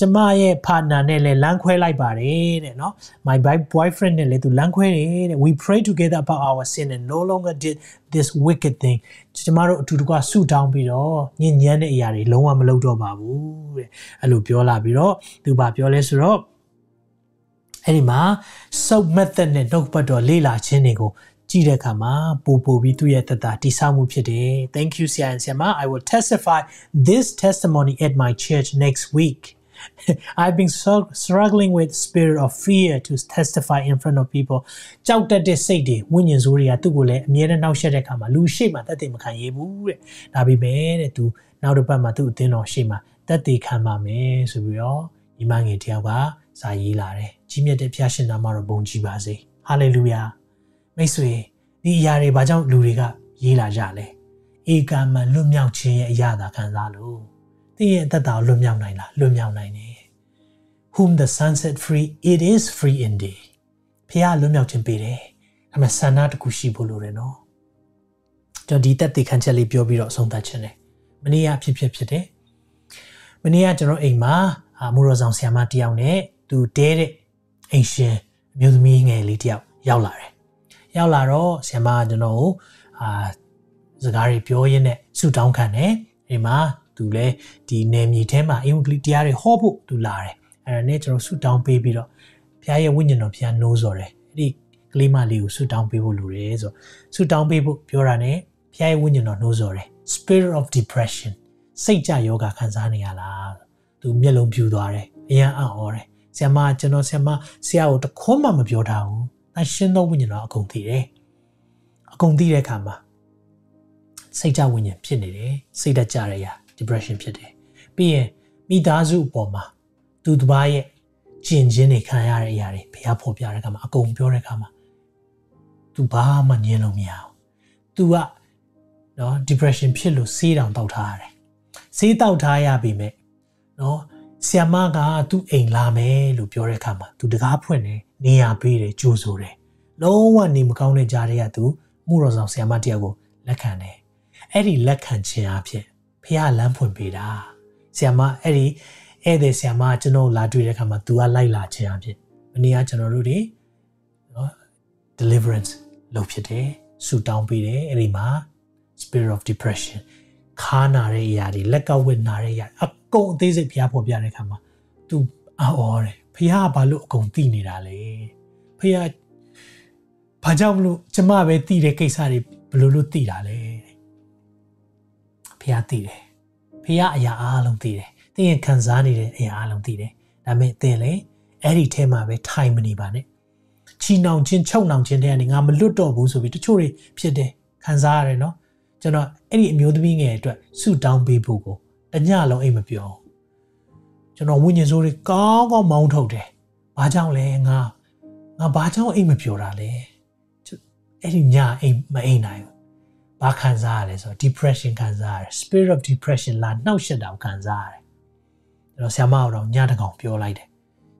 ကျမရဲ့ partner နဲ့လည်းလမ်းခွဲလိုက်ပါတယ်တဲ့နော် my boyfriend နဲ့လည်းသူလမ်းခွဲတယ်တဲ့ we pray together about our sin and no longer did this wicked thing ကျမတို့အတူတကွဆူတောင်းပြီးတော့ညဉ့်ညမ်းတဲ့အရာတွေလုံးဝမလုပ်တော့ပါဘူးတဲ့အဲ့လိုပြောလာပြီးတော့သူဘာပြောလဲဆိုတော့အဲ့ဒီမှာ soap method နဲ့နှုတ်ပတ်တော်လေ့လာခြင်းတွေကိုကြည့်တဲ့အခါမှာပို့ပို့ပြီးသူ့ရဲ့တတတိဆောက်မှုဖြစ်တယ် Thank you ဆရာဆရာမ I will testify this testimony at my church next week I've been so struggling with spirit of fear to testify in front of people ကြောက်တတ်တဲ့စိတ်တွေဝိညာဉ်ဆိုးတွေကသူ့ကိုလည်းအမြဲတမ်းနှောက်ယှက်တဲ့အခါမှာလူရှိမှတတ်သိမခံရဘူးတဲ့ဒါပေမဲ့တဲ့သူနောက်တစ်ပတ်မှာသူ့အသင်းတော်ရှိမှတတ်သိခံပါမယ်ဆိုပြီးတော့ညီမငယ်တယောက်ကစာရေးလာတယ်ကြီးမြတ်တဲ့ဖျားရှင်နာမတော်ဘုန်းကြီးပါစေဟာလေလုယာမိတ်ဆွေဒီအရာတွေဘာကြောင့်လူတွေကရေးလာကြလဲဧကမန်လွတ်မြောက်ခြင်းရဲ့အရာသာခံစားလို့ သင်ရဲ့အသက်တာကိုလွတ်မြောက်နိုင်လားလွတ်မြောက်နိုင်တယ် whom the sun set free it is free indeed ဖះလွတ်မြောက်ခြင်းပေးတယ်ဒါပေမဲ့ဆန္ဒတခုရှိဖို့လိုတယ်နော်ကျွန်တော်ဒီတက်သိခံချက်လေးပြောပြီးတော့အဆုံးသတ်ခြင်းတယ်မနေ့ကဖြစ်ဖြစ်ဖြစ်တယ်မနေ့ကကျွန်တော်အိမ်မှာအမှုတော်ဆောင်ဆရာမတယောက်နဲ့သူတဲတဲ့အိမ်ရှင်အမျိုးသမီးငယ်လေးတယောက်ရောက်လာတယ်ရောက်လာတော့ဆရာမကကျွန်တော်ကိုအာစကားတွေပြောရင်းနဲ့ဆူတောင်းခံတယ်အိမ်မှာ သူလည်းဒီနယ်မြေထဲမှာအင်္ဂလိပ်တရားတွေဟောဖို့သူလာတယ်အဲ့ဒါနဲ့ကျွန်တော်ဆူတောင်းပေးပြီးတော့ဘုရားရဲ့ဝိညာဉ်တော်ဘုရားနိုးစော်တယ်အဲ့ဒီကလေးမလေးကိုဆူတောင်းပေးဖို့လိုတယ်ဆိုဆူတောင်းပေးဖို့ပြောတာ ਨੇ ဘုရားရဲ့ဝိညာဉ်တော်နိုးစော်တယ် spirit of depression စိတ်ကြယောဂခံစားနေရလားသူမျက်လုံးပြူသွားတယ်အရန်အံ့ဩတယ်ဆရာမကျွန်တော်ဆရာမဆရာကိုတခွန်းမှမပြောထားဘူး။အဲရှင်းသောဝိညာဉ်တော်အကုန်သိတယ်။အကုန်သိတဲ့အခါမှာစိတ်ကြဝိညာဉ်ဖြစ်နေတယ်။စိတ်ဓာတ်ကြရရာ depression ဖြစ်တယ်ပြီးရင်မိသားစုအပေါ်မှာသူတစ်ပါးရဲ့ကျင်ချင်းတွေခံရတဲ့အရာတွေဘုရားဖော်ပြတဲ့အခါမှာအကုန်ပြောတဲ့အခါမှာသူဘာမှညင်လို့မရဘူး။ तू ကနော် depression ဖြစ်လို့ဆေးတောင်တောက်ထားရတယ်။ဆေးတောက်ထားရပြီမဲ့နော်ဆီယမကသူ့အိမ်လာမယ်လို့ပြောတဲ့အခါမှာသူတကားဖွင့်တယ်နေရာပေးတယ်ကြိုးဆိုတယ်။လုံးဝနေမကောင်းတဲ့ကြားတွေကသူမှုတော်ဆောင်ဆီယမတယောက်ကိုလက်ခံတယ်။အဲ့ဒီလက်ခံခြင်းအဖြစ် ဖះလမ်းဖွင့်ပေးတာဆီယမအဲ့ဒီဧည့်သည်ဆီယမကျွန်တော်လာတွေ့တဲ့အခါမှာ तू ကလိုက်လာခြင်းအဖြစ်မနေ့ကကျွန်တော်တို့တွေနော် deliverance လုပ်ဖြစ်တယ်ဆူတောင်းပေးတယ်အဲ့ဒီမှာ spirit of depression ခါနာတဲ့အရာတွေလက်ကဝစ်နာတဲ့အရာအကုန်အသေးစိတ်ဘုရားဖော်ပြတဲ့အခါမှာ तू အော်တယ်ဘုရားကဘာလို့အကုန်သိနေတာလဲဘုရားဘာကြောင့်မလို့ကျမပဲသိတဲ့ကိစ္စတွေဘယ်လိုလို့သိတာလဲ ဘုရားသိတယ်ဘုရားအရာအားလုံးသိတယ်သင်ရင်ခံစားနေတဲ့အရာအားလုံးသိတယ်ဒါပေမဲ့သင်လေအဲ့ဒီထဲမှာပဲထိုင်မနေပါနဲ့ချီနှောင်ခြင်းချုပ်နှောင်ခြင်းတဲ့ကနေငါမလွတ်တော့ဘူးဆိုပြီးတချို့တွေဖြစ်တယ်ခံစားရတယ်နော်ကျွန်တော်အဲ့ဒီအမျိုးသမီးငယ်အတွက်ဆူတောင်းပေးဖို့ကိုတညလုံးအိမ်မပြောကျွန်တော်ဝိညာဉ်ဆိုးတွေကောင်းကောင်းမောင်းထုတ်တယ်ဘာကြောင့်လဲငါငါဘာကြောင့်အိမ်မပြောတာလဲအဲ့ဒီညအိမ်မအိမ်နိုင်ဘူး ဘာခံစားရလဲဆိုတော့ depression ခံစားရတယ် spirit of depression လာနှောက်ရှက်တာကိုခံစားရတယ်ကျွန်တော်ဆ iam အောင်တော့ညတကောင်ပြောလိုက်တယ်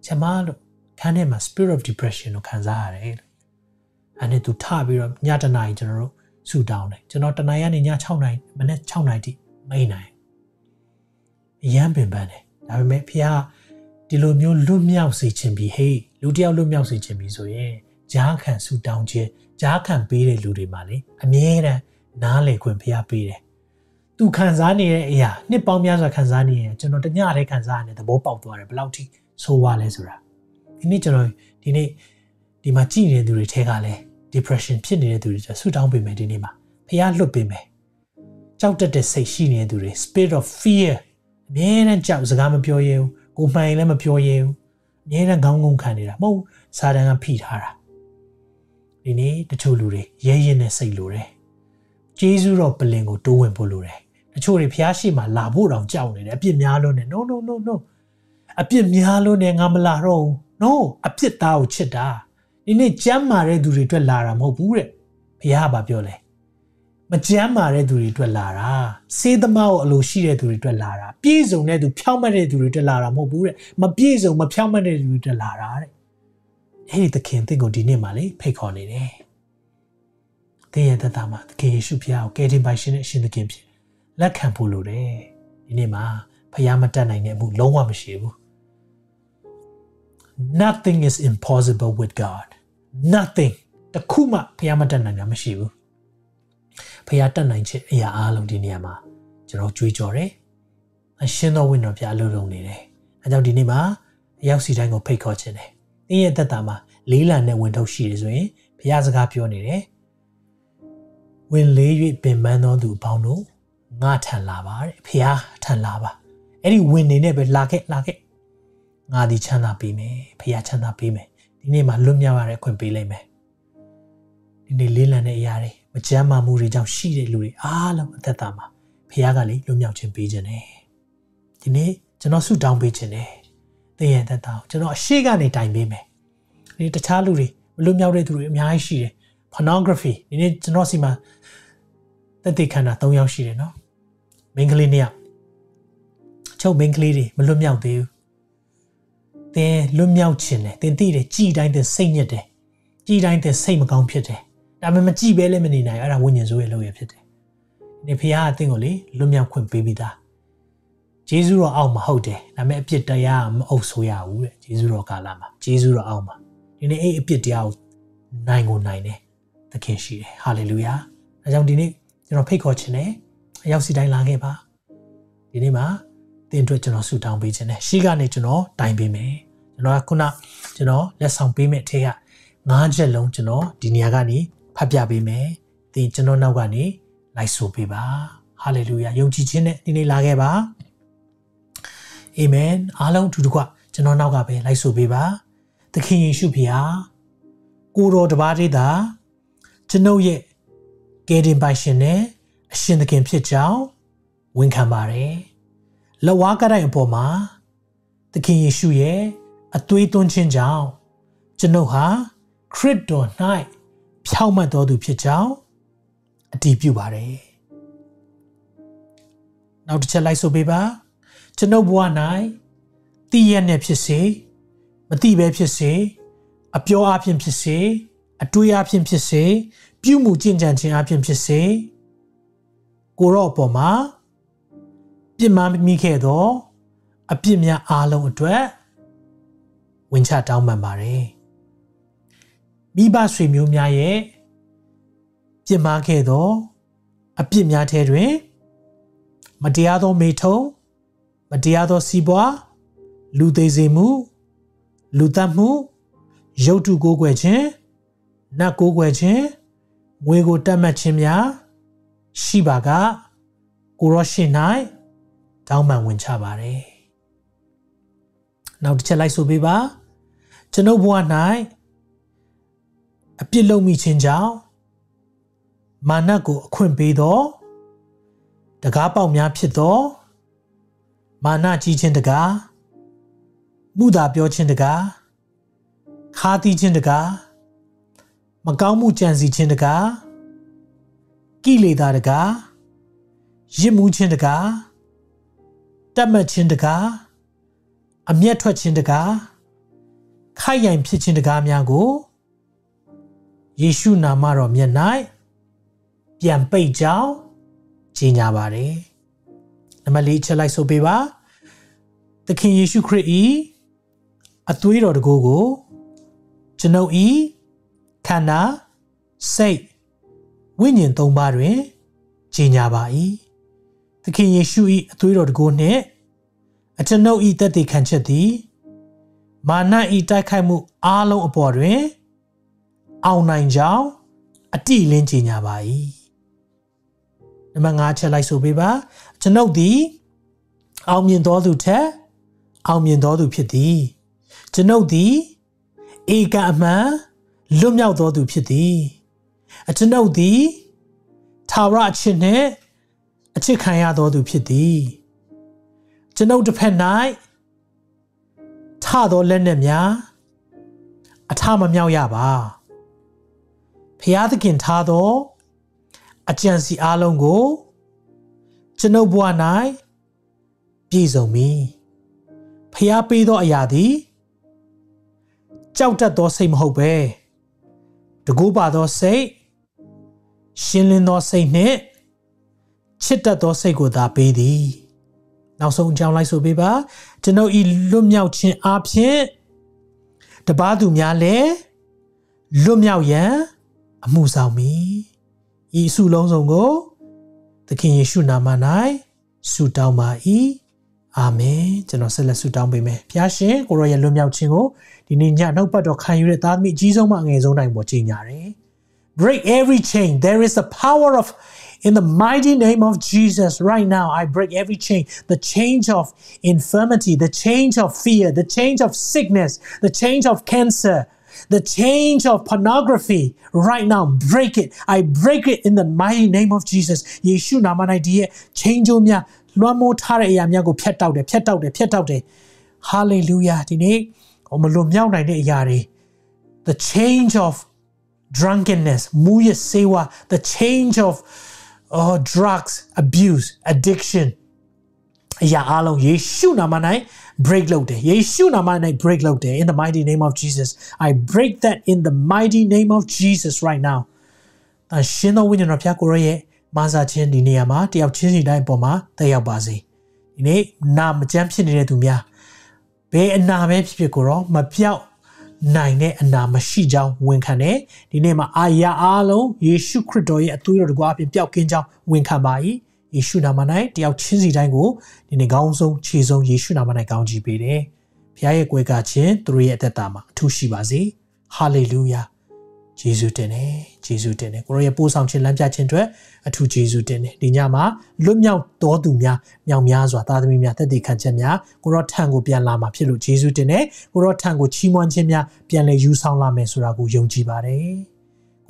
ဆ iam လို့ခန်းထဲမှာ spirit of depression ကိုခံစားရတယ်အဲ့နဲ့သူထပြီးတော့ညတနားကြီးကျွန်တော်တို့ဆူတောင်းတယ်ကျွန်တော်တနင်္လာနေ့ည6နာရီမနေ့6နာရီတိမိန်နိုင်ရမ်းပင်ပန်းတယ်ဒါပေမဲ့ဖះဒီလိုမျိုးလွတ်မြောက်စေခြင်းပြီးဟေးလူတယောက်လွတ်မြောက်စေခြင်းပြီးဆိုရင်ဂျားခံဆူတောင်းခြင်းဂျားခံပေးတဲ့လူတွေမှာလေအမြဲတမ်း နားလေခွင့်ဖះပေးတယ်သူခံစားနေတဲ့အရာနှစ်ပေါင်းများစွာခံစားနေရင်ကျွန်တော်တညတည်းခံစားရတဲ့သဘောပေါက်သွားတယ်ဘယ်လောက်ထိဆိုးွားလဲဆိုတာဒီနေ့ကျွန်တော်ဒီနေ့ဒီမှာကြည်နေတဲ့သူတွေထဲကလည်း depression ဖြစ်နေတဲ့သူတွေကျဆူတောင်းပေးမယ်ဒီနေ့မှာဖះလွတ်ပေးမယ်ကြောက်တတ်တဲ့စိတ်ရှိနေတဲ့သူတွေ spirit of fear အမြဲတမ်းကြောက်စကားမပြောရဲဘူးကိုမှန်ရင်လည်းမပြောရဲဘူးအမြဲတမ်းခေါင်းငုံခံနေတာမဟုတ်စာတန်ကဖိထားတာဒီနေ့တချို့လူတွေရဲရဲနဲ့စိတ်လိုတယ် ဂျေဇုတော်ပလင်ကိုတိုးဝင်ဖို့လိုတယ်တချို့တွေဖះရှိမှလာဖို့တောင်ကြောက်နေတယ်အပြစ်များလို့နေ no no no no အပြစ်များလို့နေငါမလာတော့ဘူး no အပြစ်သားကိုချစ်တာဒီနေ့ကြမ်းမာတဲ့သူတွေအတွက်လာတာမဟုတ်ဘူးတဲ့ဘုရားကပြောလဲမကြမ်းမာတဲ့သူတွေအတွက်လာတာစေးသမားကိုအလိုရှိတဲ့သူတွေအတွက်လာတာပြည့်စုံတဲ့သူဖြောင့်မတ်တဲ့သူတွေအတွက်လာတာမဟုတ်ဘူးတဲ့မပြည့်စုံမဖြောင့်မတ်တဲ့သူတွေအတွက်လာတာတဲ့အဲ့ဒီသခင်တင့်ကိုဒီနေ့မှလေဖိတ်ခေါ်နေတယ် သင်ရဲ့သက်တာမှာသခင်ယေရှုဖခင်ကိုကယ်တင်ပိုင်ရှင်နဲ့ရှင်သခင်ဖြစ်လက်ခံဖို့လိုတယ်ဒီနေ့မှာဖခင်မတတ်နိုင်တဲ့မှုလုံးဝမရှိဘူး nothing is impossible with god nothing တခုမှဖះမတတ်နိုင်တာမရှိဘူးဖះတတ်နိုင်ခြင်းအရာအားလုံးဒီနေရာမှာကျွန်တော်ကြွေးကြော်တယ်အရှင်တော်ဝိညာဉ်ဖះအလုံးလုံးနေတယ်အဲကြောင့်ဒီနေ့မှာအရောက်စီတိုင်းကိုဖိတ်ခေါ်ခြင်းတယ်တင်းရဲ့သက်တာမှာလေးလံနဲ့ဝင်ထုတ်ရှိတယ်ဆိုရင်ဖះစကားပြောနေတယ် ဝင်လေး၍ပင်ပန်းသောသူပေါင်းတို့ငါထန်လာပါတဲ့ဖះထန်လာပါအဲ့ဒီဝင်နေနဲ့ပဲလာခဲ့လာခဲ့ငါဒီချမ်းသာပေးမယ်ဖះချမ်းသာပေးမယ်ဒီနေ့မှာလွတ်မြောက်ရတဲ့ခွင့်ပေးလိုက်မယ်ဒီနေ့လေးလံတဲ့အရာတွေမကြမ်းမာမှုတွေကြောင့်ရှိတဲ့လူတွေအားလုံးအသက်တာမှာဖះကလေလွတ်မြောက်ခြင်းပေးခြင်းတယ်ဒီနေ့ကျွန်တော်ဆုတောင်းပေးခြင်းတယ်သင်ရဲ့သက်တာကိုကျွန်တော်အရှိကနေတိုင်ပေးမယ်ဒီတခြားလူတွေမလွတ်မြောက်တဲ့သူတွေအများကြီးရှိတယ် pornography ဒီနေ့ကျွန်တော်စီမှာ တက်တဲ့ခန္ဓာ၃ယောက်ရှိတယ်နော်မိန်းကလေးနှစ်ယောက်ချုပ်မိန်းကလေးတွေမလွတ်မြောက်သေးဘူးသင်လွတ်မြောက်ခြင်းတယ်သင်သိတယ်ကြည်တိုင်းသင်စိတ်ညစ်တယ်ကြည်တိုင်းသင်စိတ်မကောင်းဖြစ်တယ်ဒါပေမဲ့မကြည်ပဲလည်းမနေနိုင်အဲ့ဒါဝိညာဉ်ဆိုးရဲ့လုပ်ရဖြစ်တယ်ဒီဖခင်ကသင်ကိုလေလွတ်မြောက်ခွင့်ပေးပြီးသားဂျေဇုတော်အောက်မှာဟုတ်တယ်ဒါပေမဲ့အပြစ်တရားမအုပ်ဆိုးရဘူးတဲ့ဂျေဇုတော်ကာလမှာဂျေဇုတော်အောက်မှာဒီနေ့အဲ့အပြစ်တရားကိုနိုင်ကိုနိုင်တယ်သခင်ရှိတယ်ဟာလေလုယာအဲကြောင့်ဒီနေ့ ကျွန်တော်ဖိတ်ခေါ်ခြင်းနဲ့အရောက်စီတိုင်းလာခဲ့ပါဒီနေ့မှာသင်အတွက်ကျွန်တော်ဆုတောင်းပေးခြင်းနဲ့ရှေ့ကနေကျွန်တော်တိုင်ပေးမယ်ကျွန်တော်ကခုနကျွန်တော်လက်ဆောင်ပေးမဲ့အထက်က၅ချက်လုံးကျွန်တော်ဒီနေရာကနေဖတ်ပြပေးမယ်သင်ကျွန်တော်နောက်ကနေလိုက်ဆိုပေးပါဟာလေလုယာယုံကြည်ခြင်းနဲ့ဒီနေ့လာခဲ့ပါအာမင်အားလုံးတူတကွကျွန်တော်နောက်ကပဲလိုက်ဆိုပေးပါသခင်ယေရှုဖေဟာကိုတော်တပါးတည်းသာကျွန်ုပ်ရဲ့ ကယ်တင်ပိုင်ရှင်နဲ့အရှင်သခင်ဖြစ်ကြောင်းဝန်ခံပါတယ်။လက်ဝါးကတိုင်းအပေါ်မှာသခင်ယေရှုရဲ့အသွေးသွင်းခြင်းကြောင့်ကျွန်ုပ်ဟာခရစ်တော်၌ဖြောင့်မတ်တော်သူဖြစ်ကြောင်းအတည်ပြုပါတယ်။နောက်တစ်ချက်လိုက်ဆိုပေးပါကျွန်ုပ်ဘဝ၌တည်ရနဲ့ဖြစ်စေမတိပဲဖြစ်စေအပြောအဖြစ်ဖြစ်စေအတွေးအဖြစ်ဖြစ်စေ ပြုမှုကျင့်ကြံခြင်းအဖြစ်ဖြစ်စေကိုရော့အပေါ်မှာပြစ်မှားမိခဲ့သောအပြစ်များအားလုံးအတွက်ဝင်ချတောင်းပန်ပါတယ်မိဘဆွေမျိုးများရဲ့ပြစ်မှားခဲ့သောအပြစ်များထဲတွင် မတရားသောမေထုံမတရားသောစီးပွားလူသေးစေမှု လူတတ်မှုရုပ်တုကိုးကွယ်ခြင်းနတ်ကိုးကွယ်ခြင်း ငွေကိုတက်မှတ်ခြင်းများရှိပါကကိုရောရှိ၌တောင်းပန်ဝင်ချပါတယ်နောက်တစ်ချက်လိုက်ဆိုပေးပါကျွန်ုပ်ဘဝ၌အပြစ်လုပ်မိခြင်းကြောင့်မာနကိုအခွင့်ပေးသောတကားပေါက်များဖြစ်သောမာနကြီးခြင်းတကားမှုသာပြောခြင်းတကားခါးသီးခြင်းတကား မကောင်းမှုကြံစီခြင်းတကားကိလေသာတကားရစ်မှုခြင်းတကားတတ်မှတ်ခြင်းတကားအမျက်ထွက်ခြင်းတကားခိုက်ရိုင်ဖြစ်ခြင်းတကားများကိုယေရှုနာမတော်မြတ်၌ပြန်ပိတ်ကြောင်းကြီးညာပါတယ်။နံပါတ်၄ချက်လိုက်ဆိုပေးပါ။သခင်ယေရှုခရစ်၏အသွေးတော်တကူကိုကျွန်ုပ်ဤ ခန္ဓာစိတ်ဝိညာဉ်သုံးပါးတွင်ကြီးညာပါ၏။သခင်ယေရှု၏အသွေးတော်တကူနှင့်အကျွန်ုပ်ဤတသက်ခံချက်သည်မာနဤတိုက်ခိုက်မှုအားလုံးအပေါ်တွင် အောင်နိုင်ကြောင်းအတိလင်းကြီးညာပါ၏နံပါတ်5ချက်လိုက်ဆိုပေးပါကျွန်ုပ်သည် အောင်မြင်တော်သူထက်အောင်မြင်တော်သူဖြစ်သည်ကျွန်ုပ်သည်ဧကအမှန် လွတ်မြောက်တော်သူဖြစ်သည်အကျွန်ုပ်သည်သာဝရအချစ်နှင့်အချစ်ခံရတော်သူဖြစ်သည်ကျွန်ုပ်တစ်ဖက်၌ထသောလက်နက်များအထမမြောက်ရပါဖျားသခင်ထားသောအကြံစီအားလုံးကိုကျွန်ုပ်ဘဝ၌ပြည့်စုံပြီဖျားပေးသောအရာသည်ကြောက်တတ်သောစိတ်မဟုတ်ပဲ တကူပါသောစိတ်ရှင်းလင်းသောစိတ်နှင့်ချစ်တတ်သောစိတ်ကိုသာပေးသည်နောက်ဆုံးအကြောင်းလိုက်ဆိုပေးပါကျွန်ုပ်ဤလွတ်မြောက်ခြင်းအပြင်တပားသူများလည်းလွတ်မြောက်ရန်အမှုဆောင်မည်ဤအစုလုံးစုံကိုသခင်ယေရှုနာမ၌ဆုတောင်းပါ၏ အာမင်ကျွန်တော်ဆက်လက်ဆုတောင်းပေးမယ်ဖျားရှင်ကိုရောရဲ့လွတ်မြောက်ခြင်းကိုဒီနေ့ညနှုတ်ပတ်တော်ခံယူတဲ့သားသမီးအကြီးဆုံးမှအငယ်ဆုံးတိုင်းပေါ်ကြီးညာတယ် break every chain there is the power of In the mighty name of Jesus, right now, I break every chain the change of infirmity, the change of fear, the change of sickness, the change of cancer, the change of pornography right now break it i break it in the mighty name of jesus ယေရှုနာမ၌ဒီရဲ့ change ိုးများ လွှမ်းမိုးထားတဲ့အရာများကိုဖျက်တောက်တယ်ဖျက်တောက်တယ်ဖျက်တောက်တယ် hallelujah ဒီနေ့မလွန်မြောက်နိုင်တဲ့အရာတွေ the change of drunkenness မူရစေဝါ the change of oh drugs abuse addiction အရာအလုံးယေရှုနာမ၌ break လုပ်တယ်ယေရှုနာမ၌. break လုပ်တယ် in the mighty name of Jesus I break that in the mighty name of Jesus right now တန်ရှင်သောဝိညာဉ်တော်ဖျားကိုရရဲ့ မာစာချင်းဒီနေရာမှာတယောက်ချင်းစီတိုင်းပေါ်မှာတက်ရောက်ပါစေဒီနေ့နာမကြမ်းဖြစ်နေတဲ့သူများဘယ်အနာပဲဖြစ်ဖြစ်ကိုတော့မပြောက်နိုင်တဲ့အနာမရှိကြောင်းဝန်ခံတယ်ဒီနေ့မှာအာရအားလုံးယေရှုခရစ်တော်ရဲ့အသွေးတော်တကွာအပြင်ပျောက်ကင်းကြောင်းဝန်ခံပါ၏ယေရှုနာမ၌တယောက်ချင်းစီတိုင်းကိုဒီနေ့ကောင်းဆုံးခြေဆုံးယေရှုနာမ၌ကောင်းချီးပေးတယ်။ဘုရားရဲ့ကွယ်ကခြင်းသူတို့ရဲ့အသက်တာမှာအထူးရှိပါစေ။ဟာလေလုယာ။ ယေရှုတင်တယ်။ယေရှုတင်တယ်။ကိုရောရဲ့ပို့ဆောင်ခြင်းလမ်းပြခြင်းအတွက်အထူးယေရှုတင်တယ်။ဒီညမှာလွတ်မြောက်တော်သူများမြောင်များစွာသားသမီးများတက်တည်ခံချက်များကိုရောထံကိုပြန်လာမှာဖြစ်လို့ယေရှုတင်တယ်။ကိုရောထံကိုချီးမွမ်းခြင်းများပြန်လည်ယူဆောင်လာမယ်ဆိုတာကိုယုံကြည်ပါတယ်။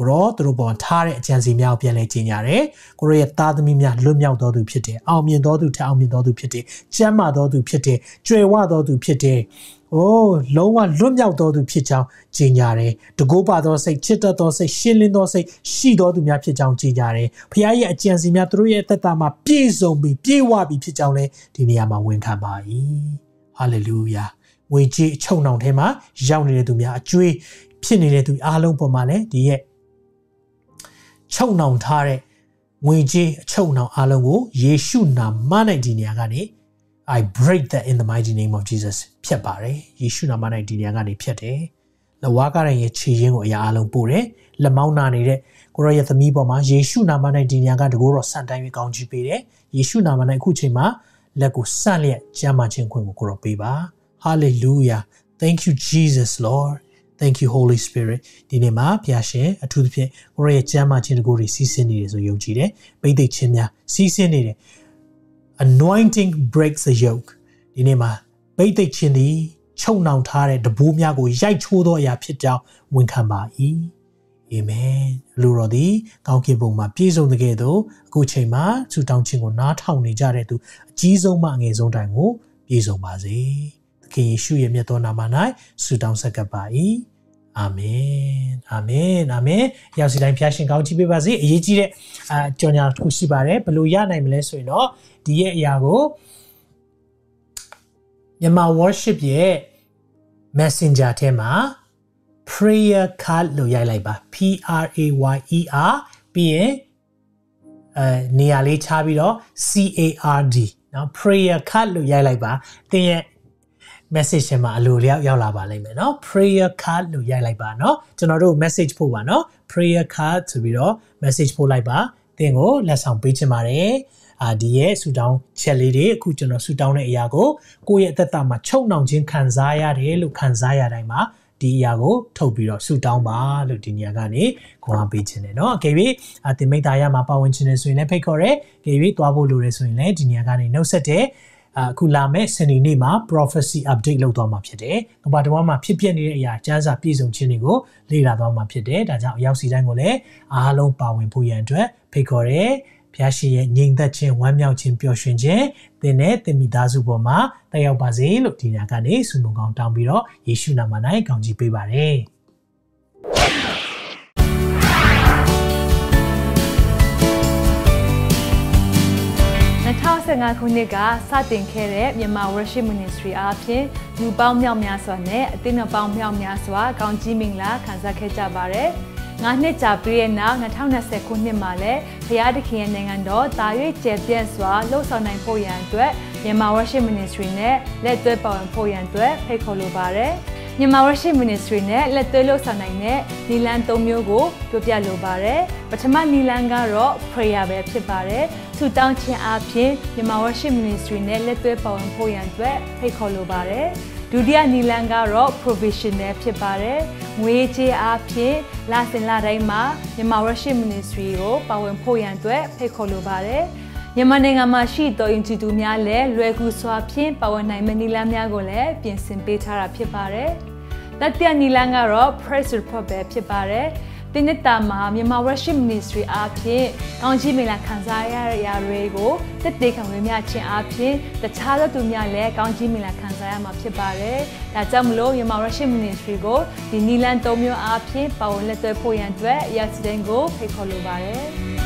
ကိုရောသူတို့ပေါ်ထားတဲ့အကြံစီများကိုပြန်လဲကျင်ညာတယ်ကိုရောရဲ့သားသမီးများလွတ်မြောက်တော်သူဖြစ်တယ်အောင်မြင်တော်သူထက်အောင်မြင်တော်သူဖြစ်တယ်ကျမ်းမာတော်သူဖြစ်တယ်ကြွယ်ဝတော်သူဖြစ်တယ် အိုးလုံးဝလွတ်မြောက်တော်သူဖြစ်ကြောင်းကြင်ညာတယ်တကိုးပါသောစိတ်ချစ်တတ်သောစိတ်ရှင်းလင်းသောစိတ်ရှိတော်သူများဖြစ်ကြောင်းကြင်ညာတယ်ဖခင်ရဲ့အကြံစီများသူတို့ရဲ့သက်တာမှာပြည့်စုံပြီးပြည့်ဝပြီးဖြစ်ကြောင်းလဲဒီနေရာမှာဝန်ခံပါ၏ဟာလေလုယာငွေကြေးအချုံနှောင်ထဲမှာရောက်နေတဲ့သူများအကျွေးဖြစ်နေတဲ့သူအားလုံးပေါ်မှာလည်းဒီရဲ့ချုပ်နှောင်ထားတဲ့ငွေကြေးအချုပ်နှောင်အလုံးကိုယေရှုနာမ၌ဒီနေရာကနေ I break that in the mighty name of Jesus ဖြတ်ပါတယ်ယေရှုနာမ၌ဒီနေရာကနေဖြတ်တယ်လဝါကားရရဲ့ခြေရင်းကိုအရာအလုံးပို့တယ်လက်မောင်းနာနေတဲ့ကိုရောရဲ့သမီးပေါ်မှာယေရှုနာမ၌ဒီညကတကောတော့ဆန်တိုင်းပြီးကောင်းချီးပေးတယ်ယေရှုနာမ၌အခုချိန်မှာလက်ကိုဆန့်လျက်ကျမ်းမာခြင်းခွင့်ကိုကိုရောပေးပါ hallelujah thank you jesus lord thank you holy spirit ဒီနေ့မှာဖျာရှင်အထူးသဖြင့်ကိုရောရဲ့ကျမ်းမာခြင်းတကောတွေစီးဆင်းနေတယ်ဆိုယုံကြည်တယ်ပိဋိတ်ခြင်းများစီးဆင်းနေတယ် anointing breaks the yoke ဒီနေ့မှာပိဋိတ်ခြင်းသည်ချုံနှောင်ထားတဲ့တဘိုးများကိုရိုက်ချိုးသောအရာဖြစ်ကြောင်းဝန်ခံပါ၏အာမင်လူတော်သည်ကောင်းကင်ဘုံမှာပြည့်စုံတဲ့ကဲ့သို့အခုချိန်မှာဆုတောင်းခြင်းကိုနားထောင်နေကြတဲ့သူအကြီးဆုံးမှအငယ်ဆုံးတိုင်ကိုပြည့်စုံပါစေသခင်ယေရှုရဲ့မြတ်သောနာမ၌ဆုတောင်းဆက်ကပ်ပါ၏အာမင်အာမင်အာမင်ရောက်စီတိုင်းဖျားရှင်ကောင်းချီးပေးပါစေအရေးကြီးတဲ့အာကြော်ညာတစ်ခုရှိပါတယ်ဘယ်လိုရနိုင်မလဲဆိုရင်တော့ဒီရဲ့အရာကိုမြန်မာ worship ရဲ့ messenger ထဲမှာ prayer card လို့ရိုက်လိုက်ပါ P R A Y E R ပြီးရင်အဲနေရာလေးခြားပြီးတော့ C A R D เนาะ prayer card လို့ရိုက်လိုက်ပါသင်ရဲ့ message ထဲမှာအလိုလျောက်ရောက်လာပါလိမ့်မယ်เนาะ prayer card လို့ရိုက်လိုက်ပါเนาะကျွန်တော်တို့ message ပို့ပါเนาะ prayer card ဆိုပြီးတော့ message ပို့လိုက်ပါသင်ကိုလက်ဆောင်ပေးချင်ပါတယ် အာဒီရဲ့ဆူတောင်းချက်လေးတွေအခုကျွန်တော်ဆူတောင်းတဲ့အရာကိုကိုယ့်ရဲ့အသက်တာမှာချုပ်နှောင်ခြင်းခံစားရတယ်လို့ခံစားရတိုင်းမှာဒီအရာကိုထုတ်ပြီးတော့ဆူတောင်းပါလို့ဒီနေရာကနေခွန်အားပေးခြင်းတယ်เนาะအကယ်၍အတင်မိတ်သားရမှာပါဝင်ခြင်းနေဆိုရင်လည်းဖိတ်ခေါ်ရဲအကယ်၍သွားဖို့လိုရဲဆိုရင်လည်းဒီနေရာကနေနှုတ်ဆက်တဲ့အခုလာမဲ့စနေနေ့မှာ prophecy update လုပ်သွားမှာဖြစ်တယ်။ကမ္ဘာတော်မှာဖြစ်ပျက်နေတဲ့အရာကျမ်းစာပြည့်စုံခြင်းတွေကိုလေ့လာသွားမှာဖြစ်တယ်။ဒါကြောင့်အရောက်စီတိုင်းကိုလည်းအားလုံးပါဝင်ဖို့ရန်အတွက်ဖိတ်ခေါ်ရဲ။ ဘုရားရှင်ရဲ့ညီသက်ခြင်းဝမ်းမြောက်ခြင်းပျော်ရွှင်ခြင်းသင်နဲ့သင်မိသားစုပေါ်မှာတက်ရောက်ပါစေလို့ဒီညကနေဆုမွန်ကောင်းတောင်းပြီးတော့ယေရှုနာမ၌ကောင်းချီးပေးပါရစေ 2015ခုနှစ်ကစတင်ခဲ့တဲ့မြန်မာ Worship Ministry အားဖြင့်လူပေါင်းမြောက်များစွာနဲ့အသင်းတော်ပေါင်းမြောက်များစွာကောင်းကြီးမင်္ဂလာခံစားခဲ့ကြပါရစေ။ 9နှစ်ကြာပြီးတဲ့နောက်2020ခုနှစ်မှာလည်းဘုရားသခင်ရဲ့နိုင်ငံတော်တာ၍ကျယ်ပြန့်စွာလှုပ်ဆောင်နိုင်ဖို့ရန်အတွက်မြန်မာ Worship Ministry နဲ့လက်တွဲပါဝင်ဖို့ရန်အတွက်ဖိတ်ခေါ်လိုပါတယ်။မြန်မာ Worship Ministry နဲ့လက်တွဲလှုပ်ဆောင်နိုင်တဲ့နီလန်၃မျိုးကိုပြောပြလိုပါတယ်။ပထမနီလန်ကတော့ prayer ပဲဖြစ်ပါတယ်။ဆုတောင်းခြင်းအပြင်မြန်မာ Worship Ministry နဲ့လက်တွဲပါဝင်ဖို့ရန်အတွက်ဖိတ်ခေါ်လိုပါတယ်။ ဒုတိယနီလန်ကတော့ provisional ဖြစ်ပါတယ်ငွေကြေးအားဖြင့်လစဉ်လတိုင်းမှာမြန်မာ worship ministry ကိုပါဝင်ဖို့ရန်အတွက်ဖိတ်ခေါ်လိုပါတယ်မြန်မာနိုင်ငံမှာရှိသောယဉ်ကျေးသူများလည်းလွယ်ကူစွာဖြင့်ပါဝင်နိုင်မယ့်နည်းလမ်းများကိုလည်းပြင်ဆင်ပေးထားတာဖြစ်ပါတယ်။လက်ပြနည်းလမ်းကတော့ press report ပဲဖြစ်ပါတယ်။ တင်းနှစ်တာမှာမြန်မာ worship ministry အားဖြင့်ကောင်းချီးမင်္ဂလာခံစားရတဲ့ရာတွေကိုတက်တေခံဝင်မြခြင်းအားဖြင့်တခြားသောသူများလည်းကောင်းချီးမင်္ဂလာခံစားရမှာဖြစ်ပါတယ်။ဒါကြောင့်မလို့မြန်မာ worship ministry ကိုဒီနီလန်၃မျိုးအားဖြင့်ပါဝင်လက်တွဲဖို့ရန်အတွက်အရာစီတိုင်းကိုဖိတ်ခေါ်လိုပါတယ်။